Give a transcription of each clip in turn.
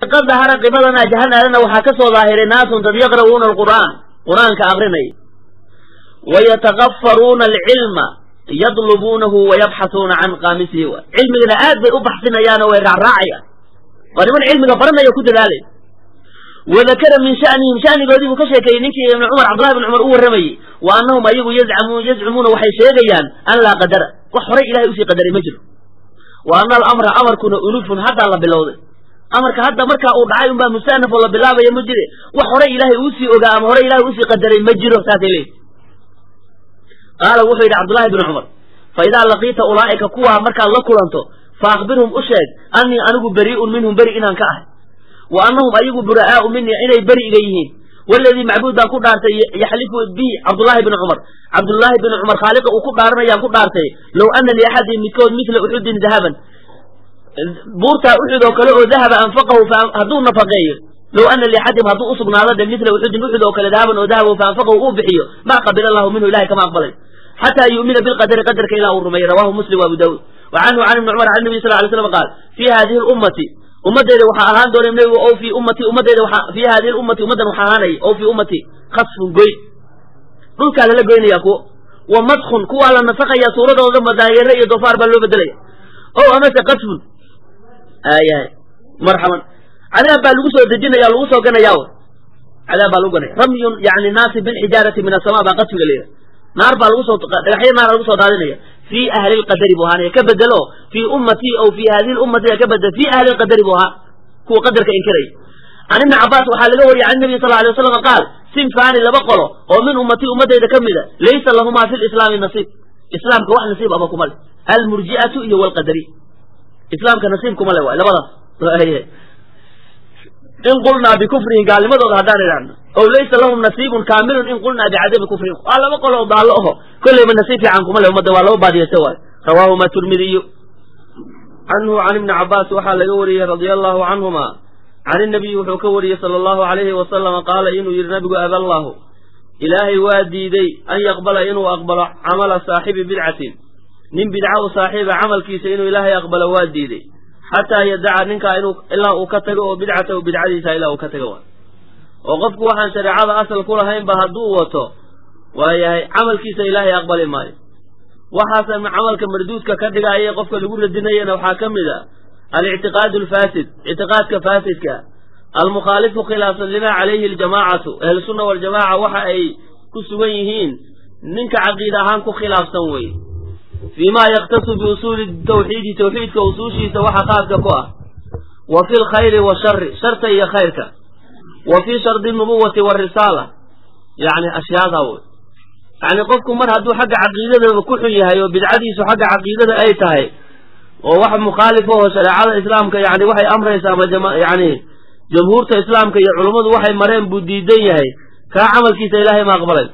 qad dahara qibadanaa jahanadana waxaa ka soo daahiray naasun dad yaqra'uuna alqur'aan. Qur'aanka aqrinay. Wayatakafaruuna alcilma yadlubuunahu wayabxasuuna can qaamisihi. Cilmigana aad bay u baxsinayaanoo way raacraacayaan. Waa niman cilmiga baranaya ku dadaalay wadakara min shanihim shanigoodii buu ka sheekeeyey ninkii ibn cumar cabdullahi ibn cumar u warramayey wa annahum ayagu yazcamuun yazcumuuna waxay sheegayaan an laa qadara. Wax horay ilahay u sii qadaray ma jiro. Wa ana alamra amarkuna ulufun haddaa la bilowday amarka hadda markaa uu dhacay unbaa musanaf la bilaabaya ma jire wax horay ilaahay uusii ogaa ama horay ilahay u sii qadaray ma jiro saasay leeyihi qaala wuxuu yidhi cabdullahi ibnu cumar fa idaa laqiita ulaa'ika kuwaa markaad la kulanto fa akhbirhum u sheeg annii anigu berii'un minhum beri inaan ka ahay. Wa annahum ayagu bura'aa'u minii inay beri iga yihiin. Waladii macbuud baan ku dhaartay yaxlifu bi cabdullaahi bni cumar. Cabdullaahi bni cumar khaaliqa uu ku dhaaranayaan ku dhaartay low ana liaxadin midkood mila uxudin dahaban buurtaa uxud oo kale oo dahaba anfaqahu hadduu nafaqeeyo low ana liaxadim hadduu usugnaado de mila uxudin uxud oo kale dahaban oo dahaba faanfaqahu uu bixiyo maa qabila allahu minhu ilahay kama aqbalay. Xataa yu'mina bilqadari qadarka ilaa uu rumeeyey rawahu muslim abu daawud wa canhu can ibni cumar can nabiy sal lay slam qaal fii hadihi lummati ummaddeeda waxaa ahaan doona nebigu o fii ummati ummaddeeda waxaa fii hadihi lummati ummaddan waxaa ahaanaya o fii ummati khasfun goy dhulkaa lala goynaya kuwo. Wa madkhun kuwaa la nasakaya suuradooda madaayare iyo doofaar baa loo bedelaya o amase qasfun aayahay marxaban cadaab baa lagu soo dejinaya lagu soo ganaya cadaab baa lagu ganaya ramyun yani naasi bilxijaarati min asama baa qasfiga leeyahay naar baa lagu soo dhagaxyo naara lagu soo daadinaya. Fii ahli lqadari buu ahaanaya ka bedelo. Fii ummatii aw fii hadihi lummati ka bedel fii ahli lqadari buu ahaa kuwa qadarka inkiraya can ibni cabbaas waxaa laga wariyay can nabiy sal alay waslam qaal sinfaani laba qolo oo min ummatii ummadayda ka mida laysa lahumaa fi lislaami nasiib. Islaamka wax nasiib aba kuma le almurji'atu iyo walqadari islaamka nasiib kuma le waay labadaas in qulnaa bikufrihim gaalnimadooda haddaan idhaahno ow laysa lahum nasiibun kaamilun in qulnaa bicadabi kufrihim waa laba qolo oo daallo aho kolleyba nasiib fiican kuma le ummadda waa laba baadiyeysa waay. Rawaahuma turmidiyu canhu can ibni cabbaas waxaa laga wariyey radia allahu canhuma can inabiyi wuxuu ka wariyey sala allahu alayhi wasalama qaala inuu yidhi nabigu aballaahu ilaahay waa diiday an yaqbala inuu aqbalo camala saaxibi bidcatin nin bidca u saaxiiba camalkiisa inuu ilaahay aqbalo waa diiday xataa yadaca ninkaa inuu ilaa uu ka tago oo bidcatahu bidcadiisa ilaa uu ka tago waay oo qofku waxaan shareecada asal ku lahaynba hadduu wato waayahay camalkiisa ilaahay aqbali maayo. Waxaase camalka marduudka ka dhigaya qofka lagu radinayana waxaa ka mid a alictiqaadu alfaasid ictiqaadka faasidka. Almukhaalifu khilaafsan lima calayhi aljamaacatu ahlusunna waljamaaca waxa ay ku sugan yihiin ninka caqiida ahaan ku khilaafsan weye fii ma yaktasu biusuuli tawxiidi tawxiidka usuushiisa waxa qaadka ku ah wa fi lkhayri washari sharta iyo khayrka wa fii shardi nubuwati warisaala yani ashyaada wey yani qofku mar hadduu xagga caqiidadaba ku xun yahay oo bidcadiisu xagga caqiidada ay tahay oo wax mukhaalif aho shareecada islaamka yani waxay amraysa ama yani jamhuurta islaamka iyo culummadu waxay mareen buu diidan yahay kaa camalkiisa ilaahay ma aqbalay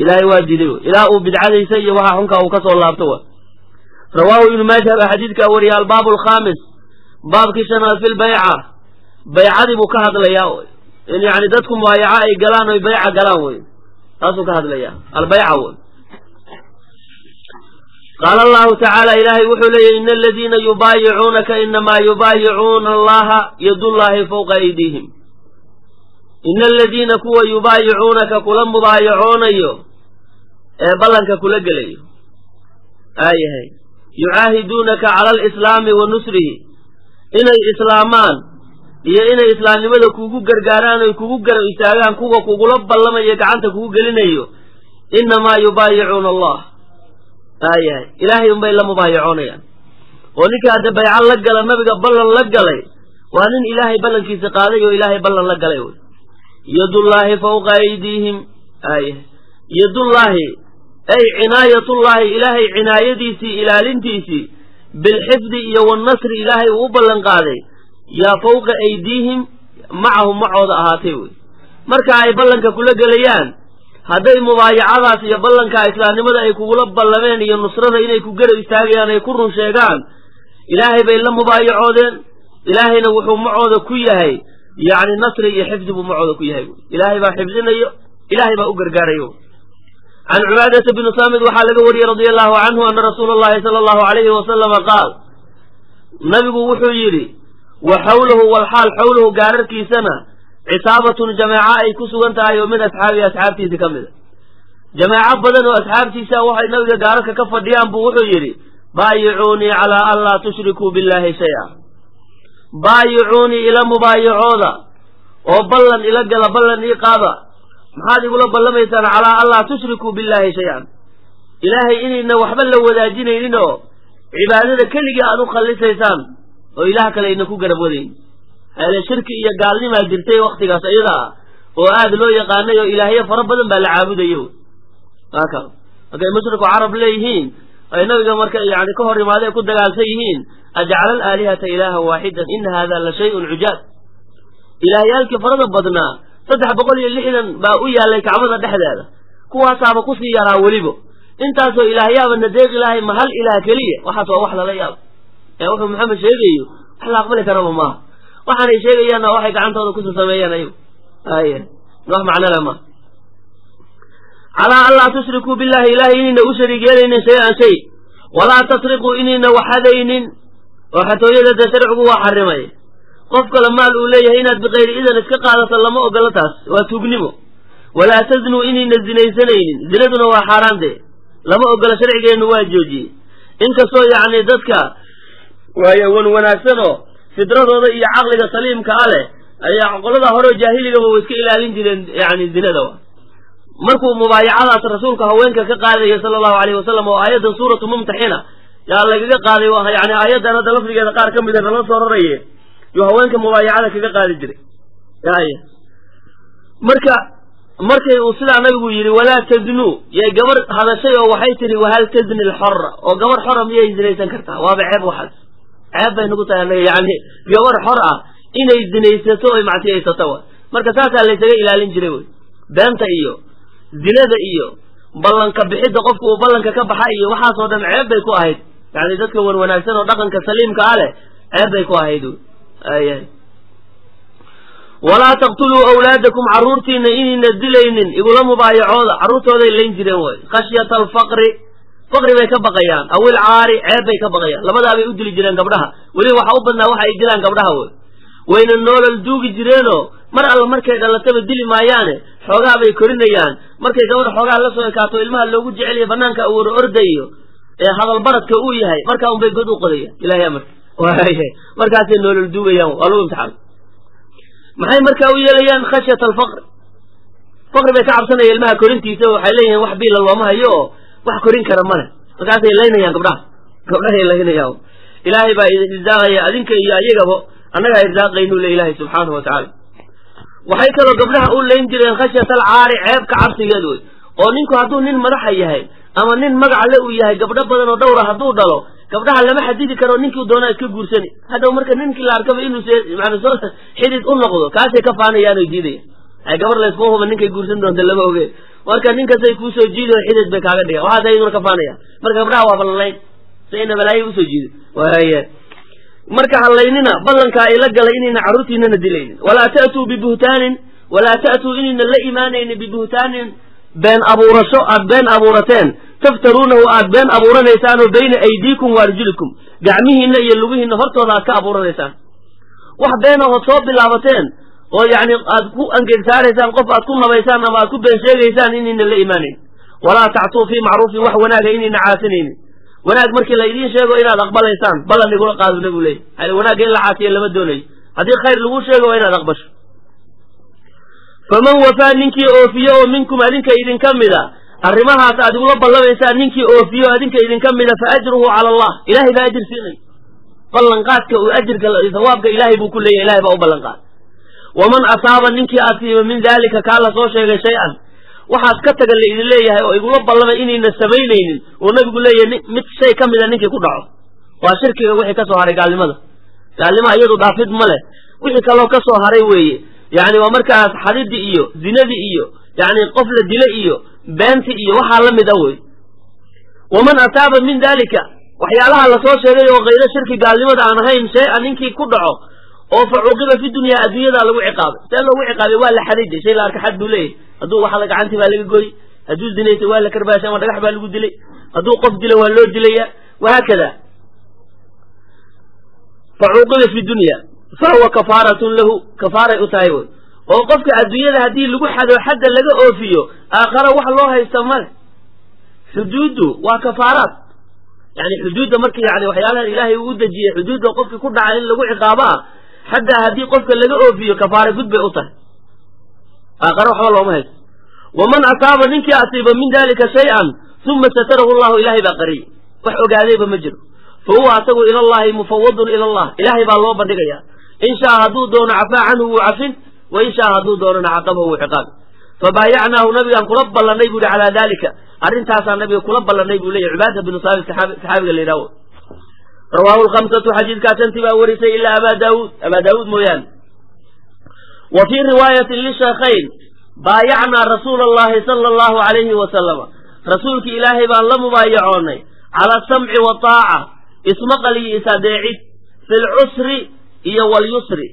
ilaahay waa diiday. Ilaa uu bidcadaysa iyo waxa xunkaa uu ka soo laabto. Wa rawaahu ibnu maaja baa xadiidkaa wariya albaabu alkhaamis baabkii shanaad fi lbayca baycadii buu ka hadlayaa. In yani dadku mubaayaca ay galaan oy bayca galaan wey. Taasuu ka hadlaya albayca wey. Qaala allahu tacaala ilaahay wuxuu leeyahy ina aladiina yubaayicuunaka inamaa yubaayicuuna allaha yadullaahi fawqa aydiihim. Ina aladiina kuwa yubaayicuunaka kula mubaayacoonayo ee ballanka kula gelayo. Aayahay yucaahiduunaka cala alislaami wa nusrihi. Inay islaamaan iyo inay islaamnimada kugu gargaaraan oy kugu garab istaagaan kuwa kugula ballamayo gacanta kugu gelinayo innamaa yubaayicuuna allah. Aayahay ilaahay unbay la mubaayacoonayaan oo ninka hadda bayco la gala nabiga ballan la galay waa nin ilaahay ballankiisa qaaday oo ilaahay ballan la galay wy yadullaahi fawqa aydiihim. Aayahay yadullaahi ay cinaayatullaahi ilaahay cinaayadiisii ilaalintiisii bilxifdi iyo wannasri ilaahay uu u ballan qaaday. Yaa fawqa aydiihim macahum macooda ahaatay wey. Marka ay ballanka kula gelayaan hadday mubaayacadaas iyo ballanka islaamnimada ay kugula ballameen iyo nusrada inay ku garab istaagayaan ay ku run sheegaan ilaahay bay la mubaayacoodeen ilaahayna wuxuu macooda ku yahay. Yacni nasri iyo xifdi buu macooda ku yahay. Ilaahay baa xifdinayo ilaahay baa u gargaarayo can cubaadata bni saamid waxaa laga wariyey radia allahu canhu ana rasuula allahi sala allahu alayhi wasalama qaal nabigu wuxuu yidhi wa xawlahu walxaal xawlahu gaararkiisana cisaabatun jamaaco ay ku sugan tahay oo min asxaabihi asxaabtiisi ka mida jamaaco badan oo asxaabtiisa waxay nabiga gaararka ka fadhiyaan buu wuxuu yidhi baayicuunii calaa an laa tushrikuu billaahi shay-a baayicuunii ila mubaayacooda oo ballan ila gala ballan ii qaada maxaad igula ballamaysaan calaa an laa tushrikuu billaahi shay-an. Ilaahay inayna waxba la wadaajinaynin oo cibaadada keligii aad u khallisaysaan oo ilaah kale ayna ku garab wadayn. Hayle shirki iyo gaalnimaa jirtay waktigaas iyada ah oo aada loo yaqaanay oo ilaahyo fara badan baa la caabudayo. Aka markay mushriku carab leeyihiin ay nabiga marka yani ka hor imaadee ku dagaalsan yihiin ajcala alaalihata ilaahan waaxidan ina hada la shay-un cujaab. Ilaahyaalkii farada badnaa saddex boqol iyo lixdan baa u yaallay kacbada dhexdeeda. Kuwaasaaba ku sii yaraa weliba intaasoo ilaahyaaba nadeeq ilaahay ma hal ilaah keliya. Waxaas waa wax lala yaabo ee wuxuu maxamed sheegayo wax la aqbali karaba maaha. Waxaanay sheegayaanna waxay gacantooda kusu sameeyaan ayagu ay wax macnole maaha calaa an laa tushrikuu billahi ilahay inayna u shariig yeelaynin shay-an shay. Walaa tasriquu inayna waxadaynin. Oo xatooyada dee sharcigu waa xarimay qof kale maal uu leeyahay inaad bikayri idan iska qaadato lama ogolo taas waa tuugnimo walaa taznuu inayna zinaysanaynin zinaduna waa xaaraan dee. Lama ogolo sharcigeennu waa joojiyey. Inkastoo yacni dadka waaye wan wanaagsanoo fidradooda iyo caqliga saliimka a leh ayaa qolada horeo jaahiligaba way iska ilaalin jireen yani zinada markuu mubaayacadaas rasuulka haweenka ka qaadaya sala allahu alayh wasalam oo aayaddan suuratu mumtaxina yaa lagaga qaaday yani aayaddan hadda lafdigeeda qaar ka mida nala soo raraye yuu haweenka mubaayacada kaga qaadi jiray. Marka markay uu sidaa nabigu yidhi walaa taznuu yay gabar hadashay oo waxay tihi wahal tazni lxora oo gabar xora miyay zinaysan kartaa? Waaba ceeb waxaas ceeb bay nagu tahay yani gabar xor ah inay zinaysato oy macsiyaysato wa marka saasaa laysaga ilaalin jiray wy beenta iyo zinada iyo ballanka bixidda qofku uu ballanka ka baxa iyo waxaasoo dhan ceeb bay ku ahayd. Yani dadka wan wanaagsan oo dhaqanka saliimka ah leh ceeb bay ku ahayd ay walaa taqtuluu awlaadakum carruurtiina inayna dilaynin igula mubaayacooda carruurtooday layn jireen way. Khashyata alfaqri faqri bay ka baqayaan. Aw ilcaari ceeb bay ka baqayaan. Labadaabay u dili jireen gabdhaha. Weliba waxa u badnaa waxa ay dilaan gabdhaha wey wayna noolal duugi jireenoo mar alla markay dhalataba dili maayaane xoogaa bay korinayaan. Markay gabadha xoogaa la soo ekaato ilmaha loogu jeceliya banaanka awooro ordayo ee hadal baradka uu yahay markaa unbay god u qodayaan. Ilahay amarka markaasay noolal duugayaan waa lagu imtixaan. Maxay markaa u yeelayaan khashyata alfaqri faqri bay ka cabsanaya ilmaha korintiisa waxay leeyihiin wax biila looma hayo oo wax korin kara male markaasay laynayaan gabdhaha. Gabdhahay laynayaan. Ilaahay baa irsaaqaya adinka iyo ayagaba annagaa irsaaqaynu le ilaahay subxaanahu wa waxay kaloo gabdhaha u layn jireen khashyata alcaari ceeb ka cabsigeed wey. Oo ninku hadduu nin madaxa yahay ama nin magaca le uu yahay gabdho badan oo dhowra hadduu dhalo gabdhaha lama xadidi karo ninkii doonaa iska guursani. Haddaw marka ninkii la arkaba inuu xidid u noqdo kaasay ka faanayaano diidaya. Ay gabar layskuma huba ninkay guursan doonta lama oge marka ninkasay kuusoo jiidi oo xidid bay kaaga dhigan waxaas ayaduna ka faanaya. Marka gabdhaha waa ballanlayn. Si ayna balaayo u soo jiido. Waaya marka halaynina ballankaa ay la galay inayna carruurtiinana dilaynin. Walaa ta'tuu bibuhtaanin walaa ta'tuu inayna la imaanaynin bibuhtaanin. Been abuurasho aad been abuurateen taftaruunahu aad been abuuranaysaanoo bayna aydiikum wa arjulikum. Gacmihiinna iyo lugihiinna hortooda aad ka abuuranaysaan. Wax beenahood soo bilaabateen oo yacni aad ku angegsaaraysaan qof aad ku nabaysaan ama aad ku been sheegaysaan inayna la imaanayn walaa tactuu fii macruufin wax wanaaga inayna caasinaynin. Wanaag markii la idiin sheego inaad aqbalaysaan ballan igula qaado nabigu leey hal wanaagga in la caasiyo lama doonayo. Haddii khayr lagu sheego waa inaad aqbasho. Faman wafaa ninkii oofiyo oo minkum adinka idinka mida arrimahaas aad igula ballamaysaan ninkii oofiyo adinka idinka mida fa ajruhu cala allah. Ilahay baa ajir siinay. Ballanqaadka uu ajirka sawaabka ilaahay buu ku leeyahy ilahay baa u ballanqaad. Waman asaaba ninkii asiiba min daalika kaa la soo sheegay shay-an waxaas ka taga la idin leeyahay oo igula ballamay inayna samaynaynin oo nabigu leeyahay mid shay ka mida ninkii ku dhaco. Waa shirkiga wixii ka soo haray gaalnimada. Gaalnima iyadu dhaafid ma leh. Wixii kaloo ka soo haray weeye yacni waa markaas xadidii iyo zinadii iyo yacni qof la dila iyo beenti iyo waxaa la mid a wey waman asaaba min daalika waxyaalaha la soo sheegay oo kayro shirki gaalnimada aan ahayn shay-a ninkii ku dhaco oo fa cuqiba fi dunyaa adduunyadaa lagu ciqaabay. See loogu ciqaabay waa la xadiday shay la arka xad buu leeyahy hadduu waxada gacantii baa laga gooy hadduu zinaysay waa la karbaashay ama dhagax baa lagu dilay hadduu qof dila waa loo dilaya wahaakada fa cuqiba fi dunya fahuwa kafaaratun lahu kafaaray u tahay wy oo qofka adduunyada haddii lagu xado xadda laga oofiyo aakhara wax loo haysta male xuduuddu waa kafaaraad. Yani xuduudda marka yani waxyaalaha ilaahay uu u xuduudda qofkii ku dhaca in lagu ciqaabo ah xataa haddii qofka laga oofiyo kafaara gud bay u tahay. Aakhare waxba looma haysto. Waman asaaba ninkii asiiba min dalika shay-an uma satarahu llahu ilaahay baa qariyey wax ogaadayba ma jiro. Fa huwa asagu ila allahi mufawadun ila allah. Ilaahay baa loo bandhigaya. In shaa hadduu doono cafaa canhu wuu cafin wa in shaa hadduu doonona caqabahu ciqaabi fabaayacnaahu nabigaan kula ballanay bu yihi calaa dalika arrintaasaa nabiga kula ballanay buu leeyahy cibaada binu saabit saxaabiga la yidhahdo. Rawaahu lkhamsatu xadiidkaa shantii baa warisay ilaa abaa daawuud. Abaa daawuud mooyaane. Wa fii riwaayatin lishaykhayn baayacnaa rasuula allahi sala allahu alayhi wasalama rasuulki ilaahay baan la mubaayacoonay cala asamci wataaca ismaqal iyo isadeecid fi iyo walyusri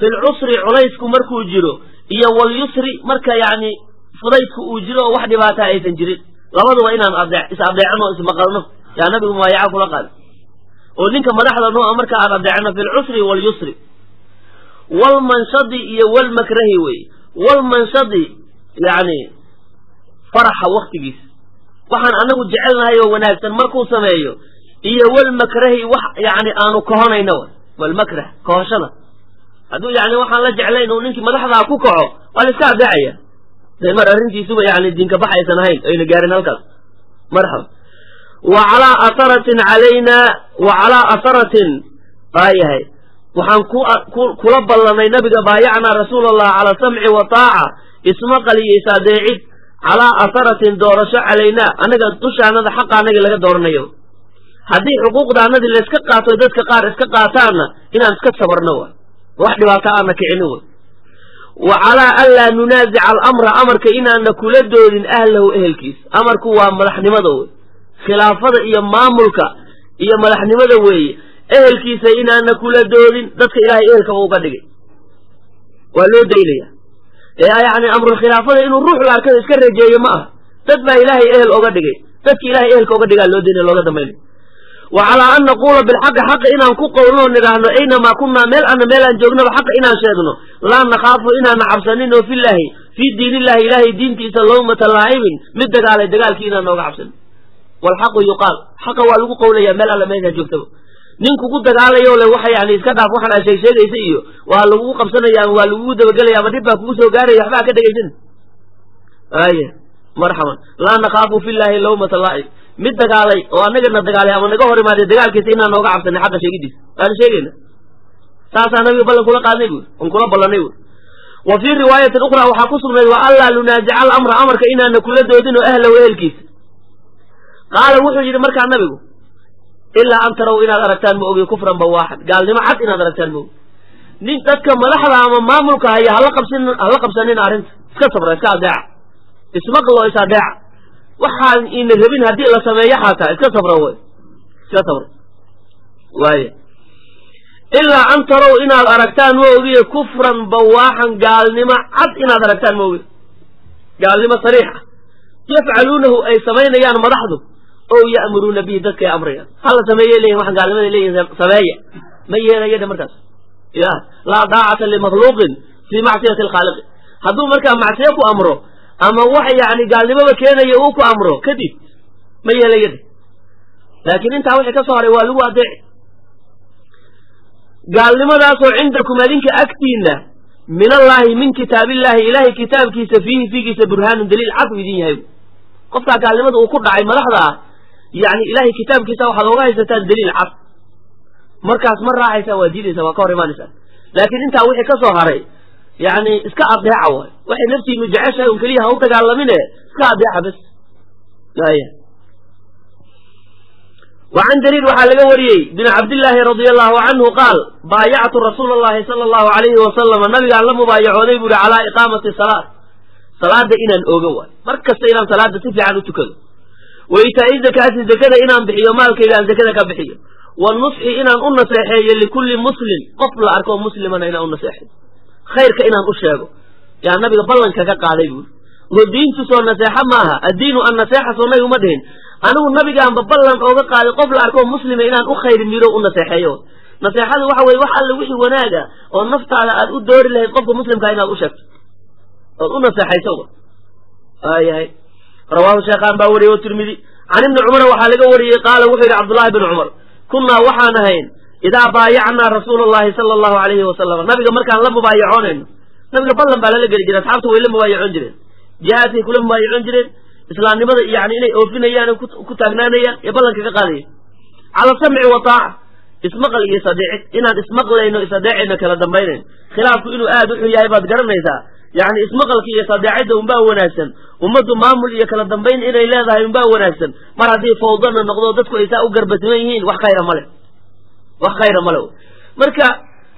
fi lcusri culaysku markuu jiro iyo walyusri marka yacni fudaydku uu jiro oo wax dhibaataa aysan jirin labaduba inaan ade is adeecno ismaqalno yaa nabigu mubaayaca kula qaada oo ninka madaxda noo marka aan adeecno fi lcusri walyusri walmanshadi iyo walmakrahi wey walmanshadi yani faraxa waktigiisa waxaan anagu jecelnahay oo wanaagsan markuu sameeyo iyo walmakrahi wax yani aanu kahonayno walmakrah kahoshada hadduu yani waxaan la jeclayn uu ninkii madaxdaa ku kaco waa la iska adeecaya de mar arrintiisuba yani diinka bax ahayn ayna gaarin halkaas. Marxaba wa calaa asaratin calayna wa calaa asaratin waayahay waxaan ku kula ballanay nabiga baayacnaa rasuul allah calaa samci wa taaca ismaqal iyo isadeecid calaa asaratin doorasho calaynaa annaga dushaanada xaqa anagii laga dooranayo. Haddii xuquuqdaanadii layska qaato dadka qaar iska qaataanna inaan iska sabarno wax dhibaato aana kicinin way wa calaa anlaa nunaasica alamra amarka inaana kula doodin ahlahu ehelkiisa. Amarku waa madaxnimada wey khilaafada iyo maamulka iyo madaxnimada weeye. Ehelkiisa inaana kula doodin dadka ilaahay ehelkaba uga dhigay. Waa loo daynaya yani amrulkhilaafada inuu ruux la arkada iska rajeeyo ma aha. Dad baa ilaahay ehel oga dhigay. Dadka ilahay ehelka oga dhigaa loo daynaya looga dambaynaya wa calaa an naquula bilxaqi xaqa inaan ku qowlno nidhaahno aynamaa kunnaa meel ana meelaan joognaba xaqa inaan sheegno. Laa nakhaafu inaana cabsanin oo fillahi fii diin illahi ilaahay diintiisa lawmata laa'ibin. Mid dagaalay dagaalkii inaan nooga cabsanin walxaqu yuqaal. Xaqa waa lagu qowlaya meel alla meeshaa joogtaba nin kugu dagaalayo le waxa yani iska dhaaf waxaan aa sheeg iyo waa lagugu qabsanaya ama waa lagugu dabagelaya ama dhib baa kugu soo gaaraya waxbaa ka dhegaysan aya marxaban laa nakhaafu fillahi lawmata laa'ib mid dagaalay oo anagana dagaalay ama naga hor imaadee dagaalkiisa inaan nooga cabsanay xaqa sheegidiisa. Waanu sheegayna saasaa nabiga ballan kula qaadnay buuri on kula ballanay buuri wa fii riwaayatin ukhraa waxaa ku sugnayd wa anlaa nunaasica alamra amarka inaana kula doodin oo ahlahu ehelkiisa qaala wuxuu yidhi markaa nabigu ilaa an taraw inaad aragtaan ma ogi kufran bawaaxan gaalnimo cad inaad aragtaan ma ogi nin dadka madaxda ama maamulka haya hala qabsin hala qabsanina arrinta. Iska sabra iska adeeca. Ismaqlo is waxaan ina rabin haddii la sameeyo xataa iska sabra wey iska sabra waaya ilaa an tarow inaad aragtaan ma ogiye kufran bawaaxan gaalnimo cad inaad aragtaan ma ogi gaalnimo sariix ah. Yafcaluunahu ay samaynayaan madaxdu oo ya'muruuna bihi dadka ay amrayaan. Hala sameeyay leyihin waxaan gaalnimaday leeyihiin sameeya. Ma yeelaya dhe markaas? Ya laa daacata limakhluuqin fii macsiyati alkhaaliqi hadduu markaa macsiyo ku amro ama wax yani gaalnimoba keenaya uu ku amro kadib ma yeelaya dhe laakiin intaa wixii ka soo haray waa lagu adeeci gaalnimadaasoo cindakum adinka agtiinna min allaahi min kitaabillahi ilaahay kitaabkiisa fiihi fiigiisa burhaanun daliil cad u idin yahay. Qofkaa gaalnimada uu ku dhacay madaxda ah yani ilahay kitaabkiisa waxaad oga haysataan daliil cad. Markaas ma raacaysaan waa diidaysaa waa ka hor imaanaysaan laakiin intaa wixii ka soo haray yani iska adeeca waay waxay naftiinu jeceshahay un keliya ha u dagaalamine iska adeeca bes. Aya wa can waxaa laga wariyey bin cabdillaahi radia allahu canhu qaal baayactu rasuula allahi sala allahu alayhi wasalama nabigaan la mubaayacooday buuhi calaa iqaamati salaat. Salaada inaan oogo waay. Mar kasta inaan salaada si fiican u tukado. Wa itaa'i zakaati zakada inaan bixiyo maalkayga aan zakada ka bixiyo. Wa nusxi inaan u naseexeeyo likulli muslim. Qof la arko muslimana inaan u naseexeyo khayrka inaan u sheego. Yaa nabiga ballanka ka qaaday buuri oo diintu soo naseexa maaha? Addiinu an naseexa soo nabi uma dhihin. Anigu nabigaanba ballan ooga qaaday qof la arko muslima inaan u khayr miro u naseexeeyo. Naseexadu waxa weye wax alle wixii wanaaga oo naftaada aad u doori lahayd qofka muslimkaa inaad u sheegto. Ood u naseexayso waayahay rawaahu sheekhaan baa wariyey tirmidi. Can ibni cumara waxaa laga wariyey qaala wuxuu yidhi cabdullahi bn cumar kunnaa waxaan ahayn idaa baayacnaa rasuula allahi sala allahu alayhi wasalam nabiga markaan la mubaayacoonayno nabiga ballan baa lala geli jiray asxaabta way la mubaayacoon jireen jihaadkay kula mubaayacoon jireen islaamnimada yani inay oofinayaan ku taagnaanayaan ee ballanka ka qaadaya cala samci wa taaca ismaqal iyo sadeecid inaan ismaqlayno isadeecayno kala dambaynayn khilaafku inuu aad u xun yahay baad garanaysaa yani ismaqalka iyo sadeecidda unbaa wanaagsan ummaddu maamul iyo kala dambayn inay leedahay unbaa wanaagsan mar haddii fawdana noqdo dadku ay saa u garbasiman yihiin wax khayra male wax khayra male marka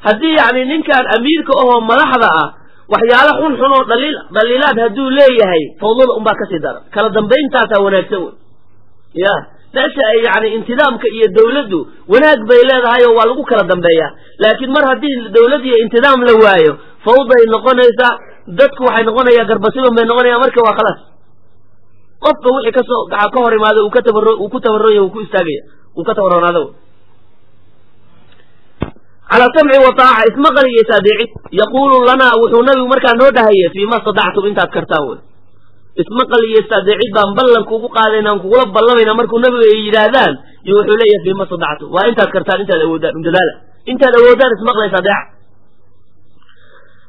haddii yani ninkaan amiirka ahoo madaxda ah waxyaalo xun xun oo dhaliil dhaliilaad hadduu leeyahay fawdada unbaa ka sii dara. Kala dambayntaasaa wanaagsan wey. Ya meesha ay yani intidaamka iyo dawladdu wanaag bay leedahay oo waa lagu kala dambeeyaa. Laakiin mar haddii dawlad iyo intidaam la waayo fawday noqonaysaa dadku waxay noqonayaa garbasiban bay noqonayaan marka waa khalaas qofka wixii ka soo ka hor imaado uu ku tabaronya uu ku istaagaya. Uu ka tabaroonaado calaa samci wa taaca ismaqal iyo isaadeecid yaquulu lanaa wuxuu nabigu markaa noo dhahaye fii ma stadactum intaad kartaan wey ismaqal iyo isaadeecid baan ballanka ugu qaadayna aan kugula ballamayna markuu nabigu ay yidhaahdaan iyo wuxuu leeyahay fii ma stadactum waa intaad kartaan intaad awoodaan undadaala intaad awoodaan ismaqla isaadeeca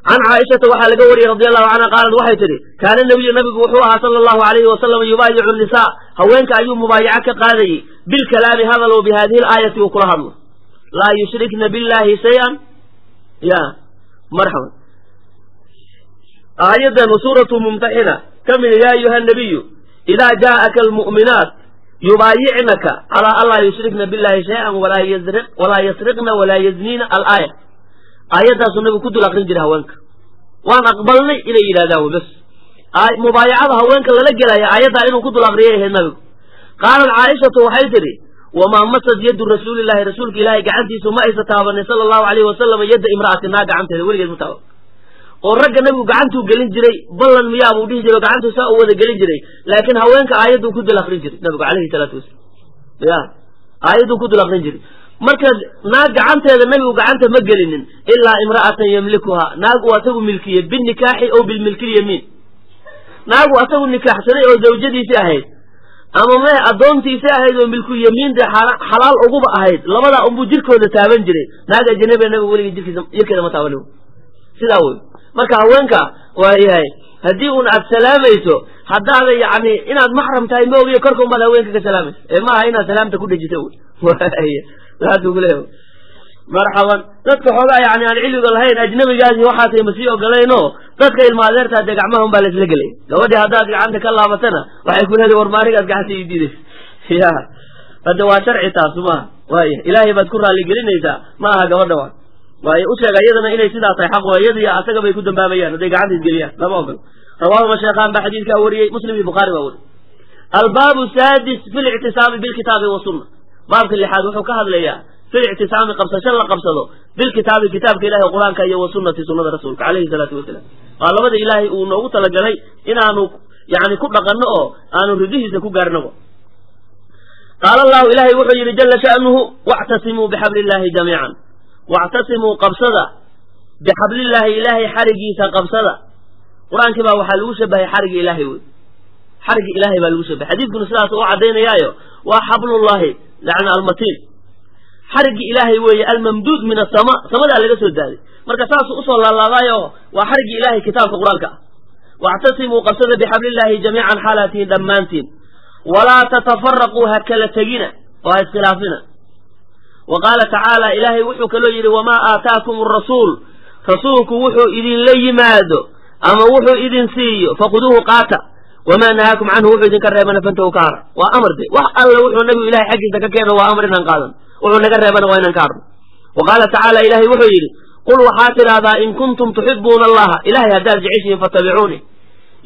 can caaishata waxaa laga wariyey radi allahu canha qaalad waxay tidhi kaana nabiyu nabigu wuxuu ahaa sala allahu alayhi wasalam yubaayicu nisaa haweenka ayuu mubaayaco ka qaadayey bilkalaami hadal oo bi hadihi laayati uu kula hadlo laa yushrikna billahi shay-an ya marxaban aayadan suuratu mumtaxina ka mid ya ayuha nabiyu idaa jaa'aka almu'minaat yubaayicnaka calaa an laa yushrikna billahi shay-an walaa yasriqna walaa yazniina alaaya aayaddaasuu nabigu ku dul aqrin jiray haweenka waan aqbalnay inay yidhahdaan bas mubaayacada haweenka lala gelaya aayaddaa inuu ku dul aqriyay ahayd nabigu qaalat caaishatu waxay tidhi wamaa masad yaddu rasuulillahi rasuulka ilaahay gacantiisu ma aysa taabanin sala allahu alayhi wasalam yadda imra'ati naa gacanteeda weligeed ma taaban. Oo ragga nabigu gacantuu gelin jiray ballan miyaa dhihi jiray oo gacantuu saa u wada gelin jiray laakiin haweenka aayadduu ku dul aqrin jiray nabigu calayhi salaatu wasalam ya aayadduu ku dul aqrin jiray. Marka naag gacanteeda nabigu gacanta ma gelinin ilaa imra'atan yamlikuhaa. Naagu asagu milkiye binikaaxi ow bilmilkilyamiin naagu asagu nikaaxsaday oo zawjadiisii ahayd ama mee addoontiisi ahayd oo milku yamiinta xalaal uguba ahayd. Labadaa unbuu jirkooda taaban jiray. Naag ajanabiga nabigu weligii jirkiisa jirkeeda ma taaban sidaa wey marka haweenka waa yahay haddii un aad salaamayso haddaada yani inaad maxram tahay ma ogiyo korka unbaad haweenka ka salaamaysa ee maaha inaad salaamta ku dhejisa wey saasuu kuleeyahay marxaban. Dadka xoogaa yani aan cilmiga lahayn ajnabigaasi waxaasay masii ogolaynoo? Dadka ilma adeertaa dee gacmaha unbaa laisla gelay. Gabadhii haddaad gacanta ka laabatana waxay ku leedahay war maanigaad gacanta ii diidaysa. Ya hadda waa sharci taasu maaha waaya ilaahay baad ku raalli gelinaysaa ma aha gabadha waa. Waayo u sheega iyadana inay sidaa tahay xaq iyadiyo asaga bay ku dambaabayaan hadday gacanta isgeliyaan lama ogolo rawaahuma sheekhaan baa xadiidkaa wariyey muslim iyo bukhaari baa wariyey. Albaabu saadis fi lictisaami bilkitaabi wasunna baabka lixaad wuxuu ka hadlayaa fi lictisaami qabsasho la qabsado bilkitaabi kitaabka ilahi qur'aanka iyo wasunati sunada rasuulka calayhi salaatu wasalaam. Waa labada ilaahay uu noogu talagalay inaanu yani ku dhaqanno oo aanu ridihiisa ku gaarnabo qaala allahu ilahay wuxuu yidhi jala sha'nuhu wactasimuu bixabli illahi jamiican. Wactasimuu qabsada. Bixablillahi ilaahay xarigiisa qabsada. Qur'aankii baa waxaa lagu shabahay xarigi ilaahay wey. Xarigi ilaahay baa lagu shabahay xadiidkuna sidaas u caddaynayaayo waa xablullahi yani almatiin xarigi ilaahay weeye almamduud min asama samadaa laga soo daaday. Marka saasuu u soo laalaadaayo waa xarigi ilaahay kitaabka qur'aanka ah. Wactasimuu qabsada bixablillahi jamiican xaalaatihin dhammaantiin. Walaa tatafaraquu ha kala tegina oo ha iskhilaafina wa qaala tacaala ilaahay wuxuu kaloo yidhi wamaa aataakum arasuul rasuulku wuxuu idinla yimaado ama wuxuu idin siiyo fakuduuhu qaata. Wamaa nahaakum canhu wuxuu idinka reebana fantahu ka hara. Waa amar de wax alla wuxuu nabigu ilahay xaggiisa ka keeno waa amar inaan qaadan wuxuu naga reebana waa inaan ka harno wa tacaala ilaahay wuxuu yidhi qul waxaa tidhaahdaa in kuntum tuxibuuna allaha. Ilahay haddaad jeceshihiin fattabicuuni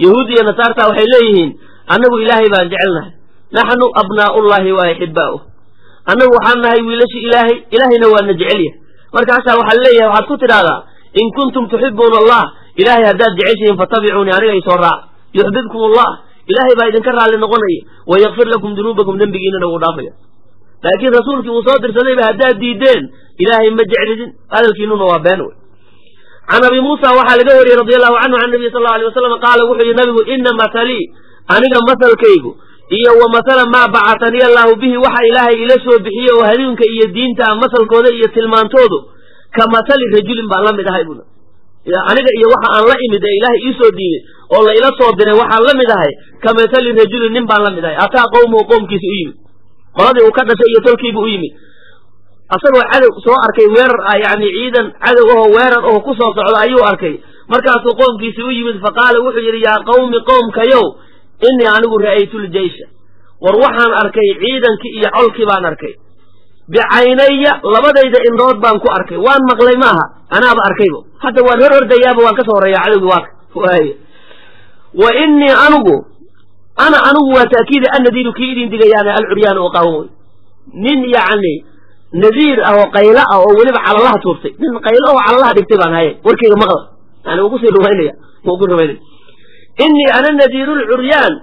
yahuud iyo nasaarta waxay leeyihiin annagu ilaahay baan jecelnahay. Naxnu abnaa'ullahi wa axibaa'uh annagu waxaan nahay wiilashi ilaahay ilaahayna waana jecelyahay markaasaa waxaa leeyahay waxaad ku tidhahdaa in kuntum tuxibuuna allah ilaahay haddaad jeceshihiin fattabicuuni aniga isoo raac. Yuxbibkum allah ilaahay baa idinka raalli noqonaya wayakfir lakum dunuubakum dembigiinana wuu dhaafaya laakiin rasuulkii uu soo dirsadayba haddaad diideen ilaahay ma jeclidin hadalkiinuna waa been wey can abi muusa waxaa laga wariyey radi allahu canhu can nabiy sal allau alay wasalam qaala wuxuu yihi nabigu ina mahalii aniga masalkaygu iyo wa masala maa bacataniy allaahu bihi waxa ilaahay ila soo bixiye oo hanuunka iyo diinta masalkooda iyo tilmaantoodu ka masali rajulin baan la mid ahay buna aniga iyo waxa aan la imid ee ilaahay iisoo dhiibay oo la ila soo diray waxaan la mid ahay ka masali rajulin nin baan la mid ahay ataa qowmuhu qoomkiisa u yimid qoladii uu ka dhashay iyo tolkiibu u yimid. Asagoo cadow soo arkay weerar ah yani ciidan cadow ahoo weerar oo ku soo socda ayuu arkay. Markaasuu qoomkiisi u yimid faqaala wuxuu yidhi yaa qawmi qoomkayow innii anigu ra'aytuljeysha war waxaan arkay ciidankii iyo colkii baan arkay. Bicaynaya labadayda indhood baan ku arkay. Waan maqlay ma aha anaaba arkaybo. Hadda waan hor ordayaaba waan ka soo horeeyaa cadowgii waaka waay wa innii anigu ana anigu waa taakiida annadiiru kii idin digayaana alcuryaana oo qaawan wey nin yacni nadiir ah oo qaylo ah oo weliba calalaha tuurtay nin qaylo oo calalaha dhigtay baan haye warkayga maqla yani wuu ku sii rumaynaya ku rumaynaya innii ana nadiirulcuryaan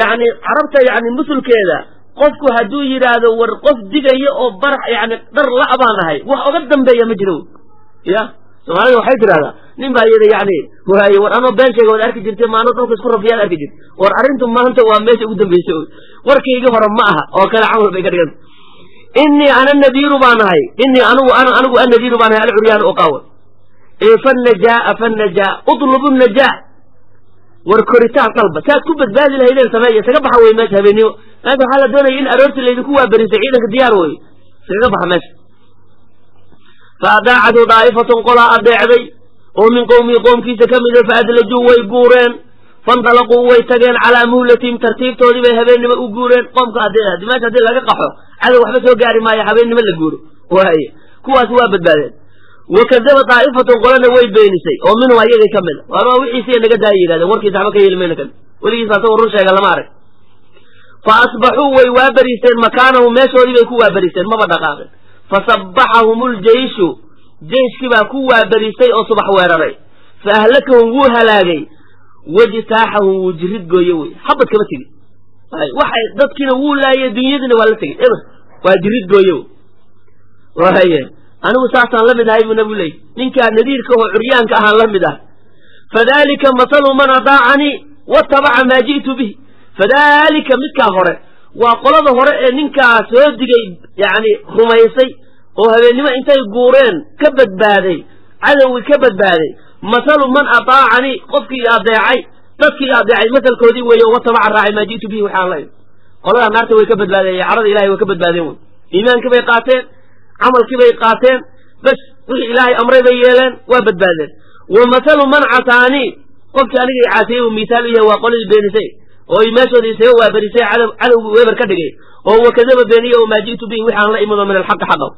yani carabta yani musulkeeda qofku hadduu yidhaahdo war qof digaya oo barax yani dhar la' baan ahay wax oga dambeeya ma jiro ya soomaalida waxay tidhahdaa nin baa yidhi yani waaye war anoo been sheega waad arki jirtay maano dhulka isku rafiyaad arki jirta war arrintu maanta waa meesha ugu dambaysa warkaygii hore ma aha oo kale camal bay ka dhiganta innii ana nadiiru baan ahay innii anigu anigu annadiiru baan ahay alcuryaan oo qaawan ee fannajaaa fannajaa udlubu najaa. War koritaan dalba saad ku badbaadi lahaydeen sameeya isaga baxa wey meesha habeennimo meesha waxaa la doonaya in aroortii laydinku waaberisay ciidanka diyaar wey iskaga baxa meesha. Fa adaacatu daa'ifatun qolaa adeecday oo min qowmihi qoomkiisa ka mida fa adlajuu way guureen fandalaquu way tageen calaa muhlatihim tartiibtoodii bay habeennimo u guureen. Qoomka haddii meesha haddii laga qaxo cadow waxba soo gaari maayo habeennimo la guuro. Waaye kuwaasi waa badbaadeen. Wakadaba daa'ifatun qolana way beenisay oo minhum ayagay ka mid a waar waa wixiisiya naga daaya yidhahdeen warkiisa waxba ka yeeli mayna kan weligiis baa isagoo run sheega lama arag. Fa asbaxuu way waaberiisteen makaanahu meeshoodii bay ku waaberiisteen maba dhaqaaqin. Fasabbaxahum uljeyshu jeyshkii baa ku waaberiistay oo subax weeraray. Fa ahlakahum wuu halaagay. Wajtaaxahum wuu jirid gooye wey. Xabad kama tegin waxay dadkiina wuu laayay dunyadiina waa la tegey. Eber waa jirid gooye waaye anigu saasaan la mid ahay buu nabigu leeyy ninkaa nadiirka oo curyaanka ahaan la mid ah. Fadalika masalu man adaacanii watabaca maa ji'tu bihi. Fadalika midkaa hore waa qolada hore ee ninkaa soo digay yani rumaysay oo habeennimo intay guureen ka badbaaday cadowgii ka badbaaday masalu man adaacanii qofkii adeecay dadkii adeecay masalkoodii weeye watabaca raacay maa ji'tu bihi waxaan la qoladaa naarta way ka badbaadeen carada ilahay way ka badbaadeen wey. Iimaankii bay qaateen camalkii bay qaateen bas wixii ilaahay amray bay yeeleen waa badbaadeen. Wa masalu man casaanii qofkii aniga i caasiyey uu miisaal u yahay waa qoladii beenisay oo imaashoodii isaga waaberisay cadowgii weebar ka dhigay oo wakadaba beeniye oo maa ji'tu bihi wixaan la imado min alxaqi xaqaw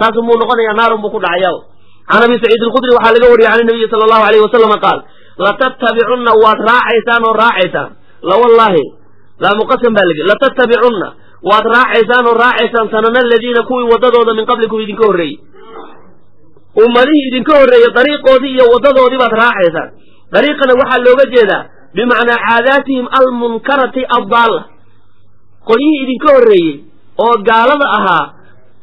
taasu muu noqonayaa naarun buu ku dhacaya. Can abi saciid alkhudri waxaa laga wariyey can nabiyi sala allahu alayh wasalama qaal latattabicunna waad raacaysaan oo raacaysaan. La wallaahi laa muqasam baa lagi latattabicunna waad raacaysaan oo raacaysaan sanana aladiina kuwii waddadooda min qablikum idinka horreeyey. Ummadihii idinka horreeyey dariiqoodii iyo waddadoodii baad raacaysaan. Dariiqana waxaa looga jeedaa bimacnaa caadaatihim almunkarati addaalla. Qolyihii idinka horreeyey oo gaalada ahaa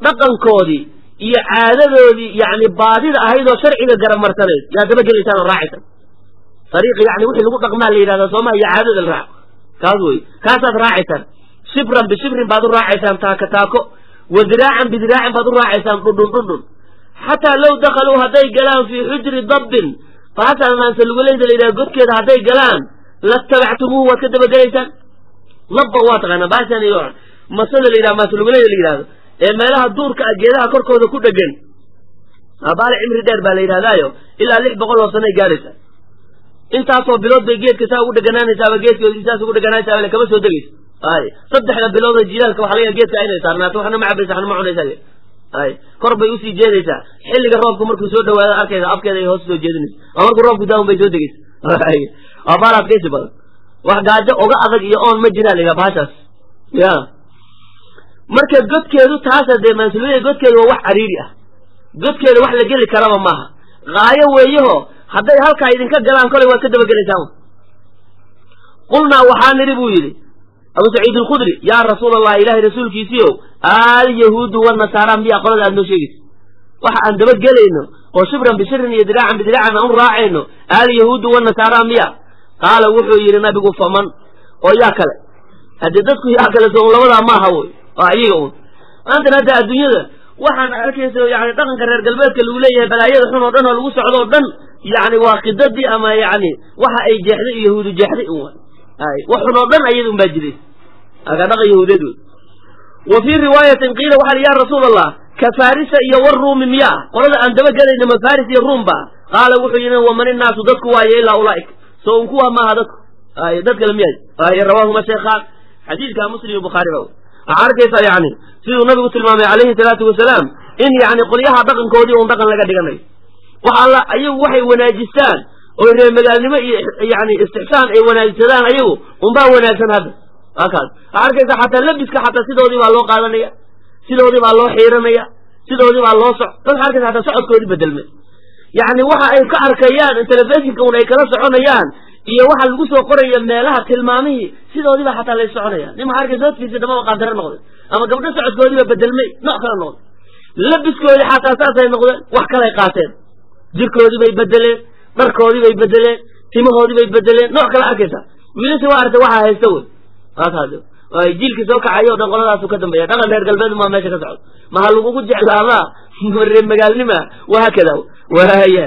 dhaqankoodii iyo caadadoodii yacni baadida ahayd oo sharciga garamarsaneed yaad daba gelaysaan oo raacaysaan dariiqa yacni wixii lagu dhaqmaa la yidhahdaa sooma iyo caadada la raaco. Kaas wey kaasaad raacaysaan shibran bishibrin baad u raacaysaan taako taako. Wa diraacan bidiraacin baad u raacaysaan dhundhun dhundhun. Xataa low dakhaluu hadday galaan fii xujri dabbin. Fahataa maansaluguleyda la yidhaha godkeeda hadday galaan latabactumuuhu waad ka dabagelaysaan? Labba waa taqaanaa baashan iyo masada la yidhaha maansaluguleyda la yidhahdo ee meelaha duurka ah geedaha korkooda ku dhegan abaale cimri dheer baa la yidhahdaayo ilaa lix boqol oo sanay gaadhaysa intaasoo bilood bay geedka saa ugu dheganaanaysaaba geedka saas ugu dheganaanaysaaba kama soo degayso. Ay saddexda bilood oo jilaalka waxa laga geedka inay saarnaato waxna ma cabaysa waxna ma cunaysa ay kor bay u sii jeedaysaa. Xilliga roobku markuu soo dhawaado arkaysa afkeeda ay hoos soo jeedinaysa. Ama markuu roobku daawun bay soo degaysa waa baal adkaysi badan. Wax gaajo oga adag iyo oon ma jiraa la yidhaha bahashaas. Ya marka godkeedu taasa dee maansulmada godkeedu waa wax cariiri ah. Godkeeda wax la geli karaba maaha. Haayo weeyaho hadday halkaa idinka galaan kolay waad ka dabagelaysaan qulnaa waxaa nidhi buu yidhi abu saciid alkhudri yaa rasuul allah ilahay rasuulkiisiiow alyahuudu wanasaara miya qolada aad noo sheegaysa waxa aan dabagelayno oo shibran bishirin iyo diraacan bidiraacan aan u raacayno alyahuudu wanasaara miya qaala wuxuu yidhi nabigu faman. Oo yaa kale haddii dadku yaa kale so un labadaa maaha wey waa iyaga un maantana hadda adduunyada waxaan arkaysa yani dhaqanka reer galbeedka lagu leeyahay balaayada xun oo dhan oo lagu socdo o dhan yani waa khidadii ama yani waxa ay jeexday yahuudu jeexday un ay wax xun oo dhan ayada baa jiray. Aka dhaqan yahuudeed wa fii riwaayatin qiila waxa li ya rasuul allah ka farisa iyo waruumi miyaa? Qolada aan dabagelayna ma faris iyo ruum ba qaala wuxuu yidhi waman innaasu dadku waaye ilaa ulaaika so un kuwa maaha dadku? Ay dad kale miya ay rawaahuma sheekhaan. Xadiidka muslim bukhaari ba waxaa arkaysaa yani siduu nabigu tilmaamay calayhi salaatu wasalaam in yani qolyaha dhaqankoodii un dhaqan laga dhiganayo wax alla ayagu waxay wanaajistaan oo reemagaalnimo iyo yani istixsaan ay wanaajsadaan ayagu unbaa wanaagsan hadda. Waa kaas. Waxaa arkaysaa xataa labiska xataa sidoodii baa loo qaadanaya sidoodii baa loo xiiranaya sidoodii baa loo soc dadka arkaysa xataa socodkoodii bedelmay yani waxa ay ka arkayaan telefishinka un ay kala soconayaan iyo waxa lagu soo qoraya meelaha tilmaamihii sidoodiiba xataa lay soconaya. Nin maxaa arkaysa hodkiisi dhamaba qaandaro noqday ama gabdho socodkoodiiba bedelmay nooc kala noqday labiskoodii xataa saasay noqdeen wax kalay qaateen. Jirkoodii bay bedeleen dharkoodii bay bedeleen timahoodii bay bedeleen nooc kala arkaysa wiilasha waa artay waxaa haysta wey. Waakaas jiilkii soo kacayo o dhan qoladaasu ka dambeeya. Dhaqan reer galbeed maa meesha ka socdo. Maha lagugu jeclaadaa reer magaalnima. Wahaakada waya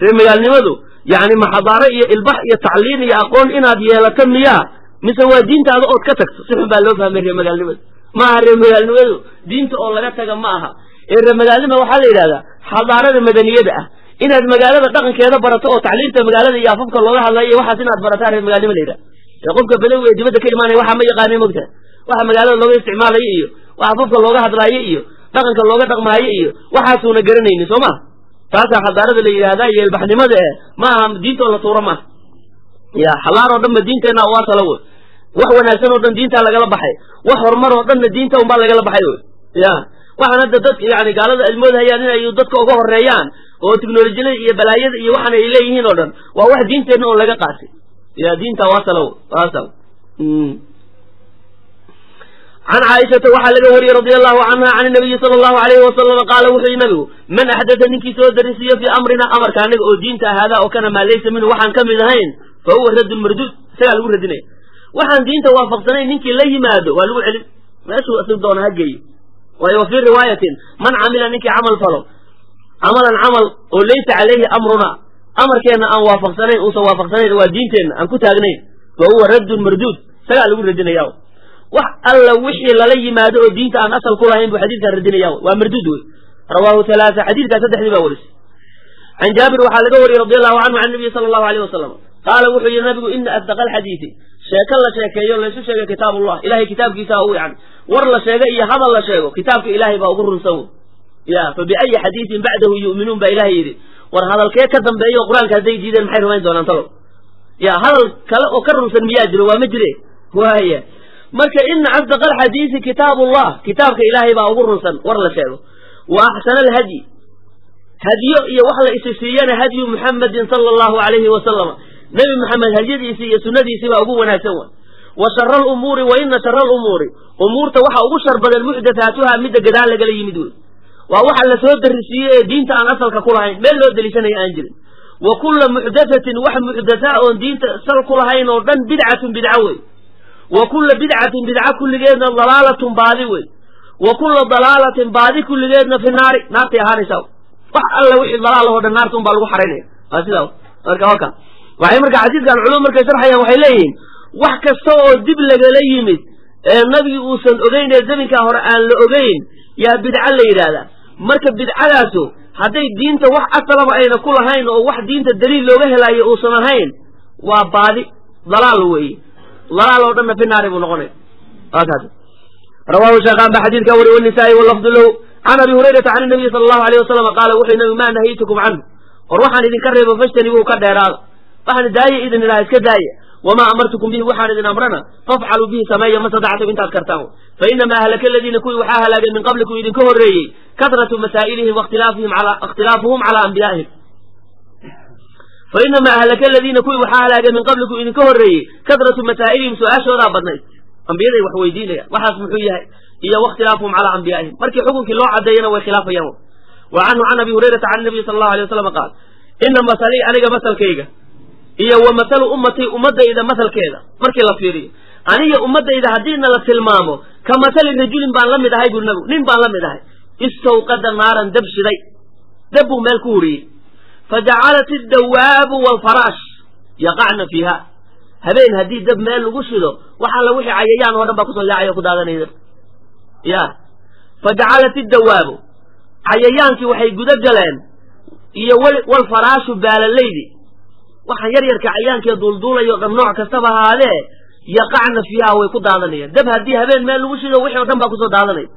reer magaalnimadu yani maxadaaro iyo ilbax iyo tacliin iyo aqoon inaad yeelato miyaa mise waa diintaada ood ka tagto? Si xun baa loo fahmay reer magaalnimadu. Maaha reer magaalnimadu diinta oo laga taga ma aha. Ee reer magaalnima waxaa la yidhahdaa xadaarada madaniyada ah. Inaad magaalada dhaqankeeda barato oo tacliimta magaalada iyo afafka looga hadlayo iyo waxaas inaad barataa reer magaalnima la yidhaha ee qofka badawi ee dibadda ka imaanaya waxaa ma yaqaanay mogta waxa magaalada looga isticmaalayo iyo waxa afafka looga hadlaayo iyo dhaqanka looga dhaqmaayo iyo waxaasuuna garanaynin soo ma taasaa xadaarada la yidhahdaa iyo ilbaxnimada e ma aha diintoo la tuuro maaha ya xalaar oo dhan ba diinteenna waa tala wey wax wanaagsan oo dhan diintaa lagala baxay. Wax horumar oo dhanna diinta unbaa lagala baxay wey. Ya waxaan hadda dadka yani gaalada ay moodhayaan inay dadka uga horeeyaan oo teknolojiyada iyo balaayada iyo waxan ay leeyihiin oo dhan waa wax diinteenna oo laga qaatay. Ya diinta waa tala waasa can caaishata waxaa laga wariyey radia allahu canha can nabiyi sala allahu alayhi wasalama qaala wuxuu yihi nabigu man axdata ninkii soo darisiiyo fii amrina amarka anaga oo diinta haadaa oo kana maa laysa minhu waxaan ka mid ahayn fa huwa raddun marduud isagaa lagu radinaya waxaan diinta waafaqsanayn ninkii la yimaado waa lagu celin meeshuu si doona ha geeyo waayo wa fii riwaayatin man camila ninkii camal falo camalan camal oo laysa calayhi amruna amarkeenna aan waafaqsanayn uusan waafaqsanayn waa diinteenna aan ku taagnayn fa huwa raddun marduud isagaa lagu radinaya wax alla wixii lala yimaado oo diinta aan asal ku lahayn buu xadiidkaan radinaya. Waa marduud wey rawaahu halaaa xadiidkaa saddexdii baa warisay can jaabir waxaa laga wariyey radi allahu canhu can nabiyi sala allahu alayh wasalam qaala wuxuu yihi nabigu ina asdaqa alxadiidi sheeko la sheekeeyo laysu sheegay kitaabullah. Ilahay kitaabkiisa ugu yani war la sheego iyo hadal la sheego kitaabka ilaahay baa ugu runsan wey ya fa biayi xadiidin bacdahu yu'minuun baa ilahay yidhi. War hadalkee ka dambeeyo qur'aanka hadday diideen maxay rumayn doonaan talo? Ya hadal kale oo ka runsan miyaa jiro waa ma jire? Waaya marka ina asdaqa alxadiisi kitaabullah kitaabka ilaahay baa ugu runsan war la sheego. Wa axsana alhadyi. Hadyo iyo wax la isi siiyana hadyu muxamadin sala allahu alayhi wasalama nebi moxamed hadyadiisii iyo sunnadiisii baa ugu wanaagsan wa. Wa shara alumuuri wa ina shara alumuuri umuurta waxa ugu shar badan muxdathaatuha midda gadaal lagala yimid wey. Waa waxa la soo darisiiyey ee diinta aan asalka ku lahayn meel loo deliishanaya aan jirin. Wa kulla muxdathatin wax muxdathaa oon diinta sal ku lahayn oo dhan bidcatun bidco wey wa kulla bidcatin bidca kulligeedna dalaalatun baadi wey wa kulla dalaalatin baadi kulligeedna fi naari. Naartay ahaanaysaa wax alla wixii dalaal oo dhan naarta un baa lagu xaraynaya waa marka waka waxay marka xadiidkan culum markay sharxayaan waxay leeyihiin wax kasta oo dib lagala yimid ee nabigi uusan ogeyn ee zaminkaa hore aan la ogeyn yaa bidca la yidhaahdaa. Marka bidcadaasu hadday diinta wax asalaba ayna ku lahayn oo wax diinta daliil looga helaayo uusan ahayn waa baadi dalaal weeye dalaal oo dhanna fi naari buu noqonaya kaas rawahu sheekhaan ba xadiidka wari wanisaai walafdu lahu can abi hurayrata can nabiyi sala allahu alayh wasalam qaala wuxuu nabi maa nahaytukum canhu? War waxaan idinka reebo fajtanibuu ka dheeraada waxaan daaye idin idhaha iska daaya wamaa amartukum bihi waxaan idin amrana. Fafcaluu bihi sameeya ma sadactum intaad kartaan. Fa inamaa ahlaka aladiina kuwii waxaa halaagay min qablikum idinka horreeyey kasratu masaa'ilihim wakhtilaafuhum calaa anbiyaa'ihim fa inamaa ahlaka aladiina kuwii waxaa halaagay min qablikum idinka horreeyey kasratu masaa'ilihim su'aashoodaa badnayd ambiyaday wax weydiinayaan waxaas muxuu yahay iyo wakhtilaafuhum calaa ambiyaa'ihim markii xukunkii loo caddeeyana way khilaafayaan wa canhu can abi hurayrata can nabiyi sala allahu alay wasalam qaal ina masalii aniga masalkayga iyo wa masalu ummatii ummadayda masalkeeda markii la fiiriyo aniga ummadayda haddiina la tilmaamo ka masali rajulin baan la mid ahay buri nabigu nin baan la mid ahay istawqada naaran dab shiday dab buu meel ku huriyey fajacalat iddawaabu waalfaraash yaqacna fiiha habeen haddii dab meel lagu shido wax alla wixii cayayaan oo dhan baa ku soo yaacaya ku daadanayda ya. Fajacalat iddawaabu cayayaankii waxay guda galeen iyo walfaraashu baalalaydi. Waxaan yar yarka cayaankiiyo duulduulayo dhan nooc kastaba ahaadee yaqacna fiiha way ku daadanayaan. Dab haddii habeen meel lagu shido wixii o dhan baa ku soo daadanaya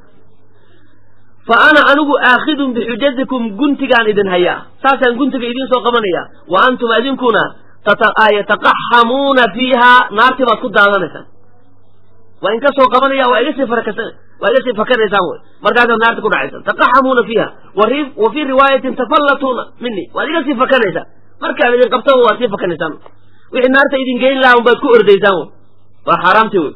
fa ana anigu aakhidun bixujatikum guntigaan idin hayaa saasaan guntiga idiin soo qabanaya. Wa antum idinkuna yataqaxamuuna fiiha naartii baad ku daadanaysaan waa in soo qabanaya waa iga sii fakanaysaan wy markaasaad naarta ku dhacaysaan taqaxamuuna fiiha. Wa fii riwaayatin tafallatuuna mini waad iga sii fakanaysaan markaan idin qabtaba waad sii fakanaysaan wixii naarta idin geyn laha baad ku ordaysaan wy waa xaaraamti wey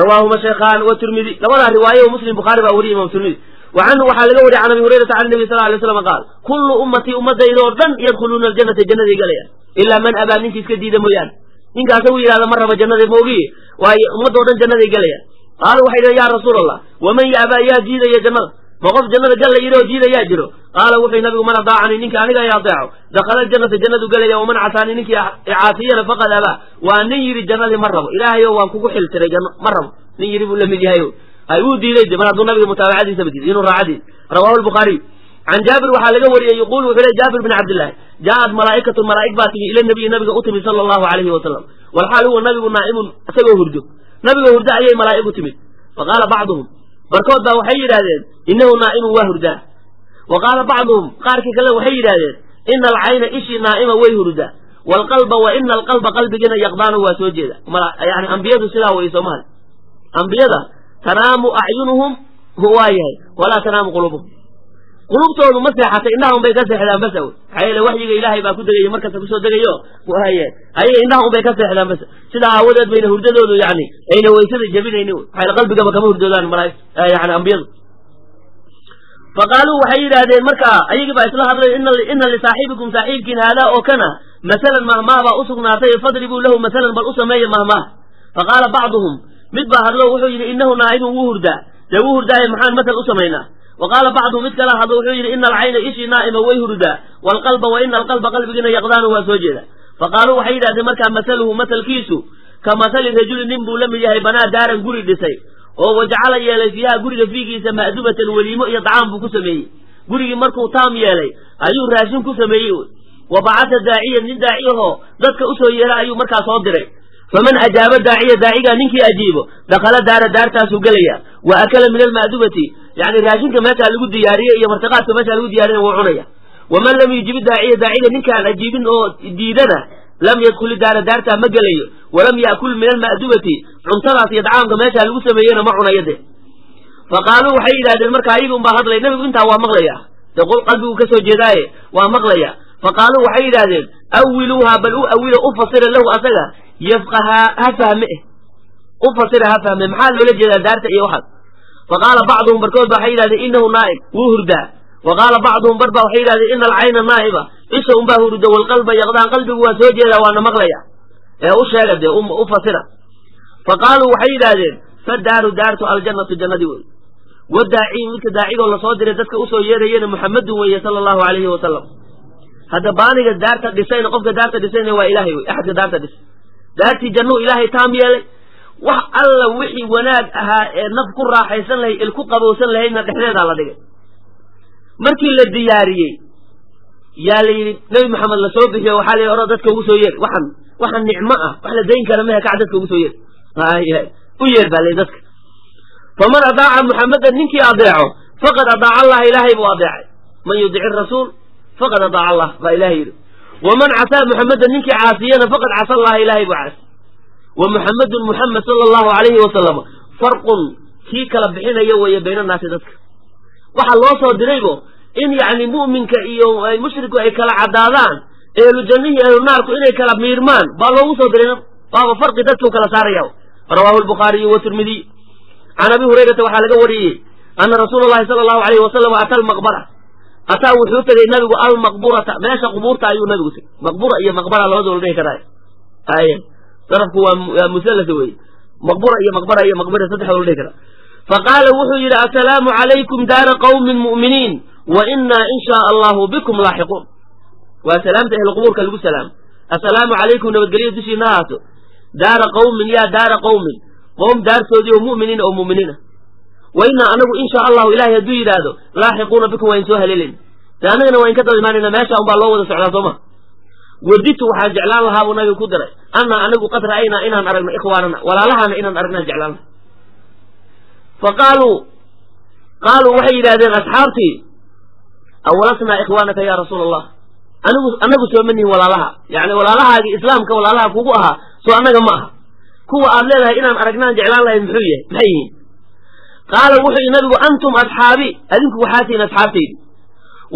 rawaahuma shaykhaan wa tirmidi labadaa riwaaye muslim bukhaari baa weriya imam tirmidi wa canhu waxaa laga wariyay can abi hurayrata can nabi sal lay slam qaal kullu ummatii ummadayda oo dhan yadkhuluuna aljanata jannaday galayaan ilaa man abaa ninkii iska diida mooyaane ninka asagu yidhahda ma raba jannada moogiye waayo ummadda o dhan jannaday galayaan qaalu waxay yidhahen ya rasuul allah waman yaabaa yaa diidaya jannada ma qof jannada galla yidhi oo diidayaa jiro? Qaala wuxuu nabigu man adaacanii ninka aniga ay adeeco dakhala aljannata jannadu gelaya waman casaanii ninkii icaasiyana faqad abaa waa nin yidhi jannadii ma rabo ilaahayo waan kugu xiltiray janno ma rabo. Nin yidhi buu la mid yahay ay uu diiday de mar hadduu nabiga mutaabacadiisaba diiday inuu raacadiis rawahu lbukhaariy can jaabir waxaa laga wariyey yuqulu wuxuu le jaabir bin cabdillahi jaaءat malaa'ikatu malaa'ig baa timi ila nabiyi nabiga u timid sala allahu alayhi wasalam walxaal huwa nabigu naa'imun isagoo hurdo. Nabigoo hurdo ayay malaa'ig u timid faqaala bacduhum barkood baa waxay yidhahdeen inahu naa'imun waa hurdaa wa qaala bacduhum qaarkii kale waxay yidhahdeen ina alcayna ishii naa'ima way hurdaa waalqalba wa ina alqalba qalbigiina yaqdaanu waa soo jeeda. Yani ambiyadu sidaa way soomahal ambiyada tanaamu acyunuhum waa yahay walaa tanaamu qulubuhum. Qulubtoodu ma seexatay indhaha un bay ka seexdaan basa wey maxaa yeele waxyiga ilaahay baa ku degayo markasta ku soo degayo waye ayaga indhaha un bay ka seexdaan basa sidaa aawadeed bayna hurdadoodu yani ayna weysada jabinayni maxaa qalbigaba kama hurdoodaan malaa yani ambiyadu. Faqaaluu waxay yidhaahdeen marka ayagii baa isla hadlay ina lisaaxibikum saaxiibkiin haadaa oo kana masalan mahmaah baa usugnaatay fadribuu lahu masalan bal u sameeya mahmaah faqaala bacduhum mid baa hadlo wuxuu yidhi inahu naa'imun wuu hurdaa. Dee wuu hurdaaye maxaan masal u samaynaa wa qaala bacduhum mid kala hadlo wuxuu yidhi ina alcayna ishii naa'ima way hurdaa waalqalba wa ina alqalba qalbigiina yaqdaanu waa soo jeeda. Faqaaluu waxay yidhahdeen markaa masaluhu masalkiisu ka masali rajuli nin buu la mid yahay banaa daaran guri dhisay oo wajacala yeelay fiiha guriga fiigiisa ma'dubatan weliimo iyo dacaan buu ku sameeyey. Gurigii markuu taam yeelay ayuu raashin ku sameeyey. Wa bacata daaciyan nin daaciyahoo dadka u soo yeela ayuu markaa soo diray faman ajaaba daaciya daacigaa ninkii ajiibo dakhala daara daartaasuu gelaya wa akala min alma'dubati yani raashinka meeshaa lagu diyaariyey iyo martiqaadka meeshaa lagu diyaariyana wuu cunaya waman lam yujibi daaciya daaciga ninkaan ajiibin oo diidana lam yadkhuli daara daartaa ma gelayo walam ya'kul min alma'dubati cuntadaas iyo dacaamka meeshaa lagu sameeyena ma cunayo de fa qaaluu waxay yidhahdeen marka ayaga un baa hadlay nabigu intaa waa maqlaya dee qalbigu ka soo jeedaaye waa maqlaya fa qaaluu waxay yidhahdeen awiluuha bal u awilo u fasira lahu asaga yafqaha ha fahme eh u fasira ha fahme maxaa loola jeedaa daarta iyo waxaas fa qaala bacduhum barkood ba waxay yidhahdeen inahu naa'im wuu hurdaa wa qaala bacduhum bar ba waxay yidhahdeen ina alcayna naa'iba isha unbaa hurda waalqalba yaqdaan qalbigu waa soo jeedaa waana maqlaya ee u sheega dee u fasira fa qaaluu waxay yidhaahdeen fadaaru daartu aljannatu jannadii wey wadaaciyi midka daacigoo la soo diray dadka u soo yeerayena muxamadun weeye sala allahu alayhi wasalam hadda baaniga daarta dhisayna qofka daarta dhisayna waa ilaahay wey axadka daarta dhisay daartii jannuu ilaahay taam yeelay wax alla wixii wanaag ahaa ee naf ku raaxaysan lahayd il ku qabowsan lahaydna dhexdeedaa la dhigay. Markii la diyaariyey yaa la yidhi nebi maxamed la soo bixiyo waxaa la yidhi oro dadka ugu soo yeer waxan waxan nicmo ah wax la dayn kara mehe kac dadka ugu soo yeer u yeer baa la yidhi dadka. Faman adaaca muxamedan ninkii adeeco faqad adaaca allaha ilaahay buu adeecay man yudici rasuul faqad adaaca allah baa ilahay yidhi waman casaa muxamedan ninkii caasiyana faqad casa allaha ilaahay buu caasi. Wa muxamedun muxamed sala allahu alayhi wasalam farqun kii kala bixinaya weeye bayna naasi dadka. Waxaa loo soo diraybo in yacni mu'minka iyo mushriku ay kala caddaadaan ehlu jannihii ehlu naarku inay kala miirmaan baa loogu soo diray waaba farqi dadkuu kala saaraya. Rawaahu lbukhaariyu watirmidiy can abi hurayrata waxaa laga wariyey ana rasuula allahi sala allahu alayhi wasalam ata almaqbara ataa wuxuu tegey nabigu almaqburata. Meesha qubuurta ayuu nabigu tegey maqbura iyo maqbara labadoo la dhihi karaa ay sarafku waa musallas wey maqbura iyo maqbara iyo maqbira saddexdoo la dhihi karaa faqaala wuxuu yidhi assalaamu calaykum daara qawmin mu'miniin wa inaa in shaa allahu bikum laaxiquun. Waa salaamta ehlu qubuurka lagu salaamo. Assalaamu calaykum nabadgelyo dushiina haato daara qawmin yaa daara qawmin. Qowm daartoodii oo mu'miniina oo mu'miniina wa inaa anagu in shaa allahu ilahay hadduu yidhaahdo laaxiquuna bikum waa in soo haleeleyna de annagana waa in ka daba imaanayna meesha unbaa loo wada socdaa soo ma waditu waxaan jeclaan lahaa buu nabiga ku daray annaa anagu qad ra'aynaa inaan aragno ikhwaanana walaalahaana inaan aragnaan jeclaan laha fa qaaluu qaaluu waxay yidhahdeen asxaabtii awalasnaa ikhwaanaka ya rasuula allah anigu anagu soo ma nihin walaalaha yacni walaalahaagii islaamka walaalaha kugu ahaa soo annaga ma aha kuwa aad leedahay inaan aragnaan jeclaan lahayn muxuu yahay maxay yihiin qaala wuxuu yihi nabigu antum asxaabii adinku waxaa tihiin asxaabtaydi.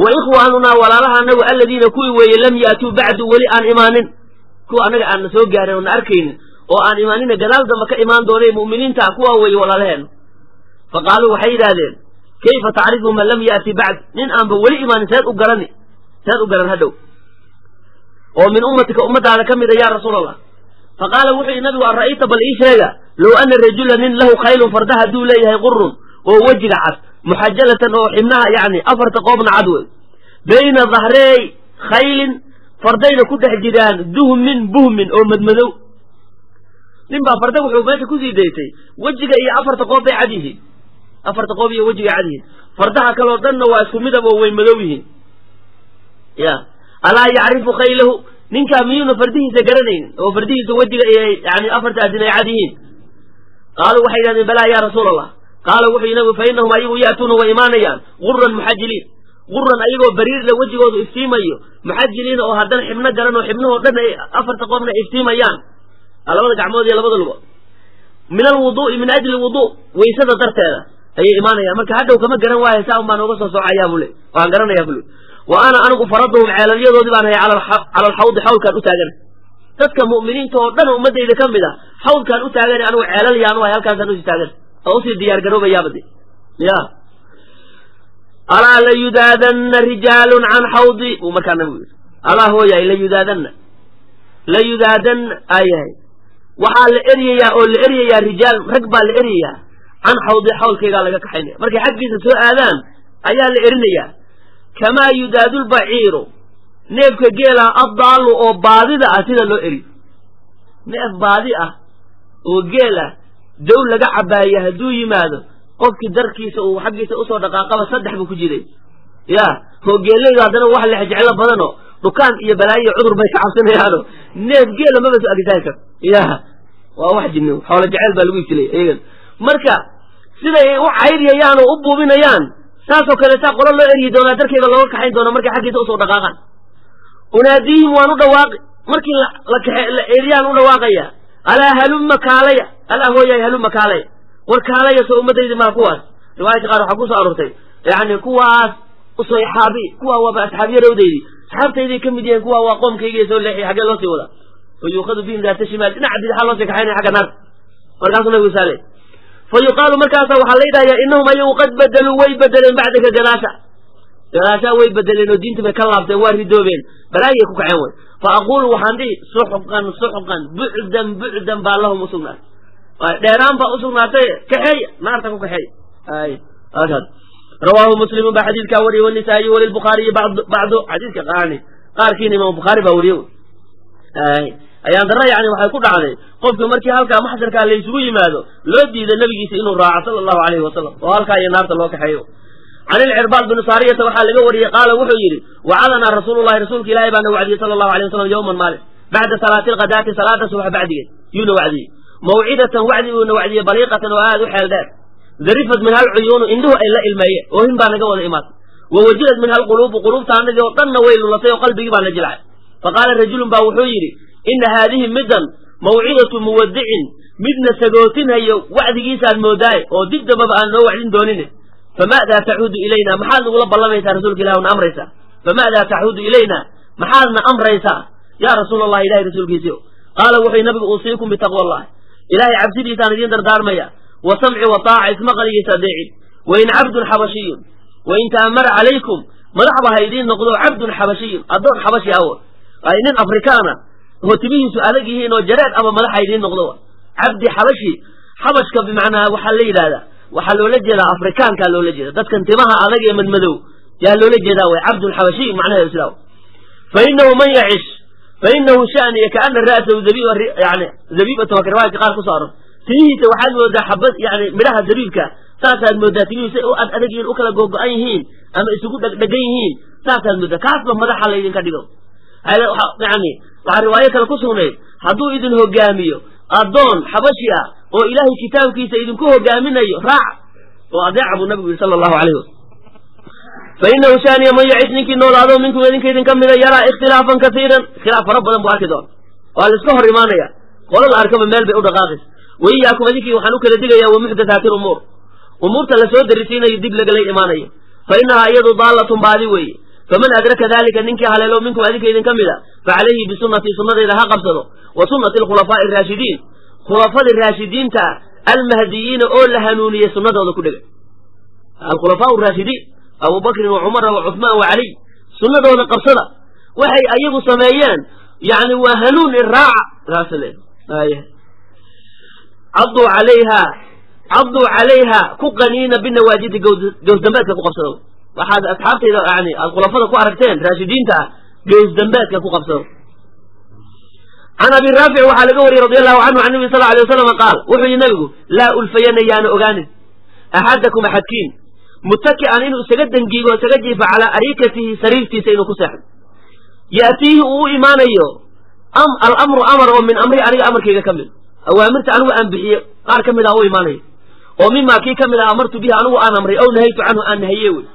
Wa ikhwaanunaa walaalaha anagu aladiina kuwii weeye lam ya'tuu bacdu weli aan imaanin. Kuwa annaga aan na soo gaarin oo na arkaynin oo aan imaanina gadaal damba ka imaan doonay mu'miniinta kuwaa weeye walaalaheenna fa qaaluu waxay yidhaahdeen kayfa tacrifu man lam ya'ti bacd? Nin aanba weli imaanin seed u garani seed u garan hadhow oo min ummatika ummadaada ka mida yaa rasuul allah fa qaala wuxuu yihi nabigu an ra'ayta bal ii sheega low ana rajula nin lahu khaylun farda hadduu leeyahay qurun oo wejiga cad muxajalatan oo xibnaha yacni afarta qoobna cad wey bayna dahreey khaylin fardayna ku dhex jiraan duhmin buhmin oo madmadow nin baa farda wuxuu meesha ku sii daysay wejiga iyo afarta qoob bay cad yihiin afarta qoob iyo wejiga cad yihiin fardaha kaloo dhanna waa isku midab oo way madow yihiin ya alaa yacrifu khaylahu ninkaa miyuuna fardihiisa garanaynin oo fardihiisa wejiga iyo afarta adin ay cad yihiin qaaluu waxay yidhahdeen balaa ya rasuula allah qaala wuxuu yii nabigu fa ayagu ya'tuuna way imaanayaan guran muxajiliin guran ayagoo bariirla wejigoodu iftiimayo muxajiliina oo haddana xibno garan oo xibnahoo dhan ay afarta qoobna iftiimayaan labada gacmood iyo labada lugood min alwuduu'i min ajli wuduu weysada darteeda ayay imaanayaan marka hadhow kama garan waayo saa un baan ooga soo socayaa buu le waan garanayaa buu le wa ana anigu faraduhum ceelalyadoodii baan hayay cala alxawdi xawlkaan u taagana dadka mu'miniinta oo dhan ummadayda ka mid a xawlkaan u taagana anigu ceelal yaan u hay halkaasaan u sii taagana oo u sii diyaar garoobayaaba de ya. Alaa layudaadanna rijaalun can xawdi buu markaa nabigu yidhi. Alaa hooyahay layudaadanna layudaadanna aayahay waxaa la eryayaa oo la eryayaa rijaal rag baa la eryayaa can xawdi xawlkaygaa laga kaxaynaya. Markay xaggiisa soo aadaan ayaa la erinayaa. Kamaa yudaadu lbaciiru neefka geela addaallu oo baadida ah sida loo eri neef baadi ah oo geel ah dow laga cabaaya hadduu yimaado qofkii darkiisa uu xaggiisa u soo dhaqaaqaba saddex buu ku jiray. Ya hoogeelaydu haddana wax lex jeclo badanoo dhukaan iyo balaayo iyo cudur bay ka cabsinayaano neef geela maba soo agitaan kar ya waa wax jinni xoolo jeceyl baa lagu ibtilay iyagan marka siday u cayriyayaan oo u buubinayaan saasoo kaleetaa qolo loo eryi doonaa darkeeda looga kaxayn doona markay xaggiisa u soo dhaqaaqaan unaadiihim waan u dhawaaqi markii la eryaan u dhawaaqaya. Alaa halumma kaalaya. Alaa halumma kaalaya. War kaalaya soo ummadaydi maa kuwaas. Riwaayadka qaar waxaa ku soo aroortay. Yani kuwaas usayxaabi kuwa waaba asxaabiyarowdaydi asxaabtayday ka mid yihiin kuwa waa qoomkaygiiy soo leexiy xaggee loo sii wadaa fa bihim daata shimaal. Dhinaca bidixaa loo sii kaxaynaya xagga naarta markaasuu nabigu saale fa markaasa waxaa la yidhahayaa innahum ayagu qad bedeluu way bedeleen bacdaka gadaasha gadaashaa way bedeleen oo diinta bay ka laabteen waa ridoobeen. Balaayay ku kaceen way. Fa aquulu waxaan dhihi suxqan suxqan bucdan bucdan baa lahum usugnaatay dheeraan baa usugnaatay kaxeeya naarta ku kaxeeya rawaahu muslimun baa xadiidkaa wariyey wanisaa'iyi walilbukhaariyi bacdu xadiidka qaani qaarkiina imaam bukhaari baa wariye ay ayaan darra yani waxay ku dhacday qofkii markii halkaa maxsharkaa la isugu yimaado loo diiday nabigiisa inuu raaco sala allahu alayhi wasalam oo halkaa iyo naarta loo kaxeeyo can ilcirbaad bni saariyata waxaa laga wariyey qaala wuxuu yidhi wacadanaa rasuulullahi rasuulka ilaahi baana wacdiyey sala allahu alay wasalam yowman maalin bacda salaati alghadaati salaada subax bacdigeed. Yuuna wacdiyey. Mawcidatan wacdi uuna wacdiyey baliiqatan oo aad u xeel dheer darifat minha alcuyuunu indhuhu ay la ilmeeyeen oohin baa naga wada imaatay. Wa wajilad minha alquluubu quluubtaanadii oo dhanna way lulatay oo qalbigii baa na jilcay. Faqaala rajulun baa wuxuu yidhi ina haadihi middan mawcidatu muwadicin midna sagootinhayo wacdigiisaad moodaaye oo dib dambaba aan noo wacdin doonine fama'daa tacuudu ilayna maxaad nagula ballamaysaa rasuulka ilah na amraysaa fama'daa tacuudu ilayna maxaadna amraysaa yaa rasuula allahi ilahi rasuulkiisiio qaala wuxuy nabigu uusiikum bitaqwa allahi ilaahay cabsidiisaan idiin dardaarmaya wa samci wa taaca ismaqaligiisa adeecin wain cabdun xabashiyun wain ta'amara calaykum madaxba ha idiin noqdo cabdun xabashiyun addoon xabashi awo ay nin afrikaana oo timihiisu adag yihiin oo jareed ama madax ha idiin noqdo cabdi xabashi xabashka bimacnaa waxaa la yidhahdaa waxaa loola jeedaa afrikaankaa loola jeeda dadkan timaha adag ee madmadow yaa loola jeedaa way. Cabdun xabashiy macnaheedu sidaa fa inahu man yacish fa inahu shaniya kaana ra'sahu yani zabiibatan waa ka qaar ku saaran. Timihiisa waxaad moodaa xabad yani midhaha zabiibka saasaad moodaa timihiisa u ad adag yihiin u kala googo-an yihiin ama isugu dhegdhegan yihiin saasaad moodaa. Kaasba madaxa laydinka dhigo. Yani waxaa riwaayo kale ku sugnayd hadduu idin hogaamiyo addoon xabashi ah oo ilaahay kitaabkiisa idinku hogaaminayo raac oo adeeca buu nabigu yidhi sala allahu alayh wasalam fa shaaniya man yacish ninkii noolaado minkum idinka idinka mida yaraa ikhtilaafan kasiiran khilaaf fara badan buu arki doona waa la iska hor imaanaya. Qola la arkaba meel bay u dhaqaaqaysa waiyaakum idinkii waxaan u kala digayaa wa muxdathaati lumuur. Umuurta la soo darisiinayo dib lagala imaanayo. Fa inahaa iyadu daallatun baadi weeye. Faman adraka dalika ninkii haleelo minkum adinka idinka mida fa calayhi bisunnatii sunnadayda ha qabsado wa sunnati alkhulafaa'i araashidiin khulafadii raashidiinta almahdiyiina oo la hanuuniyey sunnadooda ku dhegay alkhulafaau raashidiin abu bakrin wa cumara wa cuhmaan wa caliy sunnadooda qabsada. Waxay ayagu sameeyeen yani waa hanuun iraaca saas le cadduu calayha ku qaniina binawaajidi gowsdambeedka ku qabsado. Waxaad asxaabtayda yani aad khulafada ku aragteen raashidiinta ah gowsdambeedka ku qabsado can abi raafic waxaa laga wariyey radi allahu canhu can nabi sal alay wasalam qaal wuxuu yihi nabigu laa ulfayana yaana ogaanin. Axadakum axadkiin mutaki'an inuu isaga dangiigo isaga jiifo calaa arikatihi sariirtiisa inuu ku seexdo. Ya'tiihi uu u imaanayo alamru amar oo min amri aniga amarkayga ka mid. Awaamirta anigu aan bixiye qaar ka mid ah u imaanayo. Oo mimaa kii ka mid ah amartu bihi anigu aan amray ow nahaytu canhu aan nahaye wey.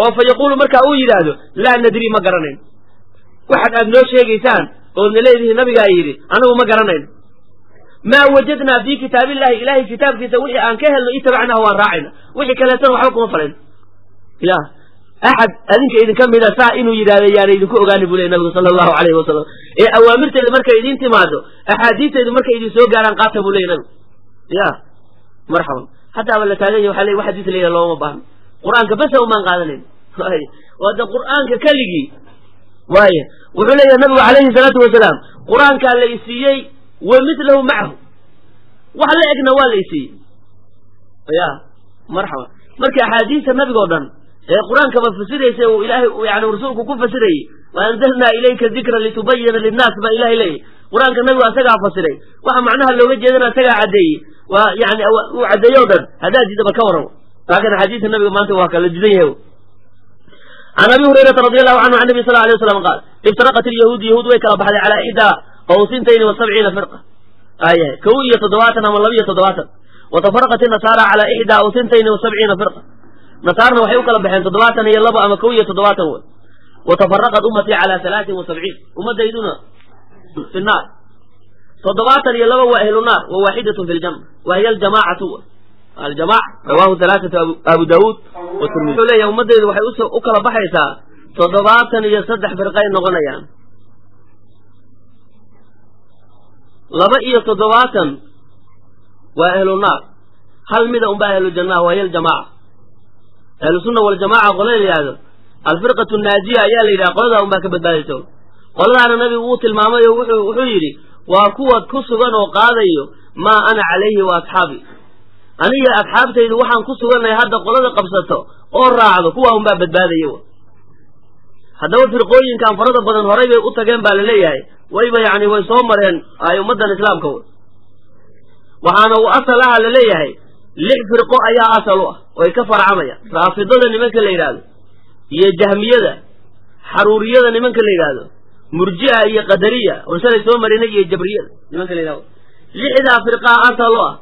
Oo fa yaquulu markaa uu yidhaahdo laa nadri ma garanayn. Waxaad aad noo sheegaysaan oodna leedihi nabigaa yidhi anigu ma garanayno maa wajadnaa fii kitaabillahi ilahay kitaabkiisa wixii aan ka helno itabacnaha waan raacayna. Wixii kaleetana waxba kuma falayno ya axad adinka idinka mida saa inuu yidhahdo yaana idinku ogaani buu ley nabigu sala allahu alayhi wasalam ee awaamirteeda markay idiin timaado axaadiisteedu markay idin soo gaaraan qaata buu ley nabigu. Ya marxaban hataaba la taagan yahy waxa le wax la yidhaha looma baahno qur'aanka basa umaan qaadanayn waa de qur'aanka keligii waaya wuxuu leeyahay nabigu calayhi salaatu wasalaam qur'aankaa la isiiyey wa midlahu macahu wax la egna waa la isiiyey ya marxaba. Marka axaadiista nabigoo dhan ee qur'aankaba fasiraysa uu ilaahay yani rasuulku ku fasirayey wa anzalnaa ilayka dikra litubayina linnaas baa ilahay leeyahy qur'aanka nabigu asagaa fasiray. Waxa macnaha looga jeedana asagaa caddeeyey. Waa yani uu caddeeye o dhan haddaad diida bal ka warramo laakin axaadiista nabiga maanta waa kala didan yahay can abi hurayrata radi allahu canhu can nabi sal alay waslam qaal iftaraqat ilyahuud yahuud way kala baxday calaa ixdaa oo sintayni wa sabciina firqa ayahay kow iyo toddobaatan ama laba iyo toddobaatan watafaraqat inasaara calaa ixdaa o sintayni wa sabciina firqa nasaarna waxay u kala baxeen toddobaatan iyo labo ama kow iyo toddobaatan wey watafaraqat ummatii calaa halaatin wa sabciin ummadayduna fi naar toddobaatan iyo laba waa ahlu naar wa waaxidatun fi ljanna wa hiya aljamaacatu aljamaca rawahu halaaثatu abu daawuud watirmidi wuxuu leeyahay ummaddeedu waxay u kala baxaysaa toddobaatan iyo saddex firqay noqonayaan. Laba iyo toddobaatan waa ahlu naar. Hal mida unbaa ahlu jannaha waa hiya aljamaca ahlu sunna waljamaca qola la yidhahdo alfirqatu naajiya ayaa la yidhaha qoladaa unbaa ka badbaadaysa qoladaana nabigu wuu tilmaamay oo wuxuu yidhi waa kuwad ku sugan oo qaadayo maa ana calayhi wa asxaabi aniga asxaabtaydu waxaan ku sugannahay hadda qolada qabsato oo raacdo kuwaa unbaa badbaadaya w haddaba firqooyinkan farada badan horay bay u tageen baa la leeyahay. Wayba yani way soo mareen ay ummaddan islaamka w waxaana uu asal aha la leeyahay lix firqo ayaa asal u ah oy ka farcamayaan raafidada nimanka la yidhaahdo iyo jahmiyada xaruuriyada nimanka la yidhaahdo murji'a iyo qadariya oon shalay soo marinay iyo jabriyada nimanka la yidhahdo lixdaa firqaa asal u ah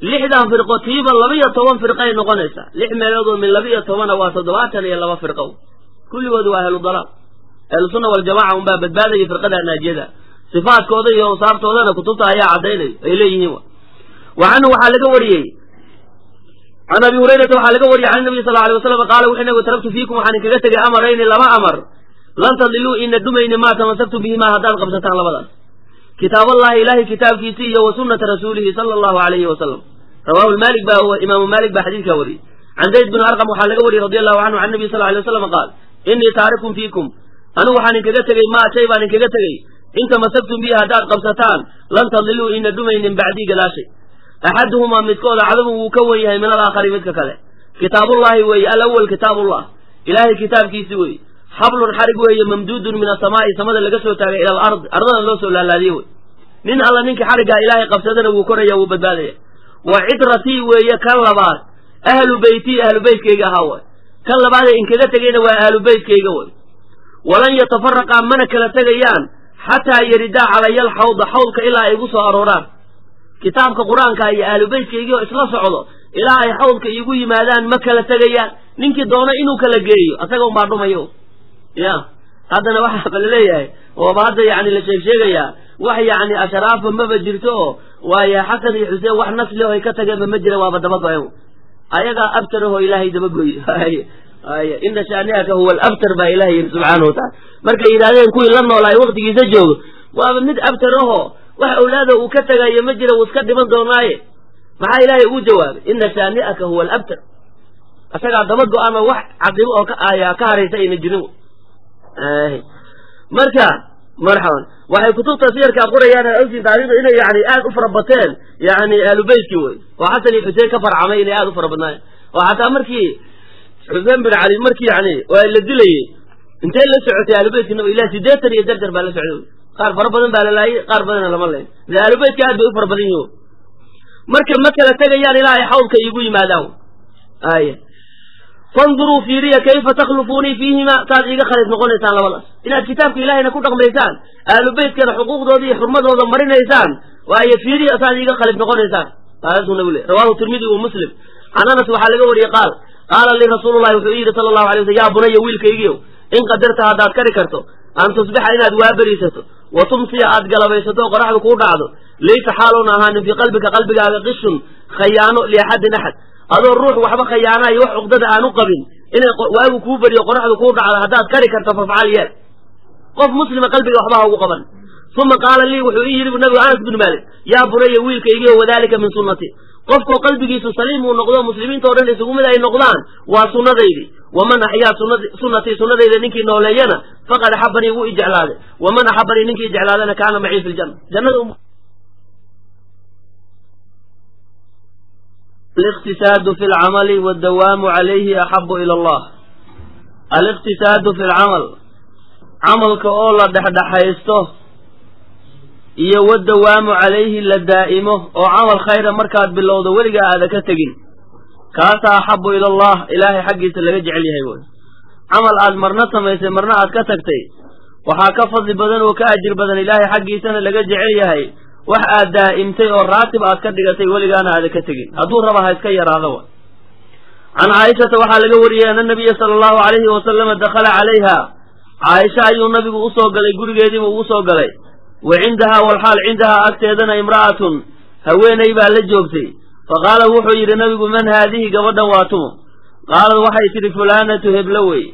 lixdan firqo tiiba laba-iyo toban firqay noqonaysaa. Lix meelood oo min laba-iyo tobana waa toddobaatan iyo laba firqo. Kulligood waa ahlu dalaal. Ahlu sunna waljamaca unbaa badbaadaya firqada naajiyada sifaadkooda iyo awsaaftoodana kutubta ayaa caddaynayo ay leeyihiin wa. Canhu waxaa laga wariyey can abi hurayrata waxaa laga wariyey can nabiy sal alay wasalam qaala wuxuu nabigu taraktu fiikum waxaan inkaga tegay amarayni laba amar. Lan tadiluu ina dhumayni maa tamasaktu bihimaa haddaad qabsataan labadaas kitaaballahi ilahay kitaabkiisi iyo wa sunnata rasuulihi sala allahu alayhi wasalam rawahu maalik ba imaamu maalik baa xadiidkaa wariyey. Can zayd bin arqam waxaa laga wariyey radi allahu canhu can nabiy sal lay waslam qaal inii taarikun fiikum anigu waxaan inkaga tegey maa shay baan inkaga tegey? In tamasaktum bihi haddaad qabsataan lan tadiluu ina dhumaynin bacdii gadaashay axaduhumaa midkooda cadamu wuu ka wen yahay min alaakhari midka kale. Kitaabullahi weeye alawal kitaabullah. Ilaahay kitaabkiisi weeye xablun xarig weeye mamduudun min asamaa'i samada laga soo taagay ila alardi ardada loo soo laalaadiye wey nin alla ninka xariggaa ilaahay qabsadana wuu koraya wuu badbaadaya. Wa cidratii weeye kan labaad ahlu beytii ahlu beytkayga ahaa way kan labaadee inkaga tegayna waa ahlu beytkayga way walan yatafaraqaa mana kala tegayaan xataa yaridaa calaya alxawda xawdka ilaa ay igu soo arooraan. Kitaabka qur'aanka iyo ahlu beytkaygiioo isla socdo ilaa ay xawdka iigu yimaadaan ma kala tegayaan. Ninkii doono inuu kala geeyo asaga unbaa dhumayo ya. Haddana waxaaba la leeyahay ooba hadda yani la sheeg sheegayaa wax yani ashraafa maba jirto oo waayo xasan iyo xuseen wax nasli o ay ka tageenba ma jira waaba dabago-en ayagaa abtarahoo ilaahay dabagoy ay ina shaaniaka huwa alabtar baa ilahay yidhi subxaana wataala markay yidhahdeen kuwii la noolaay waktigiisa joogo waaba mid abtarahoo wax awlaada uu ka tagayo ma jira wuu iska dhiman doonaaye. Maxaa ilaahay ugu jawaabay? Ina shaani'aka huwa alabtar. Isagaa daba go'aan oo wax caqibo oo ka ka haraysa ayna jirin marka marxaban waxay kutubta siyarkaa qorayaan ogtiin taarikhda inay yani aad u fara bateen yani aalubeytkii wey oo xasan iyo xuseen ka farcamay inay aad u fara badnaayeen oo xataa markii xuseen bin cali markii yani la dilayey intee la socotay aalubeytka nab ilah sideetan iyo darjar baa la socday. Qaar fara badan baa la laayay qaar badanna lama layn. De aalubeytka aad bay u fara badan yihiin marka ma kala tegayaan ilaa ay xawdka iigu yimaadaan ay fanduruu fiiriya kayfa takhlufuunii fiihima saad iiga khalif noqonaysaan labadaas inaad kitaabka ilahayna ku dhaqmaysaan ahlu beytkana xuquuqdooda iyo xurmadooda marinaysaan waayo fiiriya saad iiga khalif noqonaysaan taasuu nabi le rawahu tirmidi wa muslim can anas waxaa laga wariyey qaal qaala lii rasuulullahi wuxuu yidhi sala allahu alay waslam yaa bunaya wiilkaygiiow in qadarta haddaad kari karto an tusbixa inaad waaberiisato wa tumsiya aad galabaysato qoraxdu kuu dhacdo laysa xaaluuna ahaanin fii qalbika qalbigaaga qishun khayaano liaxadin axad adoo ruux waxba khayaanayo wax cuqdada u qabin inay waagu kuu beriyo qoraxdu kuu dhacdo haddaad kari karto fafcal yeel. Qof muslima qalbiga waxba ha ugu qaban. Uma qaala lii wuxuu ii yidhi bu nabigu anas bin maalik yaa bunaya wiilkaygii o wadalika min sunnati. Qofkoo qalbigiisu saliim uu noqdo muslimiinta o dhan isugu mid ay noqdaan waa sunnadaydi waman axyaa sunnatii sunnadayda ninkii nooleeyana faqad axabanii wuu i jeclaaday. Waman axabanii ninkii jeclaadana kaana macii fi ljanna الاقtisaad fi اlcamali wاdawaamu عalayhi axabu ilى اllah aliqtisaadu fi اlcamal camalka oo la dhexdhexaysto iyo wadawaamu calayhi la daa'imo oo camal khayra markaad bilowdo weligaa aada ka tegin kaasa axabu ila allah ilaahay xaggiisa laga jecel yahay wey camal aad marna samaysay marna aad ka tagtay waxaa ka fadli badan oo ka ajir badan ilaahay xaggiisana laga jecel yahay wax aad daa'imtay oo raatib aad ka dhigatay weligaana aada ka tegin hadduu raba ha iska yaraado wa. Can caaishata waxaa laga wariyey ana nabiya sala allahu calayhi wasalama dakhala calayha. Caaisha ayuu nabigu u soo galay gurigeediibu ugu soo galay. Wa cindahaa walxaal cindahaa agteedana imra'atun. Haweenay baa la joogtay. Fa qaala wuxuu yidhi nabigu man haadihi gabadhan waa tumo qaalad waxay tidhi fulaanatu heblo wey.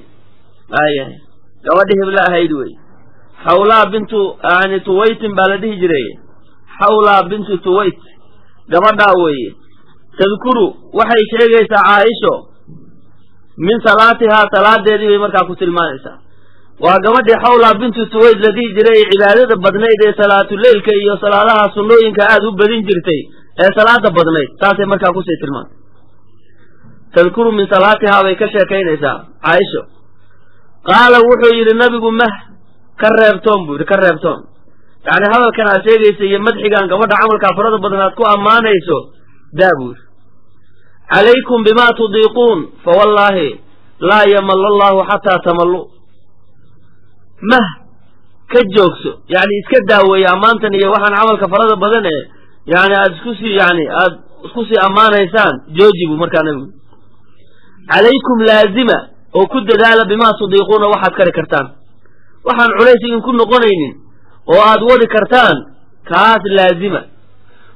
Aayahay gabadhi heblo ahayd wey. Xawlaa bintu yani tuwaytin baa la dhihi jiray xawlaa bintu tuwayt gabadhaa weeye. Tadkuru waxay sheegaysaa caaisho min salaatihaa salaadeedii bay markaa ku tilmaanaysaa. Waa gabadhii xawlaa bintu tuwayd la dhihi jiray ee cibaadada badnayd ee salaatuleylka iyo salaadaha sunnooyinka aada u badin jirtay ee salaada badnayd saasay markaa ku sii tilmaantay. Tadkuru min salaatihaa bay ka sheekaynaysaa caaisho. Qaala wuxuu yidhi nabigu mah ka reebtoon buu yidhi ka reebtoon yacni hadalkan aad sheegaysa iyo madxigan gabadha camalkaa farada badan aad ku ammaanayso daa buu yidhi. Calaykum bima tudiiquun fa wallaahi laa yamalla allahu xataa tamallu. Mah ka joogso yacni iska daaweeye ammaantan iyo waxaan camalka farada badan ee yani aada isku sii yani aada isku sii ammaanaysaan jooji buu markaa nabigu calaykum laazima oo ku dadaala bimaa tudiiquuna waxaad kari kartaan. Waxaan culays idinku noqonaynin oo aad wadi kartaan kaas laazima.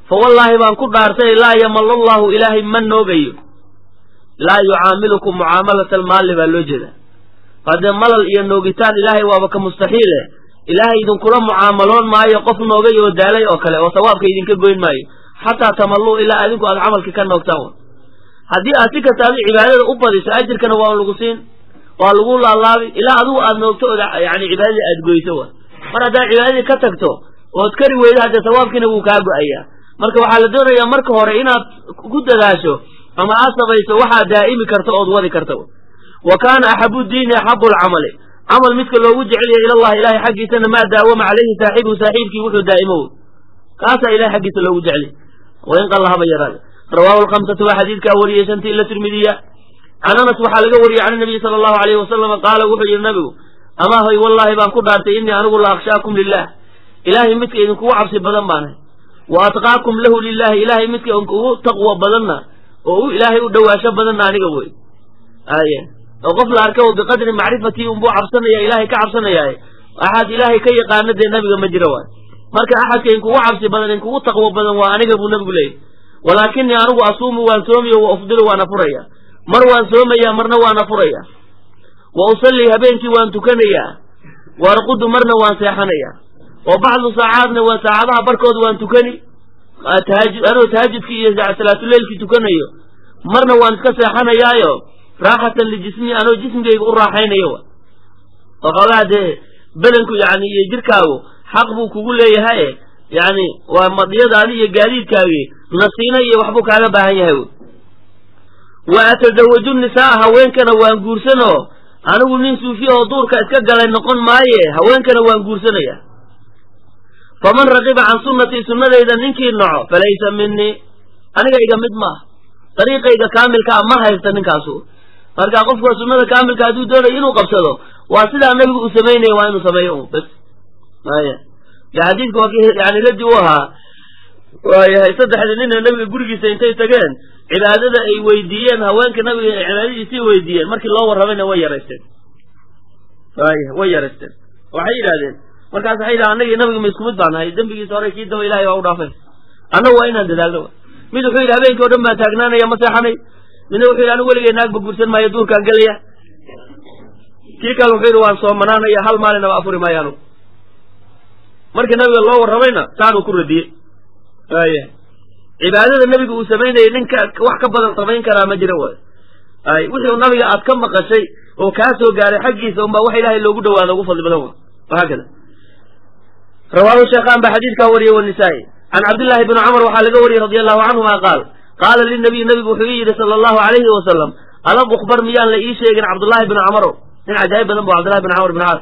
Fa wallaahi baan ku dhaartay laa yamalla allahu ilaahay ma noogayo. Laa yucaamilukum mucaamalata almaalli baa loo jeedaa. Haddee malal iyo noogitaan ilaahay waaba ka mustaxiile ilaahay idinkula mucaamaloon maayo qof noogay oo daalay oo kale oo sawaabka idinka goyn maayo. Xataa tamalluu ilaa adinku aad camalkii ka noogtaan haddii aad si kasta adi cibaadada u badiso ajirkana waa lagu siin waa lagu laalaabi. Ilaa adigu aad noogto yani cibaadadii aad goyso mar haddaad cibaadadii ka tagto ood kari weydo haddee sawaabkiina wuu kaa go'ayaa. Marka waxaa la doonayaa marka hore inaad ku dadaasho ama aad samayso waxaad daa'imi karto ood wadi karto. Wa kaana axabu diini axabu lcamali camal midka loogu jecel yahay ilallahi ilahay xaggiisana maa daawama calayhi saaxibuhu saaxiibkii wuxuu daa'imo kaasaa ilahay xaggiisa loogu jecel wain qalla haba yaraada rawaahu lkhamsatu waa xadiidkaa wariyey shanti ila tirmidiya. Can anas waxaa laga wariyey can nabiyi sala allahu alayhi wasalama qaala wuxuu yidhi nabigu amaahoy wallaahi baan ku dhaartay innii anigu la akhshaakum lilah ilaahay midka idinkugu cabsi badan baanahay wa atqaakum lahu lilahi ilaahay midka ugu taqwo badanna oo ilaahay u dhowaasho badanna aniga wey. Aye oo qof la arka biqadri macrifatii unbuu cabsanaya ilaahay ka cabsanayaaye axad ilaahay ka yaqaana dee nabiga ma jira waay. Marka axadka inkugu cabsi badan inkugu taqwo badan waa aniga buu nabigu leeyahy walaakinii anigu asuumu waan soomiyo wa ufdilu waana furaya. Mar waan soomaya marna waana furaya wa usallii habeenkii waan tukanayaa waarqudu marna waan seexanaya. Oo bacdu saacaadna waa saacadaha barkood waan tukani. Anoo tahajudkii iyo salaatuleylkii tukanayo. Marna waan iska seexanayaayo. Raaxatan lijismi anoo jismigayga u raaxaynayo. Oo xoogaa dee bedanku yani iyo jirkaagu xaq buu kugu leeyahaye yani waa madiyadaadi iyo gaadiidkaagii nasiina iyo waxbuu kaaga baahan yahay. Wa atazawaju nisaa haweenkana waan guursanoo anigu nin suufiya oo duurka iska galay noqon maaye haweenkana waan guursanaya. Faman raqiba can sunnatii sunnadayda ninkii naco falaysa minii aniga iga mid maaha dariiqayga kaamilkaa ma haysta ninkaasu. Marka qofka sunnada kaamilka hadduu doonayo inuu qabsado waa sidaa nabigu uu samaynaya waa inuu sameeyo. Un bas maya de xadiidka waa yani radi u ahaa waayahay saddexdii nina nabiga gurigiisa intay tageen cibaadada ay weydiiyeen haweenka nabiga cibaadadiisii weydiiyeen markii loo warramayna way yaraysteen waaya way yaraysteen waxay yidhahdeen markaas waxay yidhaha annagii nabiga ma isku mid baan nahay dembigiisa hore kii daba ilahay waa u dhaafay. Annagu waa inaan dadaalno. Mid wuxuu yidhi habeenkii o dhan baan taagnaanaya ma seexanay. Midna wuxuu yidhi anigu weligay naagba guursan maayo duurkaan gelaya. Kii kale wuxuu yidhi waan soomanaanaya hal maalinaba afuri maayo anugu markii nabiga loo warramayna taanuu ku radiyey waaya cibaadada nabiga uu samaynayay ninka wax ka badan samayn karaa ma jira waay. Ay wixii nabiga aad ka maqashay oo kaa soo gaaray xaggiisa unbaa wax ilaahay loogu dhawaado ugu fadli badan wa wahaakada rawaahu sheekhaan baa xadiidkaa wariyey wanisaa-i can cabdillaahi bni cumar waxaa laga wariyey radi allahu canhuma qaal qaala linabiy nabigu wuxuu ii yidhi sala allahu alayhi wasalam alam ukbar miyaan la ii sheegin cabdullaahi bni camarow nin cajaayib badan bu cabdullahi bni camar bni caas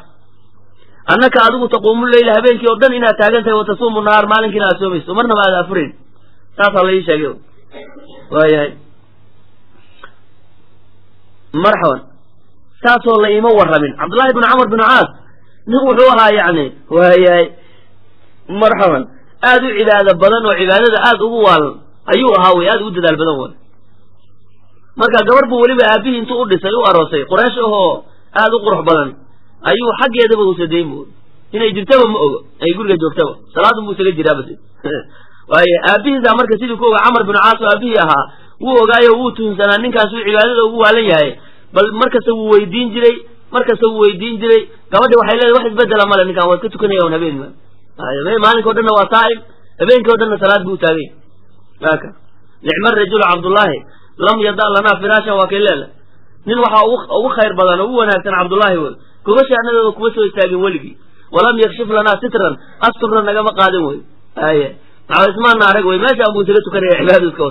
annaka adigu taquumu leyla habeenkii oo dhan inaad taagan tahay watasuumu nahaar maalinkiina aad soomayso. Marnaba aad afurayn saasaa la ii sheegay. Waayahay. Marxaban saasoo la iima warramin. Cabdullaahi bni camar bni caas. Nin wuxuu ahaa yacni waayahay. Marxaban aad u cibaado badan oo cibaadada aad ugu waalan ayuu ahaa wey aad ugu dadaal badan way marka gabar buu weliba aabihii intuu u dhisay u aroosay. Quraysh ahoo aad u qurux badan ayuu xaggeedaba usadeyn bu inay jirtaba ma ogo. Ay guriga joogtaba. Salaadun buu isaga jiraaba waaye aabihiisa marka sidii ku oga camar binu caas oo aabihii ahaa wuu ogaayo wuu tuhunsanaa ninkaas uu cibaadada ugu waalan yahay. Bal markasta wuu weydiin jiray markasta wuu weydiin jiray. Gabadhi waxay leedahay wax isbedela male ninkaan waa iska tukanaya un habeen maalinka o dhanna waa saa'im habeenkii o dhanna salaad buu taagay. Nicma rajulu cabdullaahi lam yada lanaa firaashan waa kay leedahay nin waxaa ugu khayr badan oo ugu wanaagsan cabdullaahi wey gobasha anadooda kuma soo istaagin weligii. Walam yakshif lanaa sitran asturna nagama qaadin wey aye maxaismaana arag wey meesha buu isaga tukanaya wata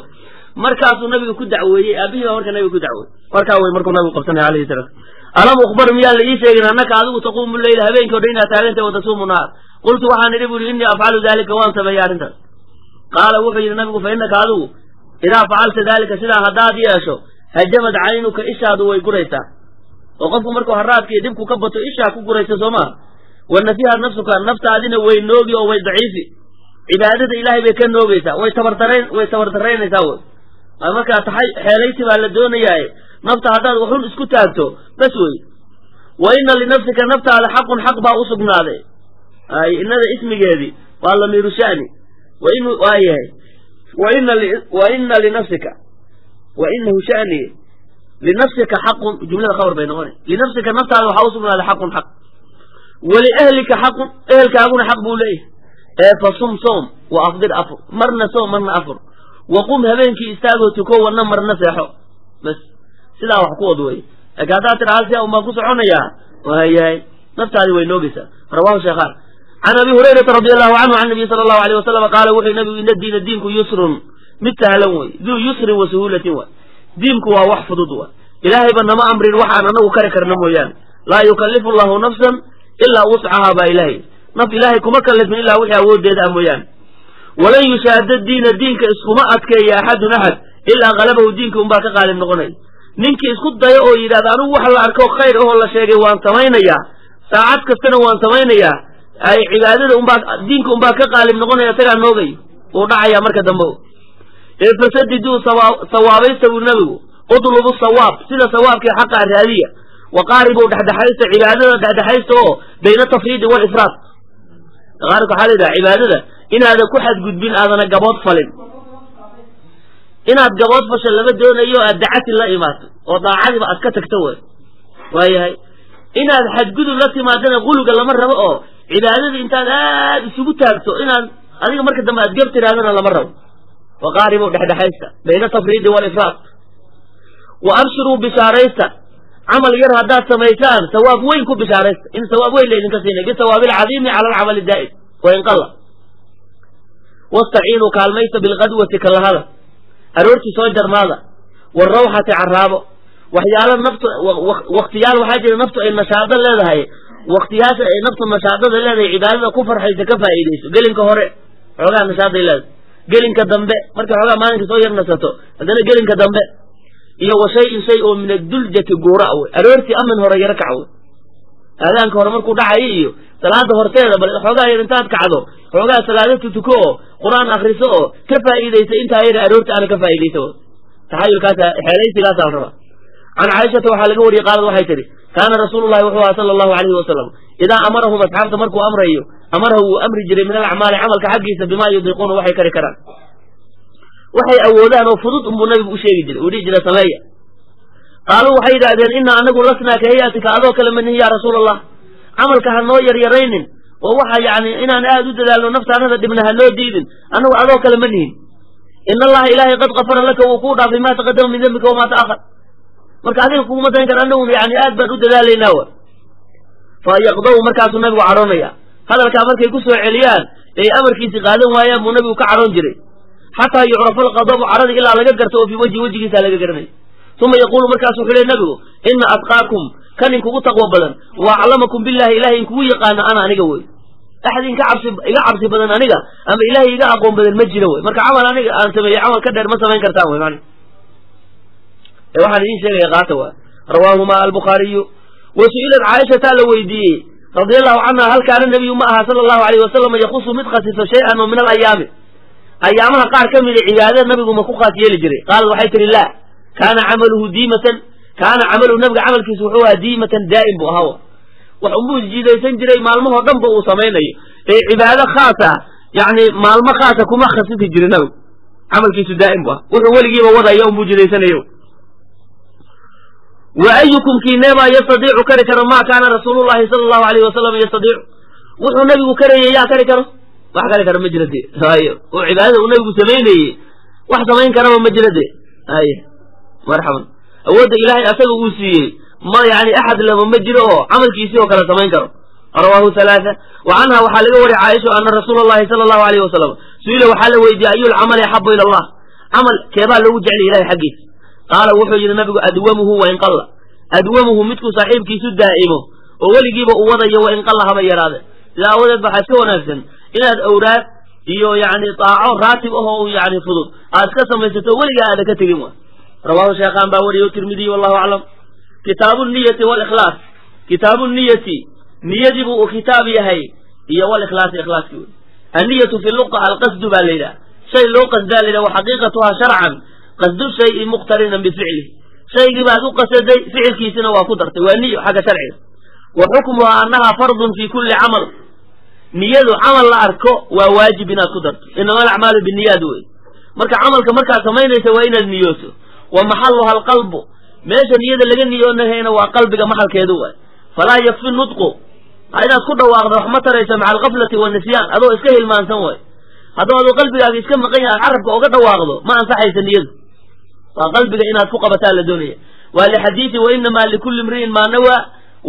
markaasuu nabiga ku dacweeyey aabihii baa marka nabiga ku dacweeyey. Markaa wey markuu nabigu qabsanaya alayhi salaam. Alam ukbar miyaan la ii sheegin annaka adigu taquumu leyla habeenkii o dhan inaad taagantahay watasuumu naar. Qultu waxaan idhi buuri innii afcalu dalika waan sameeya arrintaas. Qaala wuxuu yidhi nabigu fa innaka adigu idaa facalta daalika sidaa haddaad yeesho hajamad caynuka ishaadu way guraysaa oo qofku markuu haraadka iyo dhibku ka bato ishaa ku guraysa soo maha wa nafihad nafsuka naftaadina way noogi oo way daciifi. Cibaadada ilaahay bay ka noogeysaa way tabartarayn way tabardaraynaysaa wey markaa taxay xeelaysi baa la doonayaaye. Nafta haddaad waxun isku taagto bas wey wa ina linafsika naftaada xaqun xaq baa u sugnaaday. Ay inada ismigeedii waa lamiiru shani. Wain waa yahay. Waina wa ina linafsika wa inahu shani linafsika xaqun jumlada khabar bay noqona linafsika naftaada waxaa usugnaaday xaqun xaq waliahlika xaqun ehelkaaguna xaq buu leeyahay. Ee fa sum soom wa afdir afur. Marna soom marna afur. Wa qum habeenkii istaagoo tuko wana marna seexo. Bas sidaa wax ku wad wey laakiin haddaad tidhaha sia un baan ku soconayaa waayahay naftaadi way noogeysaa rawahu sheekhaan can abi hurayrata radi allahu canhu can nabiy sala allahu aleyh wasalam qaala wuxuu nabigu ina diina diinku yusrun mid sahlan wey duu yusrin wa suhuulatin waay diinku waa wax fudud waay ilaahayba nama amrin waxaan anagu kari karna mooyaane. Laa yukallifu allahu nafsan ilaa wuscahaa baa ilaahay. Naf ilaahay kuma kallifin ilaa wixii awoodeeda ah mooyaane. Walan yushaada diina diinka iskuma adkeeya axadun axad ilaa halabahu diinka unbaa ka qaalib noqonaya. Ninkii isku daya oo yidhahda anigu wax la arko khayr ahoo la sheegay waan samaynayaa saacad kastana waan samaynayaa ay cibaadada unbaa diinka unbaa ka qaalib noqonaya isagaa noogayo. Uu dhacayaa marka dambe ee fasadiduu sawaabaysta buu nabigu udlubu sawaab sida sawaabkii xaqaa raadiya. Wa qaaribuu dhexdhexaysta cibaadada dhexdhexaysta oo bayna tafriidi walifraad qaarka waxaa layidhaha cibaadada inaadan ku xadgudbin aadana gabood falin. Inaad gabood fasha lama doonayo aad dacati la imaato oo daacadiba aad ka tagto wey waayahay inaad xadgudub la timaadana quluga lama rabo oo cibaadada intaad aad isugu taagto inaad adiga marka dambe aad geb tiraadana lama rabo wa qaaribuu dhexdhexaysta bayna tafriidi walifraad wa abshiruu bishaaraysta camal yar haddaad samaysaan sawaab weyn ku bishaaraysta in sawaab weyn laydinka siinay bisawaabi alcadiimi cala alcamali daa'im wain qalla wastaciinuu kaalmaysta bilqadwati kalahada aroortii soo jarmaada waarawxati carraabo waxyaalo naftu waktiyaal waxaa jira naftu ay nashaado leedahay waktiyaasha ay naftu nashaadada leedahay cibaadada ku farxaysa ka faa'iidayso gelinka hore xoogaa nashaaday leedahay gelinka dambe markay xoogaa maalinka soo yar nasato haddana gelinka dambe. Iyo wa shay-in shay oo min adduljati guura wey. Aroortii amin hore yaro kac wey. Aadaanka hore markuu dhacayo iyo salaada horteeda bal xoogaa yar intaad kacdo xoogaa salaado tutuko oo qur'aan akriso oo ka faa'iidaysa intaa yar aroorta aana ka faa'iidaysa taxayulkaasa xeelaysigaasa la rabaa can caaishata waxaa laga wariyey qaalad waxay tidhi kaana rasuulullahi wuxuu aha sala allahu alayhi wasalam idaa amarahum asxaabta markuu amrayo amarahu wuu amri jiray min alacmaali camalka xaggiisa bimaa yudiiquuna waxay kari karaan waxay awoodaan oo fudud unbuu nabigu u sheegi jiray uu dhihi jiray sameeya qaaluu waxay yidhaahdeen inaa anagu lasnaa ka hayatika adoo kale manihin yaa rasuula allah camalka ha noo yaryaraynin oo waxa yani inaan aad u dadaalno naftaanada dhibna ha noo diidin annagu adoo kale ma nihin ina allaha ilaahay qad kafara laka wuu kuu dhaafay maa taqadama min dembika wamaa ta'ahar marka adiga kuguma dayn kara annagu yani aad baan u dadaalaynaa wa fa yaqdaw markaasuu nabigu cadhoonaya. Hadalkaa markay ku soo celiyaan ay amarkiisi qaadan waayaan buu nabigu ka cadhoon jiray. Xataa yucrafa alqadabu cadhadi ilaa laga garto oo fii wejhi wejigiisa laga garanay. Uma yaquulu markaasu wuxuu ley nabigu ina atqaakum kan inkugu taqwo badan wa aclamakum billahi ilahay inkugu yaqaano ana aniga wey axad inka cabsi iga cabsi badan aniga ama ilahay iga aqoon badan ma jiro wey marka camal aniga aan sameeyey camal ka dheer ma samayn kartaan wey man waxaan idiin sheegaya qaata waa. Rawaahuma albukhaariyu wa su'ilat la weydiiyey radia allahu canha hal kaana nabiyu ma aha sala allahu alayh wasalam yakusu mid khasiso shay-an oo min alayaami. Ayaamaha qaar ka mida cibaadada nabigu ma ku khaas yeeli jiray. Qaalad waxay tihi la kaana camaluhu diimatan kaana camaluhu nabiga camalkiisu wuxuu ahaa diimatan daa'im buu ahaa wax unbuu jiray maalmahoo dhan ba uu samaynayo. Ee cibaado khaasa yani maalmo khaasa kuma khasisi jiri nabigu camalkiisu daa'im bu aha wuxuu weligiiba wadaya unbuu jidaysanayo wa ayukum kiineebaa yastadiicu kari karo maa kaana rasuulu llahi sala allahu alayh wasalam yastadiicu wuxuu nabigu karayay yaa kari karo wax kari karo ma jira de hayo oo cibaadada uu nabigu samaynayey wax samayn karaba ma jira de haye marxaban awoodda ilaahay asaga uu siiyey ma yani axad laba ma jiro oo camalkiisii oo kale samayn karo rawaahu halaaa wa canha waxaa laga wariy caaisha ana rasuula allahi sala allahu alayh wasalam su'ila waxaa la weydiiyey ayulcamali axabu ila allah camal keebaa loogu jeclay ilahay xaggiisa qaala wuxuu yidhi nabigu adwamuhu wain qalla. Adwamuhu midkuu saaxiibkiisu daa'imo oo weligiiba uu wadayo wain qalla haba yaraade. Sidaa awadeed waxaa iska wanaagsan inaad awraad iyo yani daaco raatib ahoo yani fudud. Aad iska samaysato weligaa aada ka tegin wa rawahu sheekhaan baa wariyo tirmidiy wallahu aclam. Kitaabu niyati walikhlaas kitaabu niyati. Niyadii buu uu kitaab yahay iyo walikhlaasi ikhlaaskii. Wey anniyatu fi luqa alqasdu baa la yidhaha. Shay loo qasdaa la yidhaha wa xaqiiqatuhaa sharcan qasdu shayi muqtarinan bificlihi. Shaygii baad u qasaday ficilkiisina waa ku dartay waa niyo xagga sharciga. Wa xukmuhaa annaha fardun fi kulli camal. Niyadu camal la arko waa waajib inaad ku darto. Inama alacmaalu biniyaad wey marka camalka markaad samaynaysa waa inaad niyooto. Wa maxaluha alqalbu. Meesha niyada laga niyoonahayna waa qalbiga maxalkeedu waay falaa yakfi nudqu inaad ku dhawaaqdo wax ma taraysa maca alkaflati wanisyan adoo iska hilmaansan way hadduu aduu qalbigaaga iska maqan yahay carabka oga dhawaaqdo ma ansaxaysa niyadu waa qalbiga inaad ku qabataa la doonaya. Waa lixadiidi wainamaa likulli imri'in maa nawaa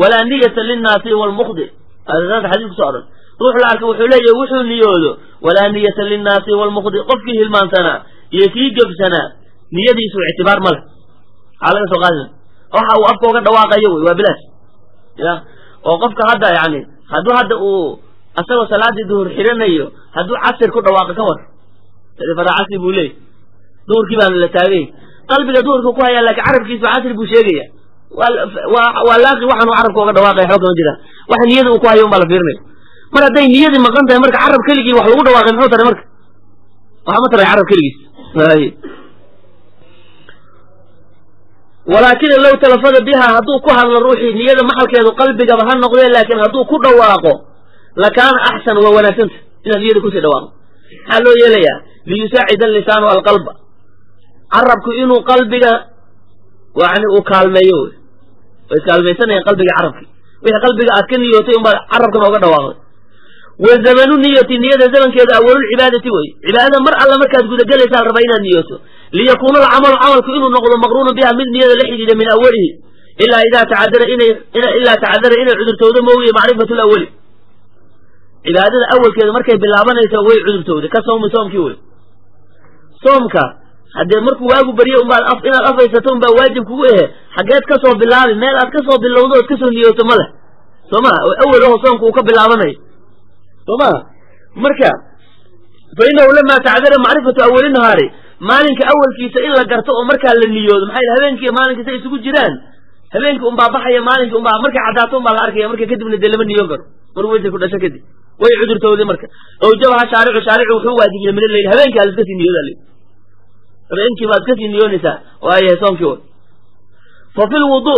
walaa niyata linnaasi walmukhdi saas xadiis kuso odhan ruux la arka wuxuu leeyahy wuxuu niyoodo walaa niyata linnaasi walmukhdi qofkii hilmaansanaa iyo kii gebsanaa niyadiisu ictibaar ma leh. Maxaa laga soo qaadina waxa uu afka oga dhawaaqayo wey waa bilaash. Ya oo qofka hadda yani hadduu hadda uu asagoo salaadii duhur xiranayo hadduu casir ku dhawaaqo ka war. Fara casri buu leeyay duhurkii baana la taagay qalbiga duhurka ku hayaa laakiin carabkiisa casri buu sheegaya. Waa laaqi waxaanu carabka oga dhawaaqaya xoog kama jiraan waxa niyada uu ku hayo un baa la fiirinaya mar hadday niyadii maqan tahay marka carab keligii wax lagu dhawaaqay muxuu taray marka? Waxa ma taray carab keligiis. Walaakina low talafada biha hadduu ku hadlo ruuxii niyada maxalkeedu qalbigaba ha noqdee laakiin hadduu ku dhawaaqo lakaana axsan waa wanaagsanta inaad niyada ku sii dhawaaqo. Maxaa loo yeelayaa? Liyusaacida alisaanu alqalba carabku inuu qalbiga yani uu kaalmeeyo wey. Way iskaalmaysanayaan qalbiga carabki. Wixii qalbiga aad ka niyootay unbaad carabkan oga dhawaaqday. Wa zamanu niyati niyada zamankeeda awalulcibaadati wey. Cibaadada mar alla markaad gudagelaysaa la rabaa inaad niyooto. Liyakuuna alcamalu camalku inuu noqdo maqruunan biha mid niyada la xidhiidha min awalihi ilaa idaa tacadara ilaa tacadara inay cudurtoodo moogiye macrifatu lawali cibaadada awalkeeda markay bilaabanayso way cudurtowday ka sawmi soomkii wey. Soomka haddee markuu waagu barye unbaad inaad afaysato unbaa waajib kugu ehe. Xaggeed ka soo bilaabi meel aad ka soo bilowdo ood ka soo niyooto ma leh. Soo maha awel aho soomka uu ka bilaabanayo soo maha marka fa inahu lamaa tacdara macrifatu awali nahaari maalinka awalkiisa in la garto oo markaa la niyoodo maxaa yidhi habeenkii say isugu jiraan. Habeenkii unbaa baxaya maalinkii unbaa markay caddaato unbaa la arkaya marka kadibna dee lama niyoon karo. Mar weysa ku dhasho kadib. Way cudurtowday marka. Awjabaha shaaricu shaaricu wuxuu waajibiyey min alleyl habeenkii aad iska sii niyooda le habeenkii baad iska sii niyoonaysaa waayahay soomkii wa fa fi lwudu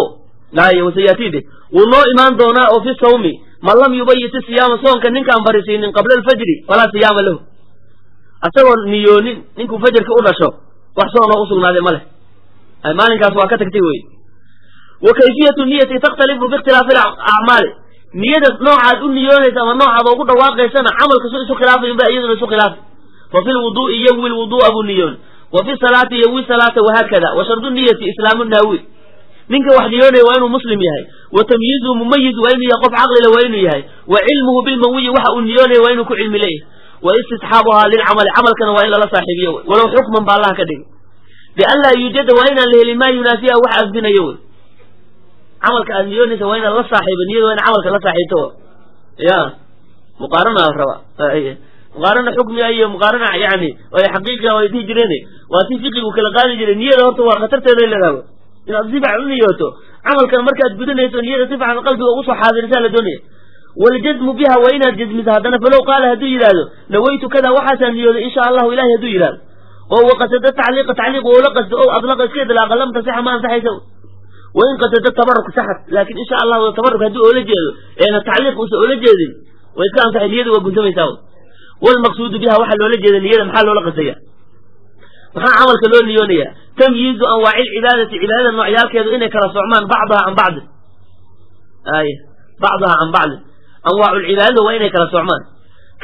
ay wasayatide wuu noo imaan doonaa oo fi sawmi man lam yubayit siyaama soonka ninkaan barisiinin qabla alfajri falaa siyaama lahu. Asagoo niyoonin ninkuu fajarka u dhasho wax soonoo usugnaaday ma leh. Maalinkaas waa ka tagtay wey wa kayfiyatu niyati takhtalifu biikhtilaafi acmaali niyada noocaad u niyoonaysa ama noocaad oogu dhawaaqaysana camalka su isu khilaafayin ba iyaduna isu khilaafay fa fi lwudu'i yawi lwudu'a buu niyoon wa fi salaati yawi salaata wahaakada wa shardu niyati islaamu naawi. Ninka wax niyoonaya waa inuu muslim yahay. Wa tamyiizuhu mumayiz waa inuu yahay qof caqlila waa inuu yahay. Wa cilmuhu bilmawiyi waxa uu niyoonaya waa inuu ku cilmi leeyahay. Wa istisxaabuhaa lilcamali camalkana waa in lala saaxiibiyo. Wey walow xukman ba allaha ka dhigay. Bian laa yuujada waa inaan la helin maa yunaafiha wax asbinayo wey. Camalka aad niyoonaysa waa inaad la saaxiibo niyada waa in camalka la saaxiibto ya. Muqaarana la rabaa muqaarana xukmiga iyo muqaarana yani ay xaqiiqiga ay dhihi jireen waa si fiqigu kala qaadi jiray niyada horta waa khatarteeda leedahay. Inaad si fiican camalkan markaad gudanayso niyada si fiican qalbiga ugu soo xaadirisaa la doonaya. Waljazmu biha waa inaad jazmiso haddana falow qaala hadduu yidhaahdo nawaytu kada waxaasaa niyooday insha allahu ilahay hadduu yidhahdo oo waqasada tacliiqa tacliiq oo la qasdo o adlaqa iska idlaaqa lam tasixa ma ansaxaysa wain qasada tabaruk saxat laakin insha allahu tabaruk haddii oola jeedo eena tacliiq uusa oola jeedin way iska ansaxay niyada waa guntamaysaa. Walmaqsuudu biha waxaa loola jeeda niyada maxaa loola qasdaya maxaa camalka loo niyoonaya tamyiizu anwaaci lcibaadati cibaadada noocyaalkeedu inay kala socmaan bacdaha can bacdi. Ay bacdaha can bacdi. Anwaacu lcibaadada waa inay kala socmaan.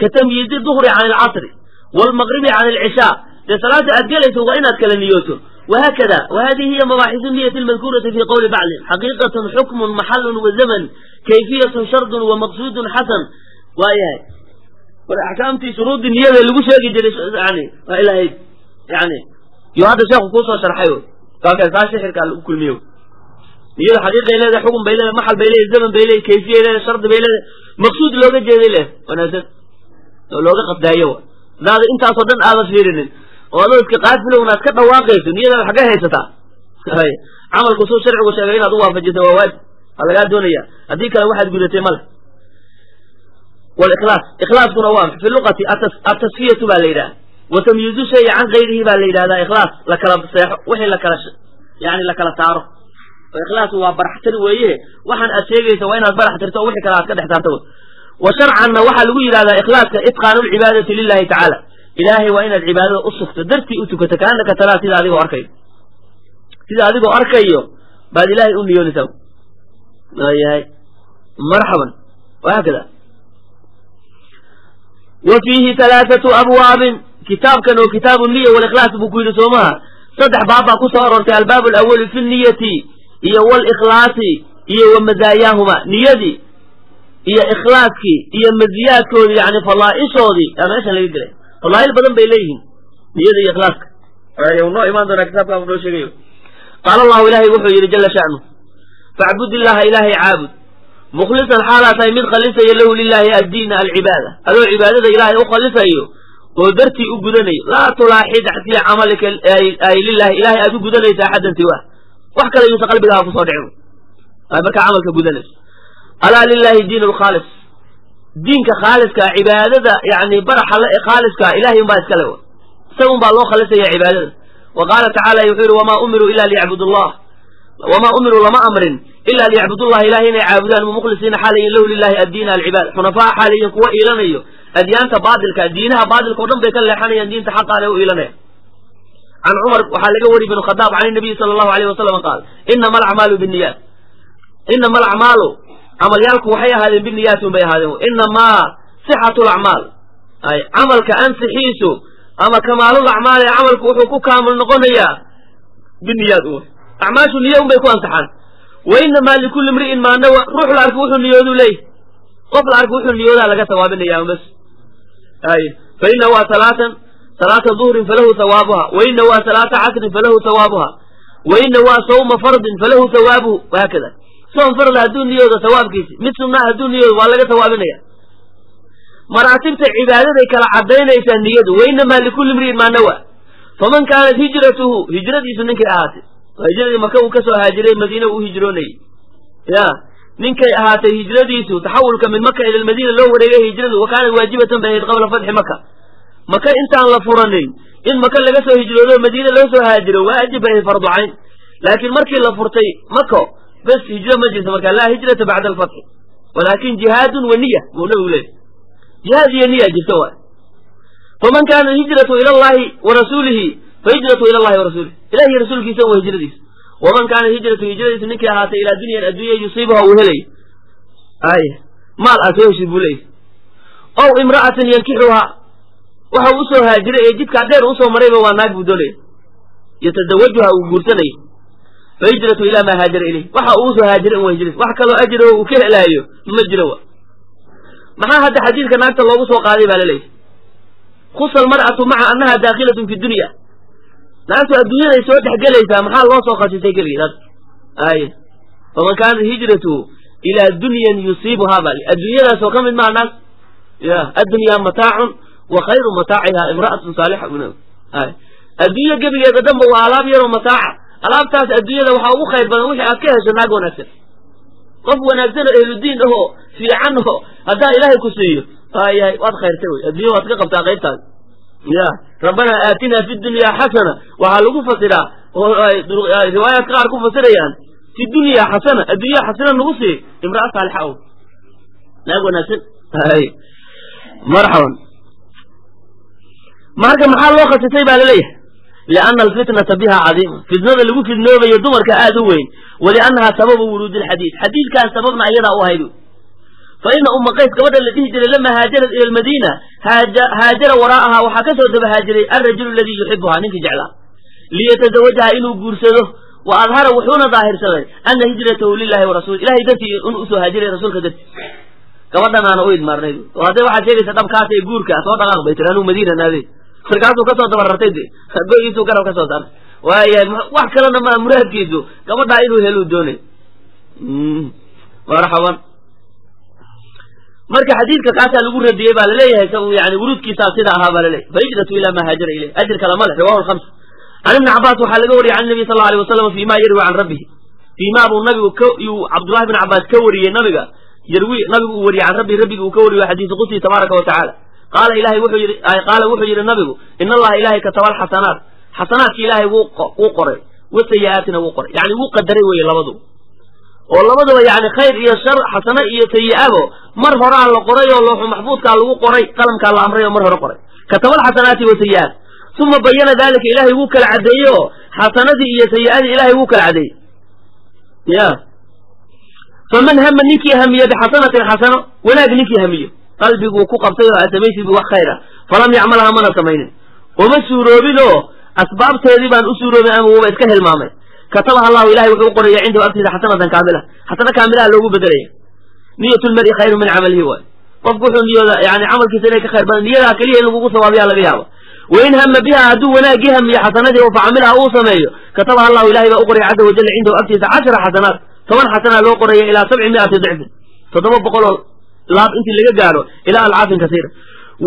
Ka tamyiizi duhri can alcasri waalmaqribi can alcishaa dee salaada aad gelayso waa inaad kala niyooto. Wahaakada wahadihi hiya mabaaxisu niyati almadkuurati fi qowli bacdihim xaqiiqatun xukmun maxalun wa zaman kayfiyatun shardun wa maqsuudun xasan. Waayahay. War axkaamtii shuruuddii niyada lagu sheegi jiray yani yo hadda sheekhu kuusoo sharxay kaakaas taa sixirkaa lagu kulmiyo niyada xaqiiqay leedahay xukun bay leedahay maxal bay leedahay zaman bay leedahay kayfiyay leedahay shardi bay leedahay maqsuud looga jeeday leh wanaagsan oo looga qasdaayo wa intaasoo dhan aadan fiirinin oo adoo iska qaafilowna aad ka dhawaaqayso niyadaada xaggee haysataa hay camalku suu sharcigu sheegay inaad u waafajisa waa waajib waa lagaa doonaya haddii kale waxaad gudatay male waliklaas ikhlaaskuna waa fi luqati atasfiyatu baa la yidhaha wa tamyiizu shaya can gayrihi baa la yidhahdaa ikhlaas la kala seexo wixii lakala yani la kala saaro. Oo ikhlaas waa baraxtir weeye waxaan aad sheegaysa waa inaad barax tirto oo wixii kale aad ka dhex saarto wa sharcanna waxaa lagu yidhahdaa ikhlaaska itqaanu lcibaadati lilahi tacaala. Ilaahay waa inaad cibaadada u dartii u tukato kaanaka talaa sida adigoo arkayo sida adigoo arkayo baad ilaahay u niyoonaysaa yahay. Marxaban. Wahaakada wa fiihi halaathatu abwaabin kitaabkan oo kitaabu niya walikhlaas buu ku yidhi soomaha saddex baab baa ku soo aroortay albaab alawali fi niyati iyo walikhlaasi iyo wa madaayaahuma niyadii iyo ikhlaaskii iyo maziyaadkoodii yani falaa'ishoodii yaa meeshan laga gelay falaa'il badan bay leeyihiin niyada iyo ikhlaaska noo imaan doonaa kitaabka noo sheegayo qaala allahu ilaahay wuxuu yidhi jala sha'nu facbud illaha ilaahay caabud mukhlisan xaalaa tahay mid khalisaya lahu lilaahi addiina alcibaada adoo cibaadada ilaahay u khalisayo oo dartii u gudanayo laa tulaaxid fii camalika ay lilahi ilahay aad u gudanaysa axaddan siwa. Wax kale yuusa qalbigaaha ku soo dhicin. Ay markaa camalka gudanayso. Alaa lilahi diin lkhaalis diinka khaaliskaa cibaadada yani baraxa le ee khaaliskaa ilahay unbaa iskale w isaga un baa loo khalisaya cibaadada. Wa qaala tacaala wuxuu yihi wamaa umiruu ila liyacbud allah wamaa umiruu lama amrin ila liyacbudullaha ilahay inay caabudaan mukhlisiina xaalayin lahu lilahi addiina alcibaada xunafaa xaalayin kuwa iilanayo adyaanta baatilka diinaha baatilka o dhan bay ka leexanayaan diinta xaqaana u iilanaya can cumar waxaa laga wari bn khadaab can nabiyi sala allahu alayh wasalam qaal inama alacmaalu binniyaat inama alacmaalu camalyaalku waxay ahaadeen biniyaati un bay ahaadeen inamaa sixatu lacmaal ay camalka ansixiisu ama kamaalul acmaal ee camalku wuxuu ku kaamil noqonayaa biniyaad u acmaashu un bay ku ansaxaan wa inamaa likulli imri'in maa nawa ruux la arka wuxuu niyoodu leey qof la arka wuxuu niyoodaa laga sawaabinaya bas ay fa ina waa salaatan salaata duhrin falahu hawaabuha wa ina waa salaata casrin falahu hawaabuha wa ina waa sawma fardin falahu hawaabuhu wahaakada soom farda hadduu niyoodo hawaabkiisi mid sunnaa hadduu niyoodo waa laga sawaabinaya maraatibta cibaadaday kala cadaynaysaa niyadu wa inamaa likulli imri'in maa nawa faman kaanat hijratuhu hijradiisu ninkay ahaatay hijradii maka uu ka soo haajiray madiina uu hijroonayey ya ninkay ahaatay hijradiisu taxawulka min maka ila lmadiina loo wareegay hijradu wa kaanat waajibatan bay ahayd qabla fatxi maka maka intaan la furanin in maka laga soo hijroodo madiina loo soo haajiro waajib bay ahayd fardu cayn. Laakiin markii la furtay mako bes hijro ma jirto marka laa hijrata bacda alfatxi walaakin jihaadun wa niya buu nabigu leeyay jihaad iyo niya jirto waay faman kaana hijratu ila allahi wa rasuulihi fa hijratu ila allahi wa rasuulih ilahiy rasuulkiisa waa hijradiisa waman kaana hijratu hijradiisa ninkii ahaatay ilaa dunyan addunya yusiibuha uu helay ay maal aad soo heshid buu leeyay ow imra'atin yankixuhaa waxa uu u soo haajiray ee jidkaa dheer u soo marayba waa naag buu doonaya yatadawajuha uu guursanaya fa hijratu ilaa maa haajara ilayh waxa uu u soo haajiray in waa hijradiis wax kaloo ajiro uu ka helaayo ma jiro wa maxaa hadda xadiidka naagta loogu soo qaaday baa laleeyahy khusa almar'atu maca annaha daakilatun fi dunya naagtu adduunyaday soo dhexgelaysaa maxaa loo soo khasisay keligeed ay. Faman kaanat hijratu ilaa dunyan yusiibuhaa baa adduunyadaasoo ka mid maha naag. Ya addunyaa mataacun wa khayru mataaciha imra'atun saalixa ay. Adduunyo gebigeeda dhanba waa alaab yaroo mataaca. Alaabtaas adduunyada waxaa ugu khayr badan wixii aad ka hesho naag wanaagsan. Qof wanaagsan oo ehludiin ahoo fiican oo haddaa ilaahay ku siiyo. Waayahay waad khayrtay wey. Adduunya waad ka qabtaa qaybtaas ya rabbanaa aatinaa fi dunyaa xasana waxaa lagu fasiraa oo riwaayaadka qaar ku fasirayaan. Fi dunyaa xasana adduunyaa xasana nagu sii imra'a saalixa o naag wanaagsan. Marxaban. Marka maxaa loo khasisay baa la leeyahay lianna alfitnata biha cadiima fitnada lagu fidnoobayo dumarka aad u weyn. Waliannaha sababu wuruudi lxadiid xadiidkaas sababna ayadaa u ahayd fa ina umma qays gabadha la dhihi jiray lama haajarat ila almadiina haajara waraa'aha waxaa ka soo daba haajiray alrajulu aladii yuxibuhaa ninkii jeclaa liyatazawajaha inuu guursado wa adhara wuxuuna daahirsaday ana hijratahu lilahi wa rasul ilahay dartii in u soo haajiray rasuulka dartii gabadhanaana u idmaarnayd oo hadday waxaad sheegaysa dhabkaas ee guurka soo dhaqaaq bay tiri anuu madiina naaday markaasuu ka soo dabarartay de go-iisuu garab ka soo saaray waayahay wax kalena maa muraadkiisu gabadhaa inuu heluu doonay marxaban marka xadiidka kaasaa lagu radiyey baa la leeyahay yani wuruudkiisaa sida ahaa baa laleeyahy fa hijratu ilaa maa haajara ileyh ajir kala ma leh rawahu lhamsa can ibni cabaas waxaa laga wariyey can nabiy sal alay wasalam fi ma yarwi can rabbihi. Fii ma buu nabigu yuu cabdullahi bin cabaas ka wariyey nabiga. Yarwi nabigu uu wariyey can rabbihi rabbiga uu ka wariyo xadiisu qudsi tabaaraka wa qaala ilahay wuxuu yidhi qaala wuxuu yidhi nabigu in allaha ilahay kataba alxasanaat xasanaadki ilaahay wuu qoray. Wasayi-aatina wuu qoray. Yani wuu qadaray weye labadu oo labaduba yani khayr iyo shar xasano iyo sayi-abo mar horaa la qoray oo looxu maxfuudkaa lagu qoray qalamkaa la amray oo mar hore qoray. Kataba alxasanaati wasayi-aat uma bayana dalika ilahay wuu kala caddeeyey oo xasanadii iyo sayi-adii ilahay wuu kala caddeeyey. Ya. Faman hama ninkii hamiyo bixasanatin xasano wanaag ninkii hamiyo. Qalbiguu ku qabtay oo aad samaysid wax khayra. Falam yacmalhaa mana samaynin uma suuroobin oo asbaabteedii baan u suuroobin ama wuuba iska hilmaamay katabaha allahu ilahay wuxuu u qoraya cindahu agtiisa xasanatan kaamila xasano kaamilaha loogu bedelaya niyat lmari khayru min camalihi waay qofku wuxuu niyooda yani camalkiisa inay ka khayr badan niyadaa keliya in lagugu sawaabiyaa laga yaaba wain hama biha hadduu wanaagii hamiyo xasanadii oo facamilaha uu sameeyo katabaha allahu ilahay baa u qoraya caza wajalla cindahu agtiisa cashara xasanaat toban xasanaa loo qoraya ilaa sabci miati dicfin toddoba boqoloo laab intii laga gaaro ilaa alcaafin kasiira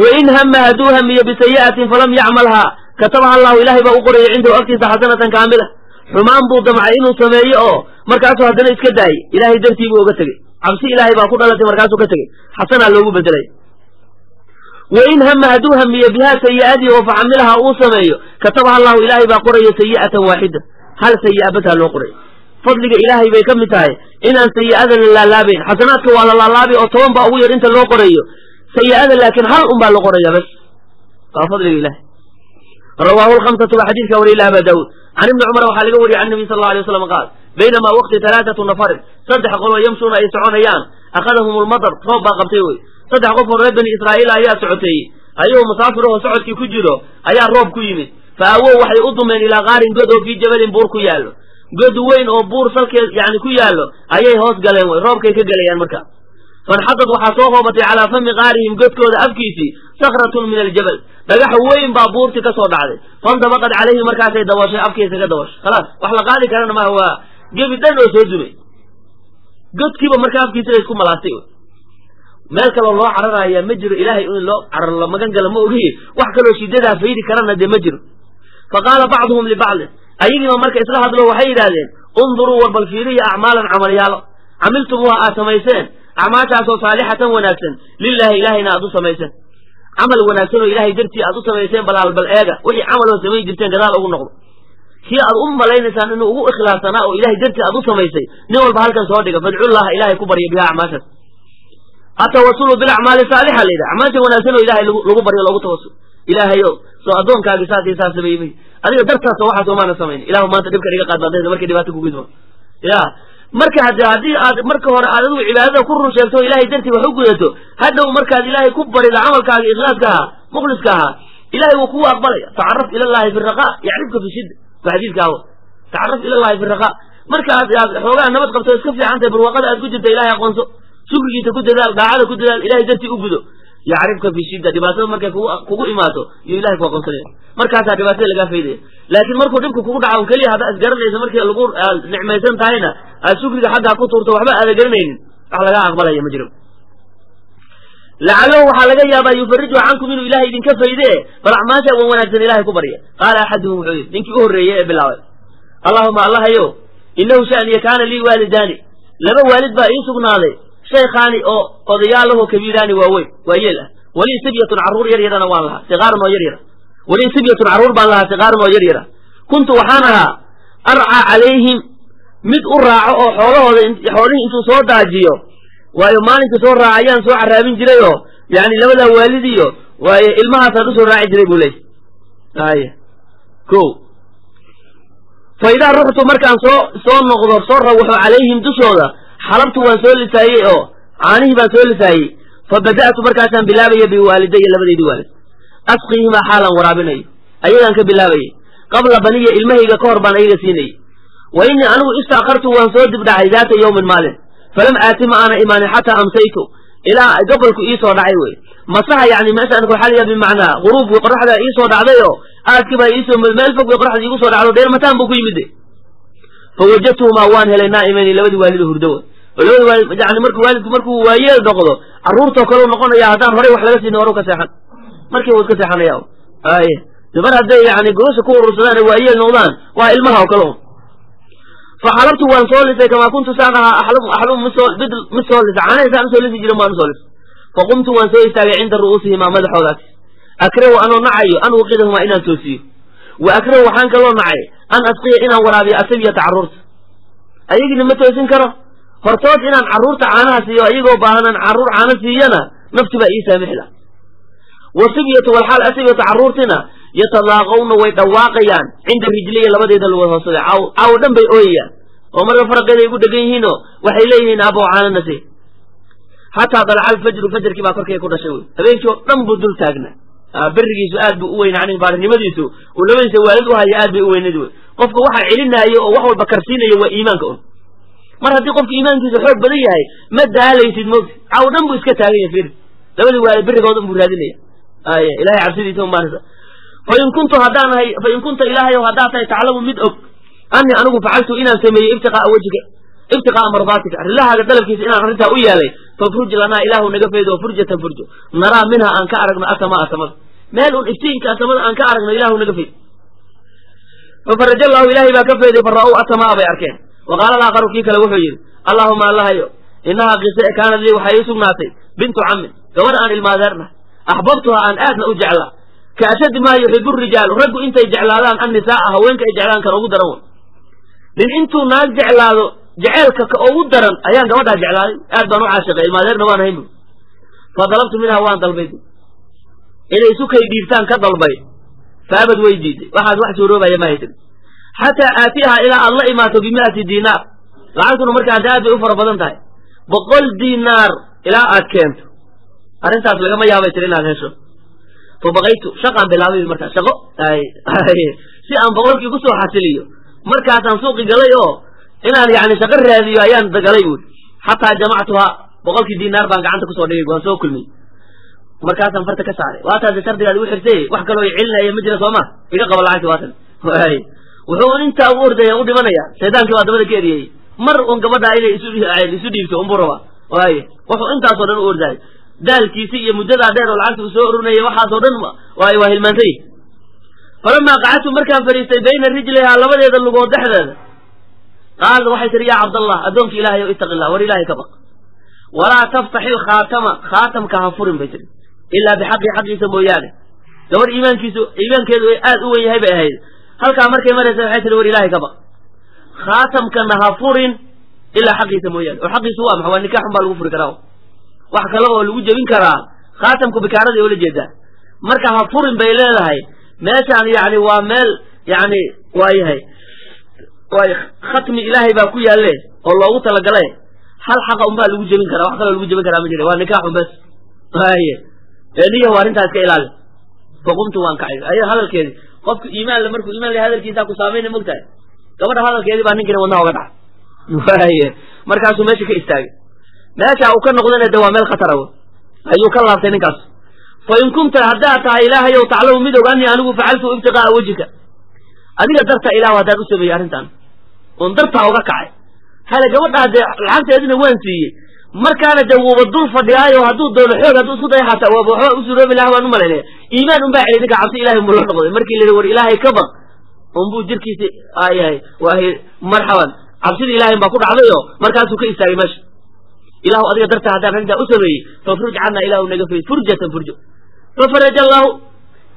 wain hama hadduu hamiyo bisayi'atin falam yacmalhaa katabaha allahu ilahay baa u qoraya cindahu agtiisa xasanatan kaamila xumaan buu damcay inuu sameeyo oo markaasuu haddana iska daayey ilahay dartii buu oga tegey. Cabsi ilaahay baa ku dhalatay markaasuu ka tegey. Xasanaa loogu bedelay. Wain hama hadduu hamiyo bihaa sayi'adii oo facamilaha uu sameeyo katabaha allahu ilaahay baa qoraya sayi'atan waaxida. Hal sayi'a bataa loo qoray. Fadliga ilaahay bay ka mid tahay inaan sayi'ada la laalaabayn xasanaadka waa la laalaabay oo toban baa ugu yar inta loo qorayo. Sayi'ada laakiin hal un baa la qoraya bas. Waa fadliga ilahay rawaahu lhamsatu baa xadiidka wariya ila aba daawuud can ibni cumar waxaa laga wariyay can nabiy sal alay waslam qaal baynamaa waqti talaatatu nafarin saddex qoloo yamshuuna ay soconayaan akhadahum lmadar roob baa qabtay wey saddex qof oo reer bani israa'iil ayaa socoteeyey ayagoo musaafir ahoo socodkii ku jiro ayaa roob ku yimid fa awow waxay u dumeen ilaa qaarin god oo fii jabalin buur ku yaallo god weyn oo buur salkeed yani ku yaallo ayay hoos galeen wey roobkay ka gelayaan marka fanxadad waxaa soo hoobatay calaa fami qaarihim godkooda afkiisii sakratun min aljabal. Dhagax weyn baa buurti ka soo dhacday. Fantabaqad calayhi markaasay dabooshay afkiisa ka dabooshay. Khalaas wax la qaadi karana maaha waa gebi dhan oo soo dumay godkiiba marka afkiisa la malaastay. Meel kaloo loo cararaya ma jiro ilaahay in loo cararo la magan ma ogiye wax kaloo shidadaa faydi karana dee ma jiro. Fa qaala bacduhum libacdin ayagiiba marka isla hadlo waxay yidhaahdeen unduruu war bal fiiriya acmaalan camalyaalo camiltumuuha aad samayseen acmaashaasoo saalixatan wanaagsan. Lilaahi ilahayna aad u samayseen camal wanaagsan oo ilahay dartii aad u samayseen balaal bal eega. Wixii camaloo samayn jirteen gadaal ugu noqdo. Kii aad u malaynaysaan inuu ugu ikhlaassanaa oo ilahay dartii aad u samaysay nin walba halkan soo dhiga. Fadcullaha ilahay ku barya biha acmaashaas atawasulu bilacmaali saalixa la yidhaha. Acmaasha wanaagsan oo ilahay lagu baryo loogu tawasul. Ilaahayo soo addoonkaagi saas iyo saas sameeyey adiga dartaasoo waxaas oomaana samayn. Ilahu maanta dhibkan iga qaad baadayda markay dhibaato kugu idmo ya marka hade haddii aad marka hore aad adigu cibaadada ku run sheegto o ilahay dartii wax u gudato hadhow markaad ilaahay ku barida camalkaaga ikhlaaska ahaa mukhliska ahaa ilahay wuu kugu aqbalaya. Tacaraf ila llahi fi raqa yacrifka fi shidda waa xadiidkaawo tacaraf ila llahi fi raqa marka aad aad xoogaa nabad qabto iska fiican tahay barwaaqada aad ku jirta ilahay aqoonso shukrigiisa ku dadaal daacada ku dadaal ilahay dartii u gudo yacrifka fi shidda dhibaatada markay kugu imaato iyo ilahay ku aqoonsanaya markaasaa dhibaatada lagaa faydaya laakiin markuu dhibka kugu dhaca un keliya haddaa isgaranaysa markii lagu aad nicmaysan tahayna aad shukriga xaggaa ku tuurto waxba aada garanaynin wax lagaa aqbalaya ma jiro lacalahu waxaa laga yaabaa yufariju cankum inuu ilahay idinka fayde bal acmaasha wan wanaagsan ilahay ku barya qaala axaduhum wuxuu yidhi ninkii u horreeyey ee bilaabay allahuma allahayo inahu shaniya kaana lii waalidaani laba waalid baa ii sugnaaday shaykhaani oo odayaalahoo kabiiraani waaweyn waa yeel ah. Walii sibyatun carruur yar yarana waan lahaa siqaaran oo yar yara. Walii sibyatun carruur baan lahaa siqaaran oo yar yara. Kuntu waxaan ahaa arcaa calayhim mid u raaco oo xoolahooda xoolihii intuu soo daajiyo waayo maalinka soo raacayaan soo caraabin jiray oo yani labadaa waalidiyo waayo ilmahaasaan u soo raaci jiray buu leeyay aya ko fa idaa ruxtu markaan soo soo noqdo soo rawaxo calayhim dushooda xalabtu waan soo lisaayey oo caanihii baan soo lisaayey. Fa bada'tu markaasaan bilaabaya biwaalidaya labadaydii waalid. Asqiihimaa xaalan waraabinayo ayagaan ka bilaabayay qabla baniya ilmahayga ka hor baan ayaga siinayay wa innii anigu istaakartu waan soo dibdhacay daata yowmin maalin. Falam aati ma aana imaanin xataa amsaytu. Ilaa gobolku ii soo dhacay wey. Masaha yani meeshaan waxaa bimacnaa guruubkii qoraxda ii soo dhacday oo aadkii baa iisoo meel fog bay qoraxda iigu soo dhacdo dheer mataan buu ku yimid fa wajadtuhumaa waan helay naa'imayni labadii waalido hurdowa oo labada waalid yani marku waalidku markuu waayeel noqdo carruurtoo kaleu noqonaya haddaan horey wax laga siinin horu ka seexan markii wuu iska seexanaya aye de mar hadday yani gogosha ku urursadaan ay waayeel noqdaan waa ilmaha oo kale un faxalabtu waan soo lisay kamaa kuntu saan ahaa axlum axlum misoo mid soo lisa caanahaysaan u soo lisi jirin baan u soo lisay faqumtu waan soo istaagay cinda ru'uusihimaa madaxoodaasi akrahu anoo nacayo an uqidahumaa inaan toosiyo wa akrahu waxaan kaloo nacay an asqiya inaan waraabiyo asibyata carruurta ayagina ma toosin karo hortood inaan carruurta caanaha siiyo ayagoo baahanan carruur caano siiyana nafti baa ii saamixi laha wa sibyatu walxaal asibyatu carruurtina yatadaaqawna way dhawaaqayaan cinda rijliya labadeeda lugood hoosada caawo dhan bay ooyayaan oo marka faraqeeda igu dhegan yihiinoo waxay leeyihiin abow caananasi xataa dalaca alfajru fajarkii baa korkay ku dhashay wey habeenkii oo dhan buu dul taagnaa berigiisu aad buu u weyn yani baarinimadiisu. Uu labadiisa waalid u haya aad bay u weynad wey qofka waxa celinaayo oo wax walba karsiinayo waa iimaanka un. Mar haddii qofka iimaankiisa xoog badan yahay ma daalaysid mowti caw dhan buu iska taagan yahay fir labadii waalid berigooda un buu raadinaya. Ay ilahay cabsidiisa unbaanisa fain kuntu haddaan ahay fain kunta ilaahay ow haddaad tahay taclamu mid og. Anii anigu facaltu inaan sameeyey ibtiqaa'a wejika ibtiqaa'a mardaatika rilahaaga dalabkiisa inaan arrintaa u yeelay fafruj lanaa ilaahu naga faydo furjatan furjo naraa minha aan ka aragno asamaa samada meel un iftiinka samada aan ka aragno ilaahu naga fayd fafaraja allahu ilaahay baa ka fayday fara'ow asamaa bay arkeen wa qaala alaakharu kii kale wuxuu yidhi allaahuma allahayo inahaa qise kaanad lii waxay ii sugnaatay bintu cammin gabadh aan ilmaadeernahay axbabtuha aan aadna u jeclaa ka ashaddi maa yuxibu rijaalu raggu intay jeclaadaan annisaa'a haweenka ay jeclaan kan ugu daran way nin intuu naag jeclaado jeceelka ka ugu daran ayaan gabadhaa jeclaaday aad baan u caashiqay ilmaadeerna waan hayn bu fa dalabtu minha waan dalbay inay isu kay dhiibtaan ka dalbay faabad way diiday waxaas wax suuroobaya ma haysan xataa aatiyaha ilaa aad la imaato bimi'ati diinaar lacagtuna markaa hadda aad bay u fara badan tahay boqol diinaar ilaa aad keento arrintaas lagama yaabay tir inaad hesho fa baqaytu shaqaan bilaabay markaa shaqo si aan boqolkii ku soo xasiliyo markaasaan suuqi galay oo inaan yani shaqo raadiyo ayaan galay buuri. Xataa jamactuhaa boqolkii diinaar baan gacanta ku soo dhigay waan soo kulmiyey markaasaan farta ka saaray. Waataase shardigaad igu xirtay. Wax kaloo celinaya ma jira sooma? Iga qaba lacagti waatan. Wuxuu intaa u ordaya u dhimanaya. Shaydaankii baa dabada ka eriyey mar un gabadhaa inay isu dhiibto unbuu rabaa. Waay wuxuu intaasoo dhan u ordaay daalkiisi iyo muddadaa dheer oo lacagta uu soo ururinaya waxaasoo dhan waay waa hilmaantay. Falamaa qacadtu markaan fadhiistay bayna rijlayhaa labadeeda lugood dhexdeeda qaalad waxay tihi yaa cabdallah addoonka ilaahay o ittaqi illah war ilaahay ka baq walaa taftaxi lkhaatama khaatamka ha furin bay tihi ilaa bixaqi xaqiisa mooyaane gabadh iimaankiisu iimaankeedu aad u wen yahay bay ahayd halkaa markay maraysa waxay tihi war ilaahay ka baq khaatamkana ha furin ilaa xaqiisa mooyaane oo xaqiisu waa maxa waa nikaxun baa lagu furi karaa wax kale oo lagu jebin karaa khaatamku bikaarada oola jeedaa marka ha furin bay leedahay meeshaan yani waa meel yani waa yahay waay khatmi ilaahay baa ku yaalle oo loogu talagalay. Hal xaqa unbaa lagu jebin karaa wax kaloo lagu jebin karaa ma jira waa nikaaxun bes aye niyahu arrintaa iska ilaali. Faqumtu waan kacay ay hadalkeedi qofku iimaanle markuu iimaan le hadalkiisaa ku saamayna mogtahay gabadha hadalkeedii baa ninkina wadnaha oga dhacay. Waye markaasuu meesha ka istaagay. Meesha uu ka noqdana de waa meel khatara w ayuu ka laabtay ninkaas. Fa in kunta haddaad tahay ilaahayow taclamu mid og anii anigu facaltu ibtiqaa'a wejika adiga darta ilahu haddaan u sameeyey arrintan oon dartaa uga kacay. Hale gabadhaa dee lacagteedina waan siiyey. Markaana dee wuuba dul fadhiyaayo hadduu doono xoog hadduu isku daya xataa waaba waxba u suroobi laha baan u iimaan unbaa celiy ninka cabsi ilahay la noqday. Markii la yidhi war ilaahay ka baq unbuu jirkiisi ayahay waahay marxaban. Cabsidii ilahay baa ku dhacdayo markaasuu ka istaagay meesha. Ilahu adiga dartaa haddaan arrintaa u sameeyey fafruj cana ilahu naga fay furjatan furjo. Fafaraja allahu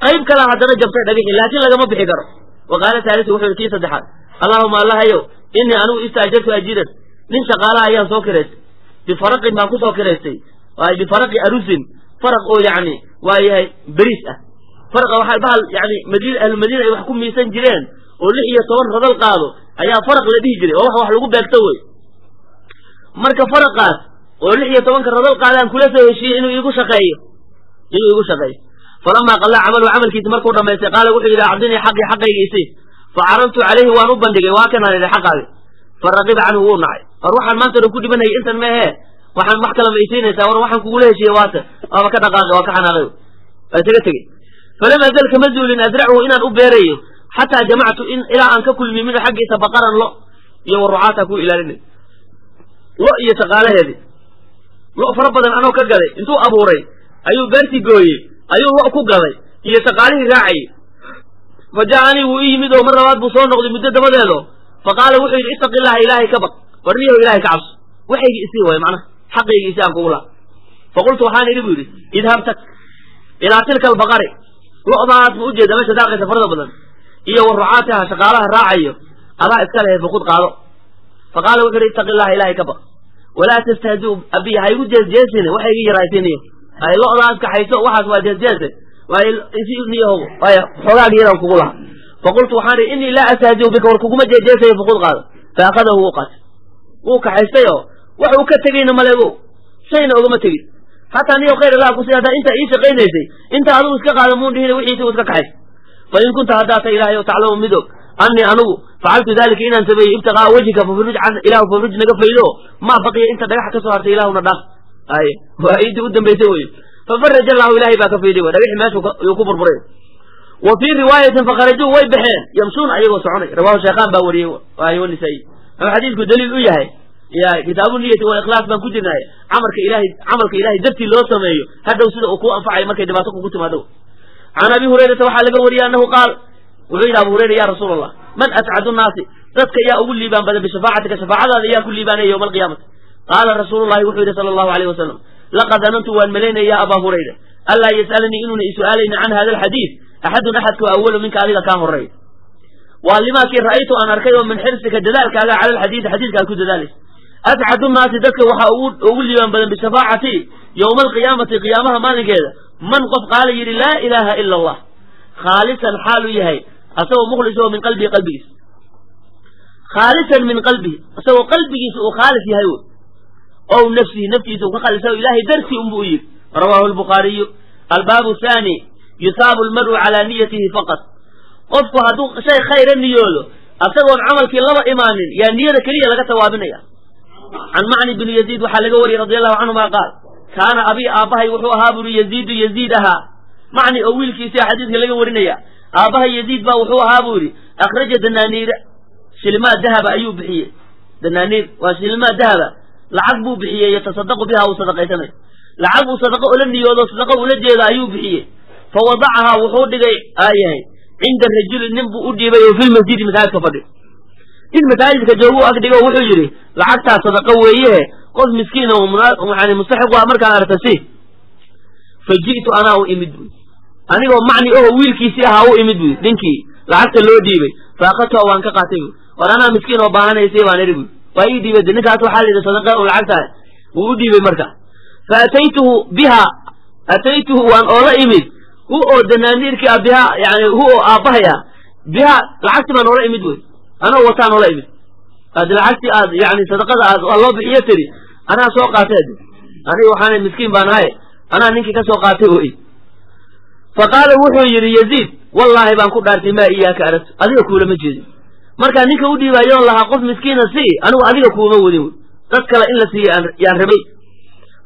qayb kala haddana jabtay dhagixi laakiin lagama bixi karo. Wa qaala wuxuu yidhi kii saddexaad allahuma allahayow inii anigu istaajartu ajiran nin shaqaalaha ayaan soo kiraystay bifaraqin baan ku soo kiraystay bifaraqi arusin. Faraq oo yani waa yahay beriis ah. Faraqa waxaa bahal yani madiina ahlumadiina ay wax ku miisan jireen oo lix iyo toban rodal qaado ayaa faraq la dhihi jiray oo wax wax lagu beegto wey. Marka faraqaas oo lix iyo tobanka rodal qaadaan kula soo heshiiyey inuu iigu shaqeeyo. Inuu iigu shaqeeyo. Falamaa qallaa camalu camalkiisi markuu dhamaystay qaala wuxuu yidhi acdinii xaqii xaqayga isii fa carabtu calayhi waan u bandhigay waa kanaan idhi xaqaagi fa canhu wuu nacay war waxaan maanta dhan ku dhibanayay intan meehe waxaan wax kala maysiinaysaa war waxaan kugula heshiiye waata waaba ka dhaqaaqay waa ka xanaaqay waa isaga tegey falam azal kama zuulin azrachu inaan u beerayo xataa jamactu in ilaa aan ka kulmiy minhu xaggiisa baqaran lo iyo warucaata ku ilaalinay lo iyo shaqaalaheedii lo fara badan anoo ka gaday intuu abuuray ayuu beertii gooyey ayuu lo ku gaday iyo shaqaalihii raacayey fa ja'anii wuu i yimid oo mar labaad buu soo noqday muddo dabadeedo fa qaala wuxuu yidhi istaqi illaha ilaahay ka baq warniyahu ilahay ka cabso waxaygii isii waay macnaha xaqaygii isi aan kugu laha fa qultu waxaan idhi bu yidhi idhab tag ilaa tilka albaqari lo'daas ma ujeeda meesha daaqaysa farada badan iyo wa rucaatiha shaqaalaha raacayo adaa iska lehe fuqud qaado fa qaala wuxuu yidhi ittaqi illaha ilaahay ka baq walaa tastahziu abiya ha igu jeesjeesine waxa iga yaraysiniyo ay lo'daas kaxayso waxaas waa jeesjeese xoogaagi yadan kugu laha fa qultu waxaan idhi innii laa astahziu bika war kuguma jeesjeesayo fuqud qaado. Faakadahu wuu qaatay. Wuu kaxaystay wax uu ka tegeyna maleego shayna ogama tegin xataa niyo khayr allah kusi haddaa intaa ii shaqaynaysay inta adigu iska qaada muun dhihina wixiisi u iska kaxays fa in kunta haddaa ta ilaahay oo taclamu mid og annii anugu facaltu dalika inaan sameeyey ibtiqaa'a wejhika fafruj can ilahu fafruj naga faydo. Maa baqiya inta dhagax ka soo hartay ilahuna dhaaf ay waa iidii u dambaysay wey fafaraja allahu ilahay baa ka fayday w dhagaxi meeshu yuu ku burburay wa fii riwaayatin fakharajuu way baxeen yamshuuna ayagoo soconay rawahu sheekhaan baa wariyey waay wanisaa-i wuxuu xadiidku daliil u yahay ya kitaabu niyati walikhlaas baan ku jirnaay camalka ilahay camalka ilahay dartii loo sameeyo hadhow sida uu kuu anfacayo markay dhibaato kugu timaado can abi hurayrata waxaa laga wariyey annahu qaal wuxuu yidhi abu hurayra ya rasuul allah man ascadu nnaasi dadka yaa ugu liibaan badan bishafaacatika shafaacadaada yaa ku liibaanaya yowma alqiyaamati qaala rasuulu llahi wuxuu yidhi sala allahu alayh wasalam laqad danantu waan malaynaya ya abaa hurayra anlaa yas'alanii inuuna isu'aalayna can hada alxadiid axadun axadka awalu minka adiga kaa horreeya waa limaakii ra'aytu aan arkay oo min xirsika dadaalkaaga cala alxadiidi xadiidka aad ku dadaalaysa ascadu nnaasi dadka waxaa ugu liibaan badan bishafaacati yowma alqiyaamati qiyaamaha maalinkeeda man qof qaala yidhi laa ilaaha ila allah khaalisan xaalu yahay asagoo mukhlis oo min qalbihi qalbigiisa khaalisan min qalbihi isagoo qalbigiisa uu khaalis yahay ow nafsihi naftiisa uu ka khaalisa ilaahay dartii unbu u yidhi rawaahu lbukhaariyu albaabu thani yusaabu lmar'u calaa niyatihi faqat qofku hadduu shay khayra niyoodo asagoon camalkii laba imaanin yaa niyada keliya laga tawaabinaya can macni bni yaziid waxaa laga wariyey radi allahu canhuma qaal kaana abii aabbahay wuxuu ahaa buri yaziidu yaziid ahaa macni oo wiilkiisia xadiidka laga warinaya aabbahay yaziid baa wuxuu ahaa buu yidhi akhraja danaaniira shilimaad dahaba ayuu bixiyey danaaniir waa shilimaad dahaba lacag buu bixiyey yatasadaqu biha uu sadaqaysanayo lacag uu sadaqo ula niyoodo sadaqo ula jeeda ayuu bixiyey. Fa wadacahaa wuxuu dhigay aayahay cinda rajulin nin buu u dhiibay oo filmasjidi masaajidka fadhi. Nin masaajidka joogu ag dhigo wuxuu yidhi lacagtaa sadaqo weeye qof miskiina yani mustaxiq waa markaan aragta si. Fa ji'tu anaa u imid buy anigoo macni oho wiilkiisii ahaa u imid buy ninkii lacagta loo dhiibay. Fa akadtuha waan ka qaatay buy war anaa miskiin oo baahanaysay baan idhi buy waa ii dhiibay ninkaas waxaa la yidhi sadaqa u lacagtaa wuu u dhiibay marka. Fa ataytuhu biha. Ataytuhu waan oola imid. Hu oo danaaniirkii a biha yani hu oo aabbahaya biha lacagtii baan oola imid wey. Anoo wataan oola imid. Ad lacagtii aad yani sadaqada aad loo bixiyo tiri anaa soo qaatay ade aniga waxaana miskiin baan ahay. Anaa ninkii ka soo qaatay wey fa qaala wuxuu yidhi yaziid wallaahi baan ku dhaartay maa iyaaka aragtu. Adiga kuulama jeedin markaa ninka u dhiibaayoon lahaa qof miskiina sii anigu adiga kuuma wadin wey dad kale in la siiye yaan rabay.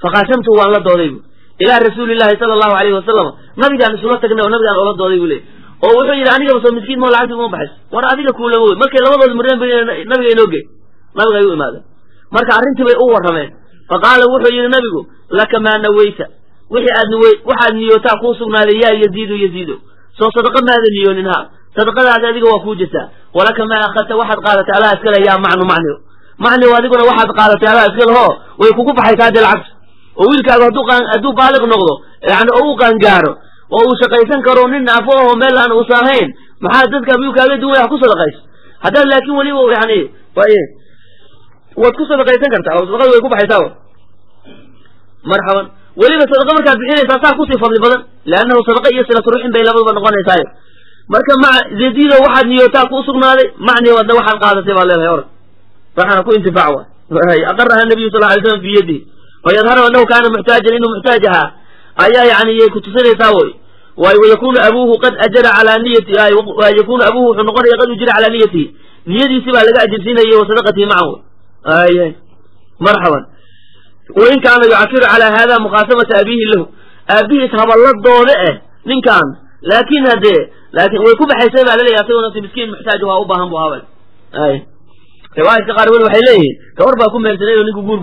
Fakhaashamtu waan la dooday bu ilaa rasuuli llahi sala allahu alayhi wasalam nabigaan isula tagnay oo nabigaan oola dooday buu leey oo wuxuu yidhi anigaba soo miskiin moo lacagti uma baxays war adiga kuulama wey markay labadood mureen b nabiga inoo gey. Nabiga ay u imaadeen marka arrintii bay u warrameen. Fa qaala wuxuu yidhi nabigu laka maa naweyta wixii aad niwey waxaad niyootaa kuu sugnaaday yaa yaziidu yaziido soo sadaqa maada niyoonin ha sadaqadaadi adiga waa kuu jirtaa. Walaka maa akhadta waxaad qaadatay alaa iskale yaa macnu macnigo macnigo adiguna waxaad qaadatay alaa iskalehoo way kugu baxaysaa dee lacagta. Oo wiilkaagu hadduu baaliq noqdo yani oo u qaangaaro oo uu shaqaysan karo nin naafo aho meel aan uusan ahayn maxaa dadka miyuu kaaga duwan wax ku sadaqayso? Haddaad laakin weliba yani waad ku sadaqaysan kartaa oo sadaqada way ku baxaysaa marxaban. Weliba sadaqa markaad bixinaysaa saa ku sii fadli badan leannahu sadaqa iyo silatu ruxin bay labaduba noqonaysaayo marka ma zadido waxaad niyootaa kuu sugnaaday macni wadna waxaad qaadatay baad leedahay orag waxaana ku intifaac waay aqaraha nabiyu sal lay slam fi yadihi. Fayadharu annahu kaana muxtaajan inuu muxtaaj ahaa ayaa yani yay kutusinaysaa woy. Waay wayakunu abuuhu qad ajara calaa niyati yakunu abuuhu wuxuu noqonaya qad ujira calaa niyatihi niyadiisi baa laga ajirsiinayay wa sadaqatihi macan ay marxaban. Wain kaana yucakiru calaa hada mukhaasamata abiihi lahu. Aabihiis haballadooda eh ninkaan. Laakin haddee laakin way ku baxaysay baa laleeyahy asagoo nafsi miskiin muxtaaj waa u baahan bu ahabay ay riwaayadka qaar weli waxay leeyihiin gabar baa ku mehersanay oo ninku guur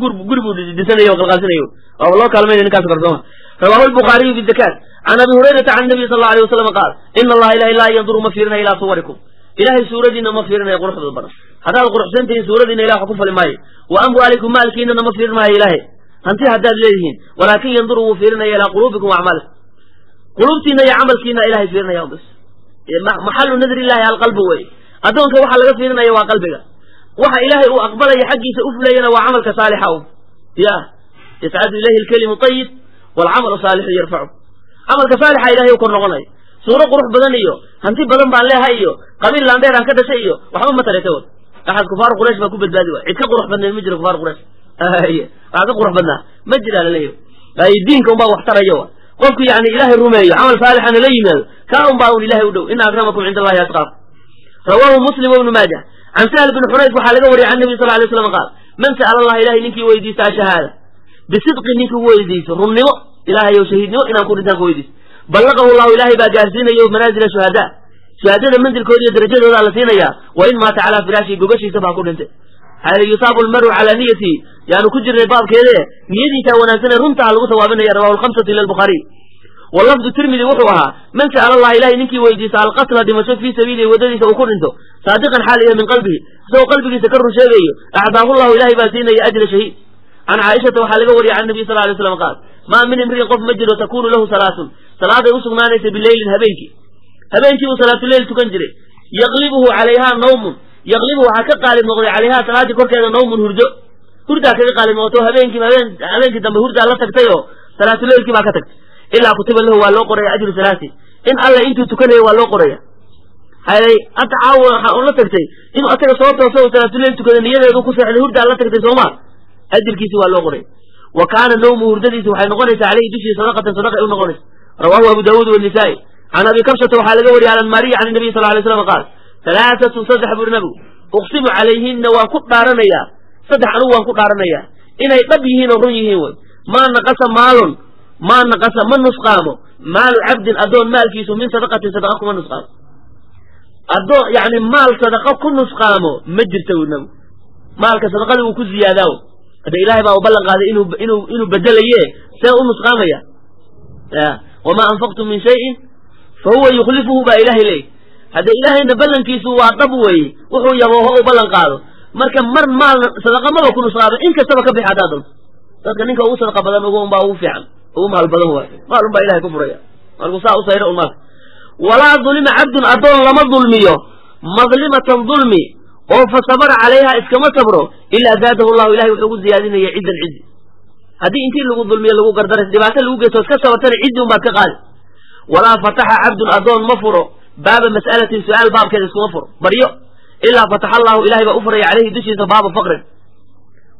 guur guri buu dhisanayo o qalqalsinayo waaba loo kaalmaynaya ninkaas qarsooma rawahu lbukhaariyu fi zakaat can abi hurayrata can nabiy sal allau alay wasalam qaal ina allaha ilahi laa yanduru ma fiirinayo ilaa suwarikum ilahay suuradiina ma fiirinayo quruxdooda badan haddaad quruxsan tihiin suuradiina ilah wax ku fali maayo wa amwaalikum maalkiinana ma fiirin maayo ilaahay hanti haddaad leedihiin walaakin yanduru wuu fiirinaya ilaa quluubikum waacmaalikum quluubtiina iyo camalkiina ilahay fiirinaya bas maxalu nadri illahi alqalba wey addoonka waxaa laga fiirinaya waa qalbiga. Waxa ilaahay uu aqbalaya xaggiisa u fulayana waa camalka saalixa u. Ya yascadu ilayhi alkelimu ayib waalcamalu saalixu yarfacu camalka saalixa ilahay u kor noqonayo suuro qurux badan iyo hanti badan baan leehay iyo qabiil laandheer aan ka dhashay iyo waxba ma tareta wad. Axad kufaar quraysh baa ku badbaadi waay. Cid ka qurux badnayd ma jiro kufaar quraysh. Waxaa ka qurux badnaa. Ma jiraa laleeyahy diinka unbaa wax tarayo qofku yani ilaahay rumeeyo camal saalixana la yimaado kaa un baa un ilahay u dhow ina akramakum cinda allahi atqaakum. Rawaahu muslim ibnu maaja. Can sahl bn xunayf waxaa laga wariyay can nabi sal lay slam qaal man sa'ala allah ilahay ninkii weydiista ashahaada bisidqi ninkii weydiiso runnimo ilahayow shahiidnimo inaan ku dhintaan ku weydiiso ballaqahu llahu ilaahay baa gaarsiinayo manaazila shuhadaa shuhadada manzilkooda iyo darajadoodaa la siinayaa wa in maata calaa firaashihi gogashiisa baa ku dhintay yusaabu lmaru calaa niyati yaanu ku jirnay baabkeede niyadiisaa wanaagsanee runtaa lagu sawaabinaya rawahu lhamsatu ila lbukhaariy wa lafdu tirmidi wuxuu ahaa man sa'ala allah ilahay ninkii weydiisa alqatla dhimasho fii sabiilihi waddadiisa uu ku dhinto saadiqan xaal min qalbihi isagoo qalbigiisa ka run sheegayo acdaahu llahu ilahay baa siinaya ajra shahiid can caaishata waxaa laga wariyay can nabiy sal lay slam qaal maa min imri'in qof ma jiro takunu lahu salaatun salaaday u sugnaanaysa bileylin habeenkii habeenkii uu salaatuleyl tukan jiray yaqlibuhu calayhaa nawmun yaqlibu waxaa ka qaalib noqday calayhaa salaadii korkeeda nawmun hurdo. Hurdaa kaga qaalib noqoto habeenkii habeen habeenkii dambe hurdaa la tagtay oo salaatuleylkii baa ka tagtay. Ilaa kutiba lahu waa loo qoraya ajru salaati in alle intuu tukanaya waa loo qoraya hayay hadda waxaa la tagtay. Inuu asaga soo tooso oo salaatuleyl tukada niyadeedu ku seexday hurdaa la tagtay sooma ajirkiisi waa loo qoraya wa kaana nawmu hurdadiisi waxay noqonaysaa caleyhi dushii sadaqatan sadaqa u noqonaysa. Rawaahu abu daawuud wanisaa-i can abi kabshata waxaa laga wariyay alanmaariyi can nabiy sal lay slam qaal halaatatun saddex buri nabigu uqsimu calayhinna waan ku dhaaranayaa saddex anugu waan ku dhaaranayaa inay dhab yihiin oo run yihiin wey maa naqasa maalun maa naqasa ma nusqaamo maalu cabdin addoon maalkiisu min sadaqatin sadaqa kuma nusqaamo addoon yani maal sadaqa ku nusqaamo ma jirta wy nabigu maalka sadaqada wuu ku ziyaadaawo hadda ilaahay baa u ballan qaaday inuu inuu inuu bedelaye see u nusqaamaya ya wamaa anfaqtum min shayin fa huwa yukhlifuhu baa ilahay leey hadda ilaahayna ballankiisu waa dhab weeye wuxuu yabooho u ballan qaado. Marka mar maal sadaqa maba ku nusqaamo in kastaba ka bix haddaa doonto dadka ninka ugu sadaqa badan ugu unbaa ugu fiican ugu maal badan waay. Maal unbaa ilahay ku furaya. Markuu saa u un maalka walaa dulima cabdun addoon lama dulmiyo. Madlimatan dulmi oo fa sabara calayha iskama sabro ilaa zaadahu llahu ilahay wuxuu ugu ziyaadinaya cizzan cizi haddii intii lagu dulmiyo lagu gardaras dhibaato lagu geysto iska sabartana cizi un baad ka qaadi. Walaa fataxa cabdun addoon ma furo baaba mas'alatin su'aal baabkeeda iskuma furo. Baryo. Ilaa fataxa allahu ilahay baa u furaya caleyhi dushiisa baaba faqrin.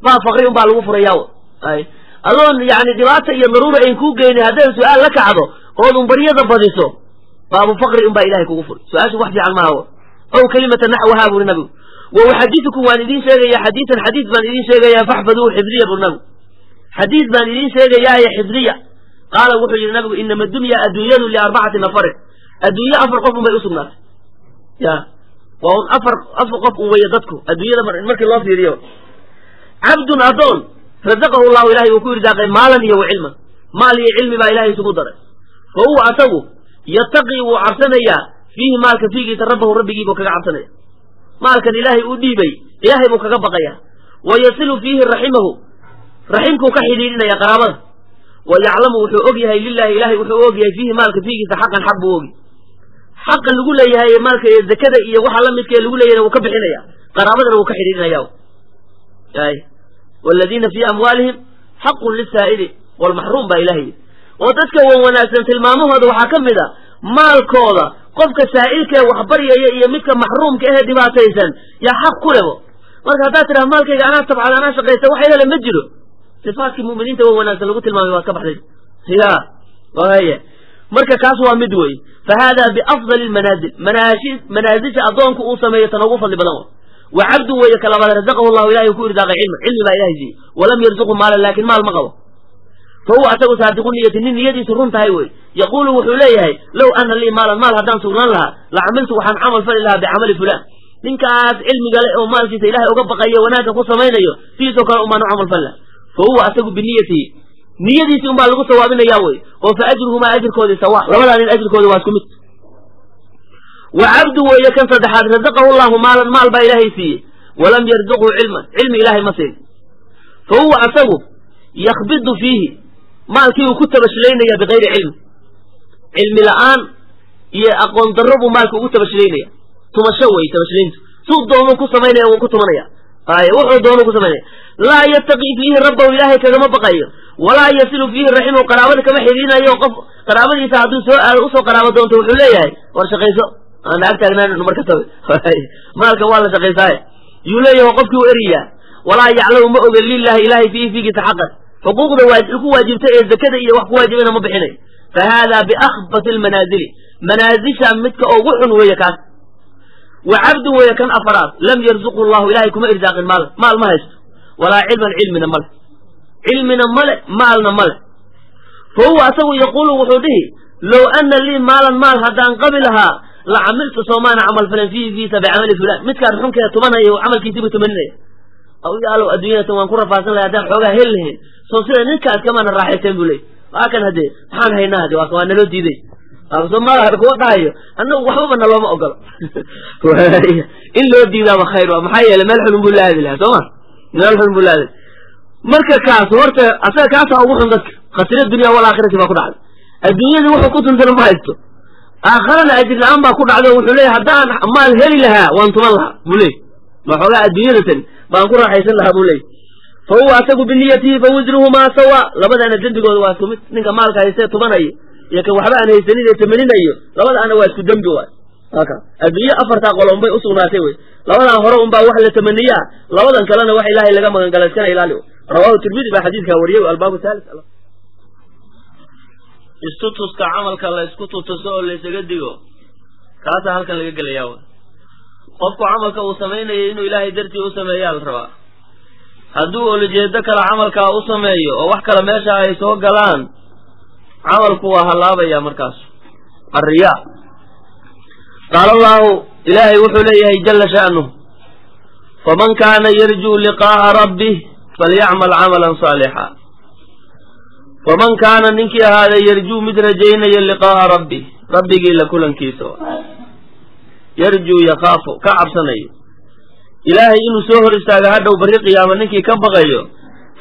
Baab faqri un baa lagu furayaa ay. Adoon yani dhibaata iyo daruura ayn kuu geynin hadday su'aal la kacdo oodun baryada badiso baabu faqri un baa ilahay kugu furi. Su'aashu wax fiican maaha ow kelimata naxwahaa buri nabigu. Wa waan idiin sheegaya xadiisan xadiis baan idiin sheegaya faxfaduu xifdiya buri nabigu. Xadiis baan idiin sheegayaaye xifdiya. Qaala wuxuu yidhi nabigu inama dunya adduunyadu liarbacati nafarin adduunye afar qof un bay usugnaatay ya waa un afar afar qof un weeye dadku. Adduunyada markii loo fiiriyo cabdun addoon razaqahu llahu ilahay uu ku irsaaqay maalan iyo wa cilman. Maal iyo cilmi baa ilahay isugu daray. Fa huwa asagu yataqii wuu cabsanayaa fiihi maalka fiigiisa rabbahu rabbigiibuu kaga cabsanaya. Maalkan ilaahay uu dhiibay ilaahay buu kaga baqaya. Wa yasilu fiihi raximahu raximkuu ka xidhiidhinaya qaraabada. Wa yaclamu wuxuu og yahay lilahi ilahay wuxuu og yahay fiihi maalka fiigiisa xaqan xaq buu ogi xaqa lagu leeyahay maalka zakada iyo waxa la midka lagu leeyahay wuu ka bixinaya. Qaraabadana wuu ka xidhiidhinaya waladiina fii amwaalihim xaqun lisaa'ili walmaxruum baa ilahay oo dadka wan wanaagsan tilmaamahooda waxaa ka mid a maalkooda qofka saa'ilkae wax baryaya iyo midka maxruumka ahee dhibaataysan yaa xaq ku lebo. Marka haddaad tidhaha maalkayga anaa tabcad anaa shaqaysta wax hele ma jiro. Sifaatkii mu'miniinta wan wanaagsan lagu tilmaamay waad ka baxday. Ya waya marka kaas waa mid wey fa hada biafdali lmanaazil manaazisha addoonku uu sameeyo tan ugu fadli badan. Wa cabdu weeye ka labaad razaqahu llahu ilahay ku irsaaqay cilma cilmi baa ilahay siiyey. Walam yarzuqu maalan laakin maal ma qabo. Fa huwa asagu saadiqu niyati nin niyadiisu run tahay wey yaquulu wuxuu leeyahay low ana lii maalan maal haddaan sugnaan lahaa la camiltu waxaan camal fali lahaa bicamali fulaan. Ninkaas cilmiga le oo maalkiisa ilahay uga baqayo wanaagga ku samaynayo sidiisoo kale umaan u camal fali laha fa huwa asagu biniyatihi niyadiisi un baa lagu sawaabinaya wey oo fa ajruhumaa ajirkoodii sawa labadaa nin ajirkooda waa isku mid. Wa cabdu weeye kan saddexaad razaqahu llahu maalan maal baa ilaahay siiyey walam yarzuqhu cilman cilmi ilaahay ma siin. Fa huwa asagu yakbidu fiihi maalkii uu ku tabashilaynaya bikayri cilmi. Cilmi la'aan iyo aqoon darro buu maalka ugu tabashilaynaya tumasho wey tabashilayntu suu doonuu ku samaynaya wuu ku tumanaya ay wuxuu doonuu ku samaynaya laa yattaqii fiihi rabbahu ilaahay kagama baqayo. Walaa yasilu fiihi raximahu qaraabada kama xidhiinayo qof qaraabadiisa hadduu soo aado u soo qaraabo doonto wuxuu leeyahay war shaqayso? Aan lacag taagnaann marka tabe maalkan waa la shaqaysaaye. Yuu leeyahay qofkii u eriyaa. Walaa yaclamu ma oga lilahi ilahay fiihi fiigiisa xaqan xuquuqda ku waajibta ee zakada iyo wax ku waajibana ma bixinayo fa hada biakhbati lmanaazili manaazisha midka ugu xun weeye kaas wa cabdun weeye kan afaraad lam yarzuqhu llahu ilahay kuma irsaaqin maal maal ma haysto. Walaa cilman cilmina male cilmina male maalna male fa huwa asagu yaquulu wuxuu dhihi low ana lii maalan maal haddaan qabi lahaa la camiltu soomaana camal falan fiihi fiisa bicamali fulan midkaan xunkeeda tumanaya oo camalkiisiibu tumaninaya. Aw yaalow adduunyadatan waan ku rafaasan lahay haddaan xoogaa heli lahayn. Soo sida ninkaas kamaana raaxayseen buu leey waa kan maxaan haynaa hade waa naloo diiday soomaalia kuwa dhahayo annagu waxbaba nalooma ogolo in loo diidaaba khayr maxaa yeelay meel xunun buu la aadi lahaa sooma meel xunun buu la aadi marka kaas horta asaga kaasaa ugu xun dadka. Khasira dunya wal aakhirati baa ku dhacday. Adduunyadii wuxuu ku tuntana ma haysto. Aakharana ajir la'aan baa ku dhacday o wuxuu leeyahy haddaan maal heli lahaa waan tuman lahaa buu leey ma xoogaa adduunyadatan baan ku raaxaysan lahaa buu leey fa huwa asagu biniyatihi fa wisruhumaa sawa. Labadaana dembigooda waa isku mid ninka maalka haystee tumanaya iyo kan waxba aan haysanin ee tamaninayo labadaana waa isku dembi waay. Aka. Adduunye afartaa qolo unbay usugnaatay wey. Labadan hore unbaa wax la tamaniyaa labadan kalena wax ilaahay laga magan gala iskana ilaali rawahu tirmidi baa xadiidkaa wariyay albaabu thalis istutuska camalka la isku tutuso oo laysaga digo kaasaa halkan laga gelayaa w qofku camalka uu samaynayay inuu ilaahay dartii u sameeyaa la rabaa. Hadduu olojeedo kale camalkaa u sameeyo oo wax kale meesha ay soo galaan camalku waa hallaabaya markaas. Arriyaa qaala allahu ilaahay wuxuu leeyahay jalla sha'nuh faman kaana yarjuu liqaa'a rabbih falyacmal camalan saalixa. Faman kaana ninkii ahaaday yarjuu mid rajaynaya liqaa'a rabbih rabbigii la kulankiisa yarjuu yakhaafu ka cabsanayo. Ilaahay inuu soo hor istaago hadhow barri qiyaama ninkii ka baqayo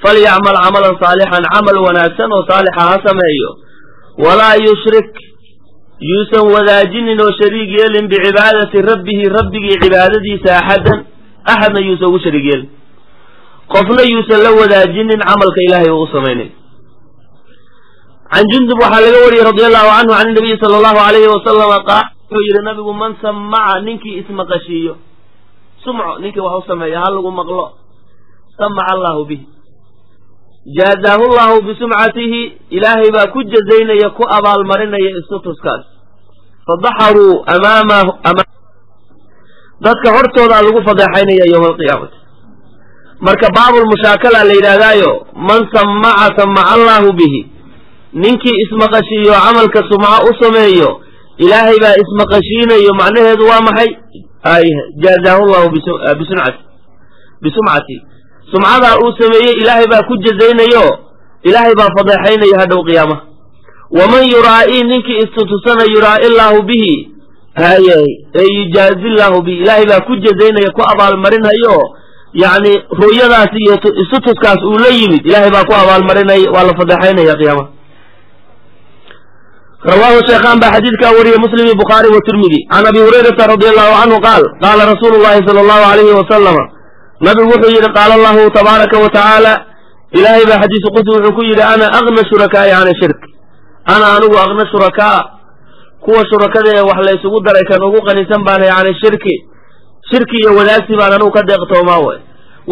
falyacmal camalan saalixan camal wanaagsan oo saalixa ha sameeyo walaa yushrik yuusan wadaajinin oo shariig yeelin bicibaadati rabbihi rabbigii cibaadadiisa axadan axadna yuusan ugu shariig yeelin. Qofna yuusan la wadaajinin camalka ilaahay uu u samaynay can jundub waxaa laga wariyey radi allahu canhu can nabiyi sala allahu alayhi wasalama qaal wuxuu yidhi nabigu man samaca ninkii ismaqashiiyo sumco ninkii wax u sameeya ha lagu maqlo samaca allahu bihi jaazaahu llahu bisumcatihi ilaahay baa ku jazaynaya ku abaalmarinaya istutuskaas fadaxaruu dadka hortoodaa lagu fadeexaynaya yowma alqiyaamati marka baabulmushaakala la yidhaahdaayo man samaca samaca allahu bihi. Ninkii ismaqashiiyo camalka sumco u sameeyo ilaahay baa ismaqashiinayo macnaheedu waa maxay? Ay jaazaahu llahu bisumcati sumcadaa uu sameeyey ilaahay baa ku jazaynayo. Ilaahay baa fadeexaynaya hadhow qiyaamaha waman yuraa'ii ninkii istutusana yuraa'i llaahu bihi. Haye ee yujaazi llaahu bihi. Ilaahay baa ku jazaynaya ku abaalmarinhayo yacni ru'yadaas iyo istutuskaas uu la yimid. Ilaahay baa ku abaalmarinaya waa la fadeexaynaya qiyaamaha rawaahu sheekhaan baa xadiidkaa wariyey muslim iyo bukhaari wa tirmidi can abi hurayrata radi allahu canhu qaal qaala rasuulu llahi sala allahu alayhi wasalama nabigu wuxuu yidhi qaala allahu tabaaraka wa tacaala ilaahay baa xadiisu qudsi wuxuu ku yidhi ana agna shurakaa'i can shirk. Ana anigu agna shurakaa kuwa shurakada ee wax laysugu daray kan ugu qanisan baanahay can shirki. Shirki iyo wadaagsi baan anigu ka deeqtoomaa way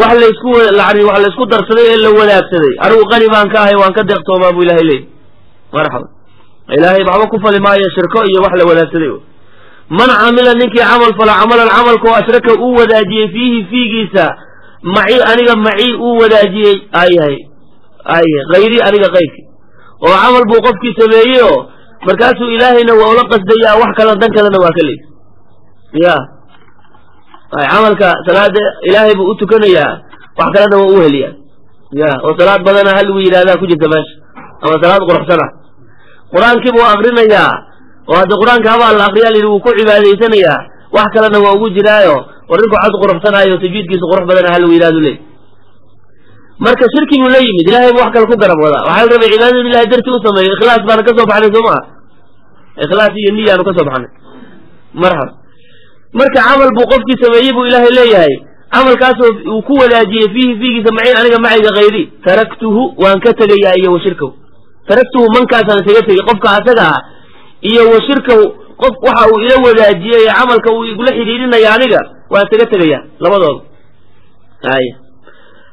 wax laysku yani wax laysku darsaday ee la wadaagsaday anigu qani baan ka ahay waan ka deeqtoomaa buu ilahay leeyay marxaba ilaahay waxba ku fali maayo shirko iyo wax la wadaagsaday man camila ninkii camal fala camalan camalkoo ashraka uu wadaajiyey fiihi fiigiisa maci aniga macii uu wadaajiyey ayahay ayahay hayri aniga kayrki oo camal buu qofkii sameeyey oo markaasuu ilaahayna waa ula qasdayaa wax kala dan kalena waa ka leey ya camalka salaada ilaahay buu u tukanayaa wax kalena waa u heliyaa. Ya oo salaad badana haligu yidhahdaa ku jirta meesha. Ama salaad quruxsana. Qur'aankii buu akrinayaa oo hadda qur'aanka habaa la akriyaa layidhi wuu ku cibaadaysanayaa wax kalena waa ugu jiraayo war ninku cod quruxsanaayo tajiidkiisa qurux badana ha lagu yidhahdu leey marka shirki buu la yimid ilahay buu wax kale ku garab wadaa. Waxaa la rabay cibaadada ilahay dartii u sameeyo ikhlaas baana ka baxnay soo maa ikhlaas iyo niyaanu ka baxnay. Marxab marka camal buu qofkii sameeyey buu ilaahay leeyahay. Camalkaasoo uu ku wadaajiyey fiihi fiigiisa maci aniga macayga hayri taraktuhu waan ka tegayaa iyo wa shirkahu taraktuhu mankaasaan isaga tegey qofka asaga ah iyo wa shirkahu qof waxa uu ila wadaajiyey ee camalka uu igula xidhiidhinaya aniga waan isaga tegaya labadooda ay.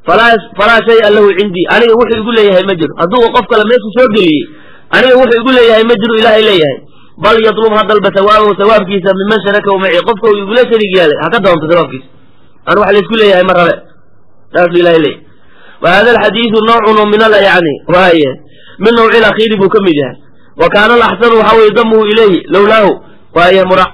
Falaa shaya lahu cindii aniga wuxuu igu leeyahay ma jiro. Hadduu qof kale meesha soo geliyey aniga wuxuu igu leeyahay ma jiro ilaahay leeyahay. Bal yatlub ha dalba sawaabahu sawaabkiisa miman sharakahu maci qofka uu igula sharig yeelay ha ka doonto sawaabkiisa anu wax laysku leeyahay ma rabe. Saasuu ilahay leeyahay. Wa hada alxadiidu nawcun min al yani waaye min nawci lakhiiri buu ka mid yahay wa kaana alaxsanu waxa weye damuhu ilayhi lowlaahu mura